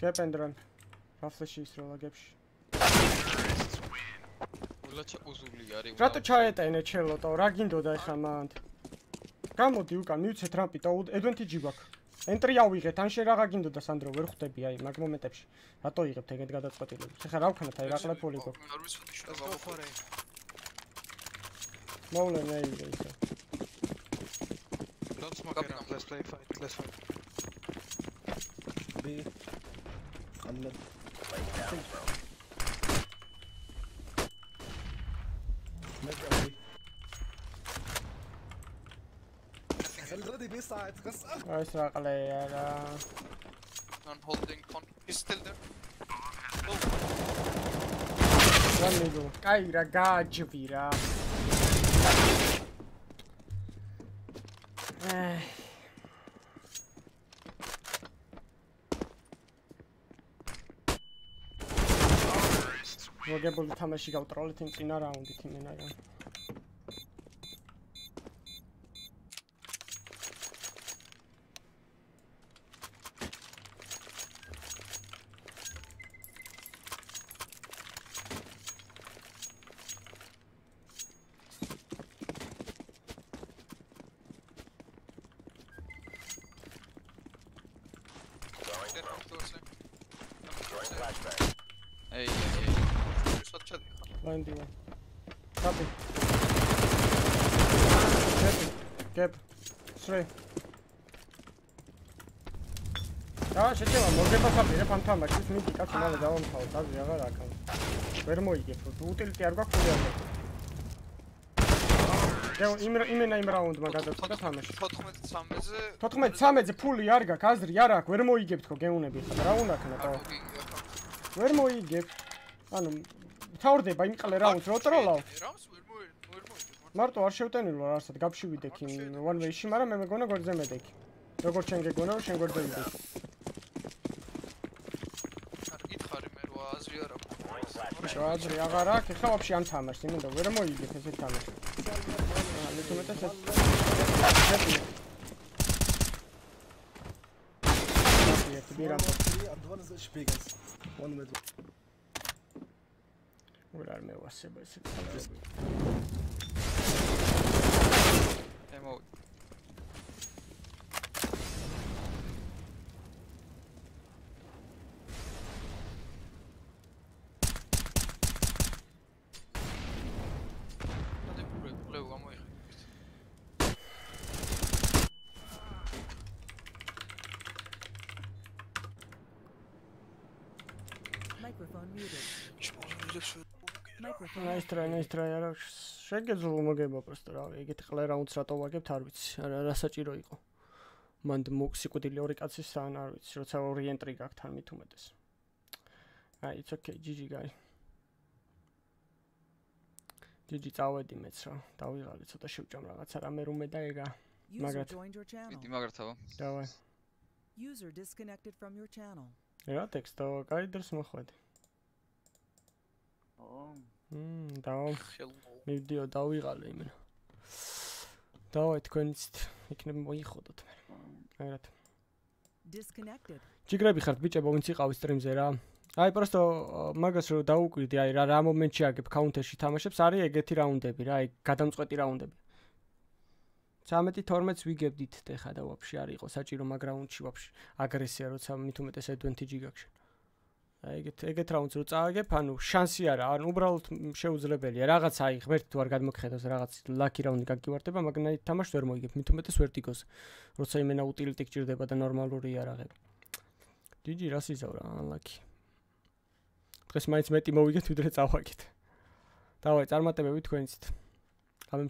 გეპენდრან. გაფლეში ისროლა გებში. ულა ჩაუზული არის. რატო ჩაეტენე ჩელოტო? რა გინდოდა ეხა მანდ? გამოდი უკან მივცეთ რამპი და advantage გვაქვს. ენტრი ავიღეთ, ან შე რაღა გინდოდა სანდრო ვერ ხვდები აი მაგ მომენტებში. რატო იღებთ ეგეთ გადაწყვეტილებას? ეხა რა ვქნათ აი რა ყლეფული გვაქვს. არ ვიცოდი Let's go for A. მოვლე მე იდე ისე. Don't smoke around. Let's play fight. Let's fight. B. Man. Mid and B. Already B side. Gas. აი ეს რა ყლეა რა. non holding con he's still there რა მეგო. კაი რა გააჯვი რა. აი მოგებული თამაში გავტროლეთ იმ წინა რაუნდით იმენაგან. They're not close, eh? Not close, eh? ეი, ეი. სად ჩადიხარ? ლაინდი ვან. კაპი. კეპი. კეპ. სრი. რა შეჭება მოგება კაპი რა ფანთამაში ის მიდი კაცი მალე დავამთავრე დაზი აღარ აკან. ვერ მოიგებ უტილიტი არ არ გაქვს. გეუნ იმ იმენა იმ რაუნდმა გადაწყვეტა თამაში 14-13-ზე 14-13-ზე ფული არ გაქვს, აზრი არ აქვს, ვერ მოიგებთ ხო გეუნები ხა რა უნდა ქნა ვერ მოიგებ. ანუ თავდება იმ ყლე რაუნდს რო ტროლავ. რამს ვერ მოი ვერ მოიგებ. მარტო არ შევტენილო არსად გაფშივიდექ იმ one way-ში, მაგრამ მე მეგონა გვერდზე მედექ. როგორ შენ გეგონა შენ გვერდზე მიდექ. არ გითხარი მე რა აზრი არ აქვს. ბიჭო აზრი აღარ აქვს, ხა ვაფშე ამ თამაშს, იმენდა ვერ მოიგებ ესე თამაში. აა ლეთუმეტეს ეს. ეს ბირამ Advantage Vegas. One with ვერ არ მევასება ესე თამაში. ემო Microphone ნაის ტრაი, ნაის ტრაი არა შეგეძლო მოგება პროსტო რა ეგეთი ყლე რაუნდს რატო ვაგებთ არ ვიცი რა რა საჭირო იყო. მანდ მოქსიკვდილი ორი კაცის სან არ ვიცი როცა ორი ენტრი გაქვთ თან მით უმეტეს. აი it's okay GG guy. GG წავედი მეც რა დავიღალე ცოტა შევჭამ რაღაცა რამე რუმე და ეგა მაგრად დიდი მაგრათავა დავაი User disconnected from your channel. რა ტექსტო კაი დროს მოხვედი მმ დავა მივდიო დავიღალე იმენა. დავაი თქვენიც იქნებ მოიხოდოთ მე. ეგრეთ Disconnected. ჯიგრები ხართ ბიჭებო ვინც იყავი სტრიმზე რა. აი პროსტო მაგას რო დაუკვირდი აი რა რა მომენტში აგებ კაუნტერში თამაშებს არის ეგეთი რაუნდები რა აი გადამწყვეტი რაუნდები. 13-12-ს ვიგებდით ეხა და ვაფშე არ იყო საჭირო მაგ რაუნდში ვაფშე. აგრესია როცა მით უმეტეს advantage გაქვს აი ეგეთ ეგეთ რაუნდს რო წააგებ? ანუ შანსი არა ანუ უბრალოდ შეუძლებელია. რაღაც აი ღმერთი თუ არ გადმოგხედავს რაღაც lucky round-ი გაგივარდება მაგრამ აი თამაშს ვერ მოიგებ. მით უმეტეს vertigo-ს როცა იმენა utility გჭირდება და ნორმალური იარაღები GG რას იზავ რა unlucky დღეს მაინც მეტი მოვიგეთ ვიდრე წავაგეთ. დავაი წარმატებები თქვენიცით. გამიმ